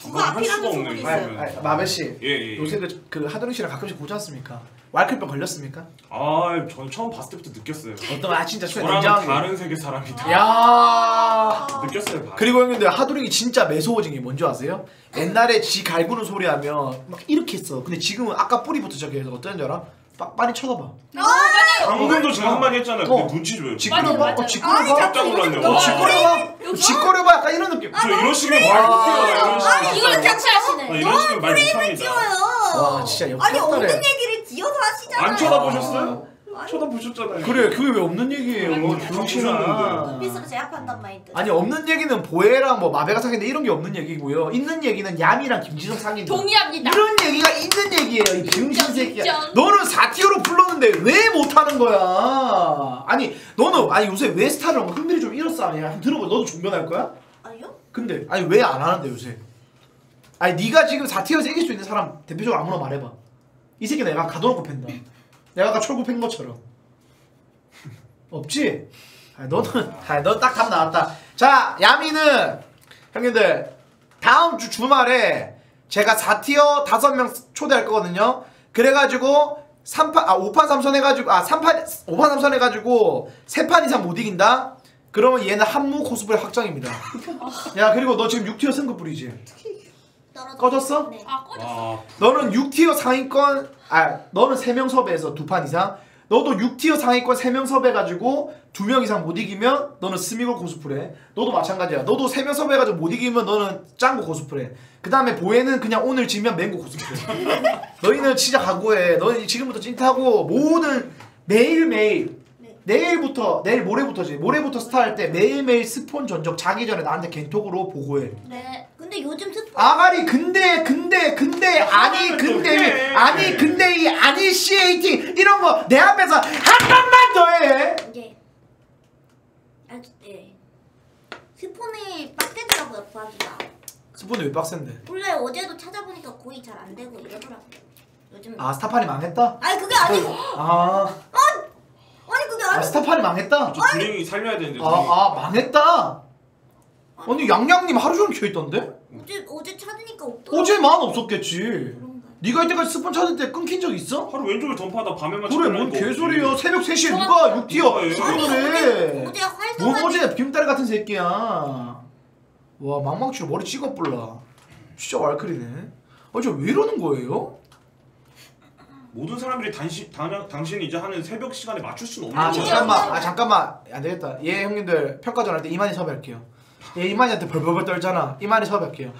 누가 앞이라는 소문이 있어요. 아, 아, 마베 씨 예, 예. 요새 그, 그 하드링 씨랑 가끔씩 보지 않습니까? 와이클병 걸렸습니까? 아, 전 처음 봤을 때부터 느꼈어요. 어떤 아 진짜 냉정하게 다른 세계 사람이다. 야 느꼈어요. 바로. 그리고 형님들 하두링이 진짜 매서워진 게 뭔지 아세요? 옛날에 지 갈구는 소리 하면 막 이렇게 했어 근데 지금은 아까 뿌리부터 시작해서 어떤 줄 알아? 빡 빤히 쳐다봐 방금도 제가 한마디 했잖아요. 어. 근데 눈치 줘요. 짓거려봐 어 짓거려봐 깜짝 놀랐네. 어 와. 짓거려봐 짓거려봐 약간 이런 느낌 저 이런 식이면 말 못해요. 이런 식이면. 아니 이거를 같이 하시네. 아, 이런 식이면 말 못합니다. 와 진짜 아니 없는 얘기를 지어서 하시잖아요. 안 쳐다보셨어요? 쳐다보셨잖아요. 그래 그게 왜 없는 얘기예요 음, 병신아 눈빛으로 제압한단 마인드. 아니 없는 얘기는 보혜랑 뭐 마베가 사귀는데 이런 게 없는 얘기고요 있는 얘기는 얌이랑 김지성 사귄다 동의합니다. 이런 얘기가 있는 얘기예요 이 병신 새끼야 인정. 너는 4티어로 불렀는데 왜 못하는 거야 아니 너는 아니 요새 왜 스타를 흥미를 좀 잃었어 아니야 한번 들어봐 너도 종변할 거야? 아니요? 근데 아니 왜 안 하는데 요새 아니 네가 지금 4티어에서 이길 수 있는 사람 대표적으로 아무나 말해봐 이 새끼 내가 가둬놓고 팬다 내가 아까 철구 팬 것처럼 없지? 아니 너는 아니 너딱 답 나왔다 자 야미는 형님들 다음 주 주말에 제가 4티어 5명 초대할 거거든요 그래가지고 3판 아 5판 3선 해가지고 아 3판 5판 3선 해가지고 3판 이상 못 이긴다? 그러면 얘는 한무 코스프레 확정입니다 야 그리고 너 지금 6티어 승급 뿌리지? 꺼졌어? 아 꺼졌어. 와, 너는 6티어 상위권 아 너는 3명 섭외해서 두 판 이상. 너도 6티어 상위권 3명 섭외해가지고 2명 이상 못 이기면 너는 스미골 코스프레 너도 마찬가지야. 너도 3명 섭외해가지고 못 이기면 너는 짱구 코스프레 그 다음에 보혜는 그냥 오늘 지면 맹구 코스프레 너희는 진짜 각오해. 너는 지금부터 찐타고 모든 매일매일 내일부터 내일 모레부터지 모레부터 스타할 때 매일매일 스폰 전적 자기 전에 나한테 겐톡으로 보고해 네. 근데 요즘 스포 아가리 근데 근데 근데 아니 근데 아니 근데 이 아니 CAT 이런 거 내 앞에서 한 번만 더해 예. 아, 예. 스폰이 빡세더라고요 구하기가. 스폰이 왜 빡센데 원래 어제도 찾아보니까 거의 잘 안 되고 이러더라고요. 요즘. 아 스타판이 망했다? 아니 그게 아니고. 아, 아니 그게 아 아니고. 스타판이 망했다? 저 드링이 살려야 되는데. 아, 아 망했다? 아니 양양님 하루 종일 켜 있던데? 어제 어제 찾으니까 없더라. 어제 만 없었겠지. 네가 이때까지 스폰 찾을 때 끊긴 적 있어? 하루 왼쪽을 던파하다 밤에만 그래 뭔 개소리야 없지. 새벽 3시에 누가 아니, 6티어 스폰을 해 어제 활성화. 뭔 어제 빔다리 같은 새끼야 와 망망치로 머리 찍어 불라 진짜 왈클이네 어제 왜 이러는 거예요? 모든 사람들이 당신 당, 당신이 이제 하는 새벽 시간에 맞출 수는 없는 아 거야. 잠깐만. 아 잠깐만. 안 되겠다. 얘 형님들 평가전 할 때 이만희 섭외할게요. 얘 이만희한테 벌벌벌 떨잖아. 이만희 섭외할게요.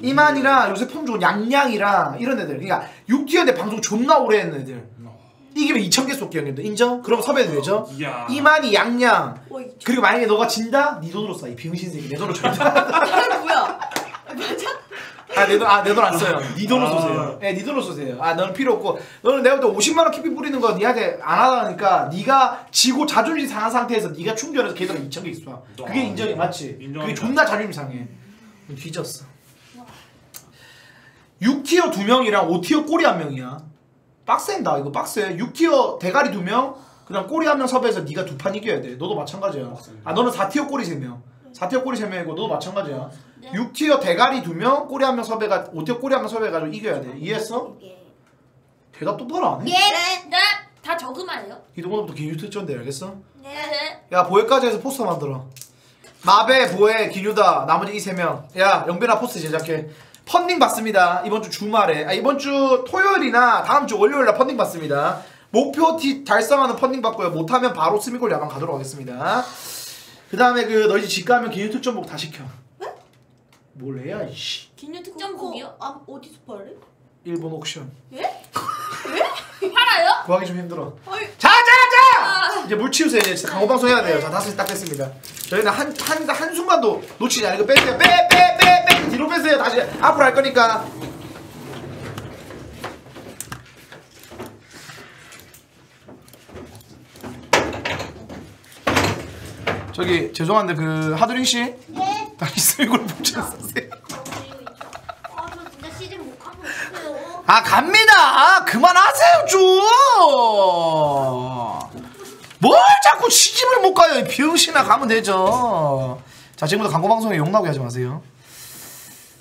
이만희랑 요새 폼 좋은 양양이랑 이런 애들. 그러니까 6티어인데 방송 존나 오래 했는 애들. 이기면 2,000개 쏠게 형님들. 인정? 그럼 섭외도 되죠? 이야. 이만희 양양. 그리고 만약에 너가 진다? 네 돈으로 쏴이 병신 새끼. 내 돈으로 절대 뭐야? 아 내 돈 안 써요. 네 돈으로 아. 쏘세요. 예네 돈으로 쏘세요. 아 너는 필요 없고. 너는 내가 볼 때 50만 원 키피 뿌리는 거 니한테 안 하다니까 네가 지고 자존심 상한 상태에서 네가 충전해서 걔들아 2,000개 쏴 그게 아, 인정이 맞지? 그게. 존나 자존심 상해. 뒤졌어. 6티어 2명이랑 5티어 꼬리 1명이야. 빡센다 이거 빡세. 6tier 대가리 2명 그다음 꼬리 1명 섭외해서 네가 두 판 이겨야 돼. 너도 마찬가지야. 아 너는 4티어 꼬리 3명 4티어 꼬리 3명이고 너도 마찬가지야 6tier 대가리 2명 꼬리 1명 섭외가 5tier 꼬리 1명 섭외해가지고 이겨야 돼 이해했어? 대답 똑바로 안 해? 예. 네. 다 적으만요. 이동호부터 기뉴 특전대 알겠어? 네. 야 보혜까지 해서 포스터 만들어 마베 보혜 기뉴다 나머지 이 세 명 야 영빈아 포스터 제작해 펀딩 받습니다 이번 주 주말에 아 이번 주 토요일이나 다음 주 월요일날 펀딩 받습니다 목표 티 달성하는 펀딩 받고요 못하면 바로 스미골 야방 가도록 하겠습니다 그 다음에 그 너희 집 집가면 기뉴 특전복 다 시켜. 뭘 해야 이씨. 기뉴 특전복이요? 아 어디서 팔래? 일본 옥션. 예? 팔아요? 구하기 좀 힘들어. 어이. 자 자 자! 이제 물 치우세요 이제. 진짜 강호 방송 해야 돼요. 자 다섯 시딱 됐습니다. 저희는 한 한 한 순간도 놓치지 않고 빼세요. 빼 빼 빼 빼. 뒤로 빼세요. 다시 앞으로 할 거니까 저기 죄송한데 그 하두링 씨 네. 다시 스미골 붙여주세요 아저 진짜 시즌 못 하고 있어요. 아 갑니다 그만하세요 좀 뭘 자꾸 시집을 못 가요 이 병신아 가면 되죠 자 지금부터 광고 방송에 욕 나오게 하지 마세요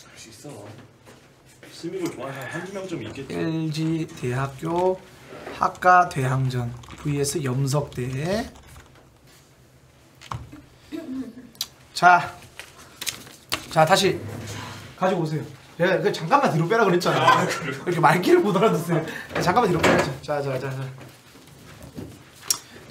할 수 있어. 스미를 좋아하는 사람 한두 명쯤 있겠지. LG 대학교 학과 대항전 vs 염석대 자, 자 다시 가지고 오세요. 예, 그 잠깐만 뒤로 빼라 그랬잖아. 이렇게 말귀를 못 알아듣어요. 예, 잠깐만 뒤로 빼야죠. 자, 자, 자, 자.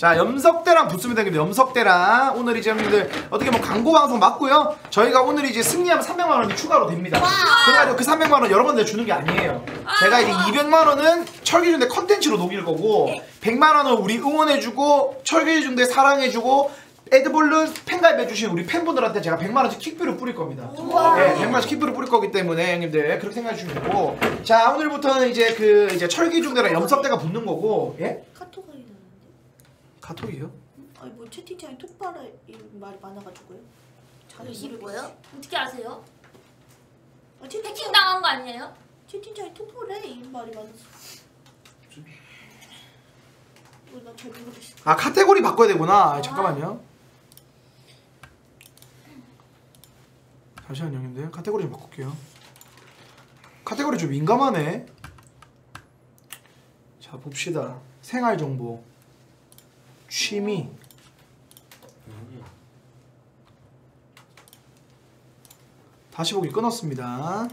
자, 염석대랑 붙으면 되는데 염석대랑 오늘 이제 형님들 어떻게 뭐 광고 방송 맞고요. 저희가 오늘 이제 승리하면 300만 원이 추가로 됩니다. 그래가지고 그 300만 원 여러분들 주는 게 아니에요. 제가 이제 200만 원은 철기중대 컨텐츠로 녹일 거고 100만 원은 우리 응원해주고 철기중대 사랑해주고 에드볼룬 팬가입해 주신 우리 팬분들한테 제가 100만 원씩 킥뷰를 뿌릴 겁니다. 네, 100만 원씩 킥뷰를 뿌릴 거기 때문에 형님들 그렇게 생각해 주시면 되고 자 오늘부터는 이제 그 이제 철기 중대랑 염석대가 붙는 거고 예? 카톡 알리는데. 카톡이요? 아니 뭐 채팅창에 톡바라 이런 말이 많아가지고요. 자기 이름 뭐예요? 어떻게 아세요? 아, 채팅창 해킹 당한 거 아니에요? 채팅창에 톡바래 이런 말이 많았어. 어. 아 카테고리 바꿔야 되구나 아, 잠깐만요 잠시만요 형님들 카테고리 좀 바꿀게요. 카테고리 좀 민감하네. 자 봅시다. 생활정보 취미. 다시 보기 끊었습니다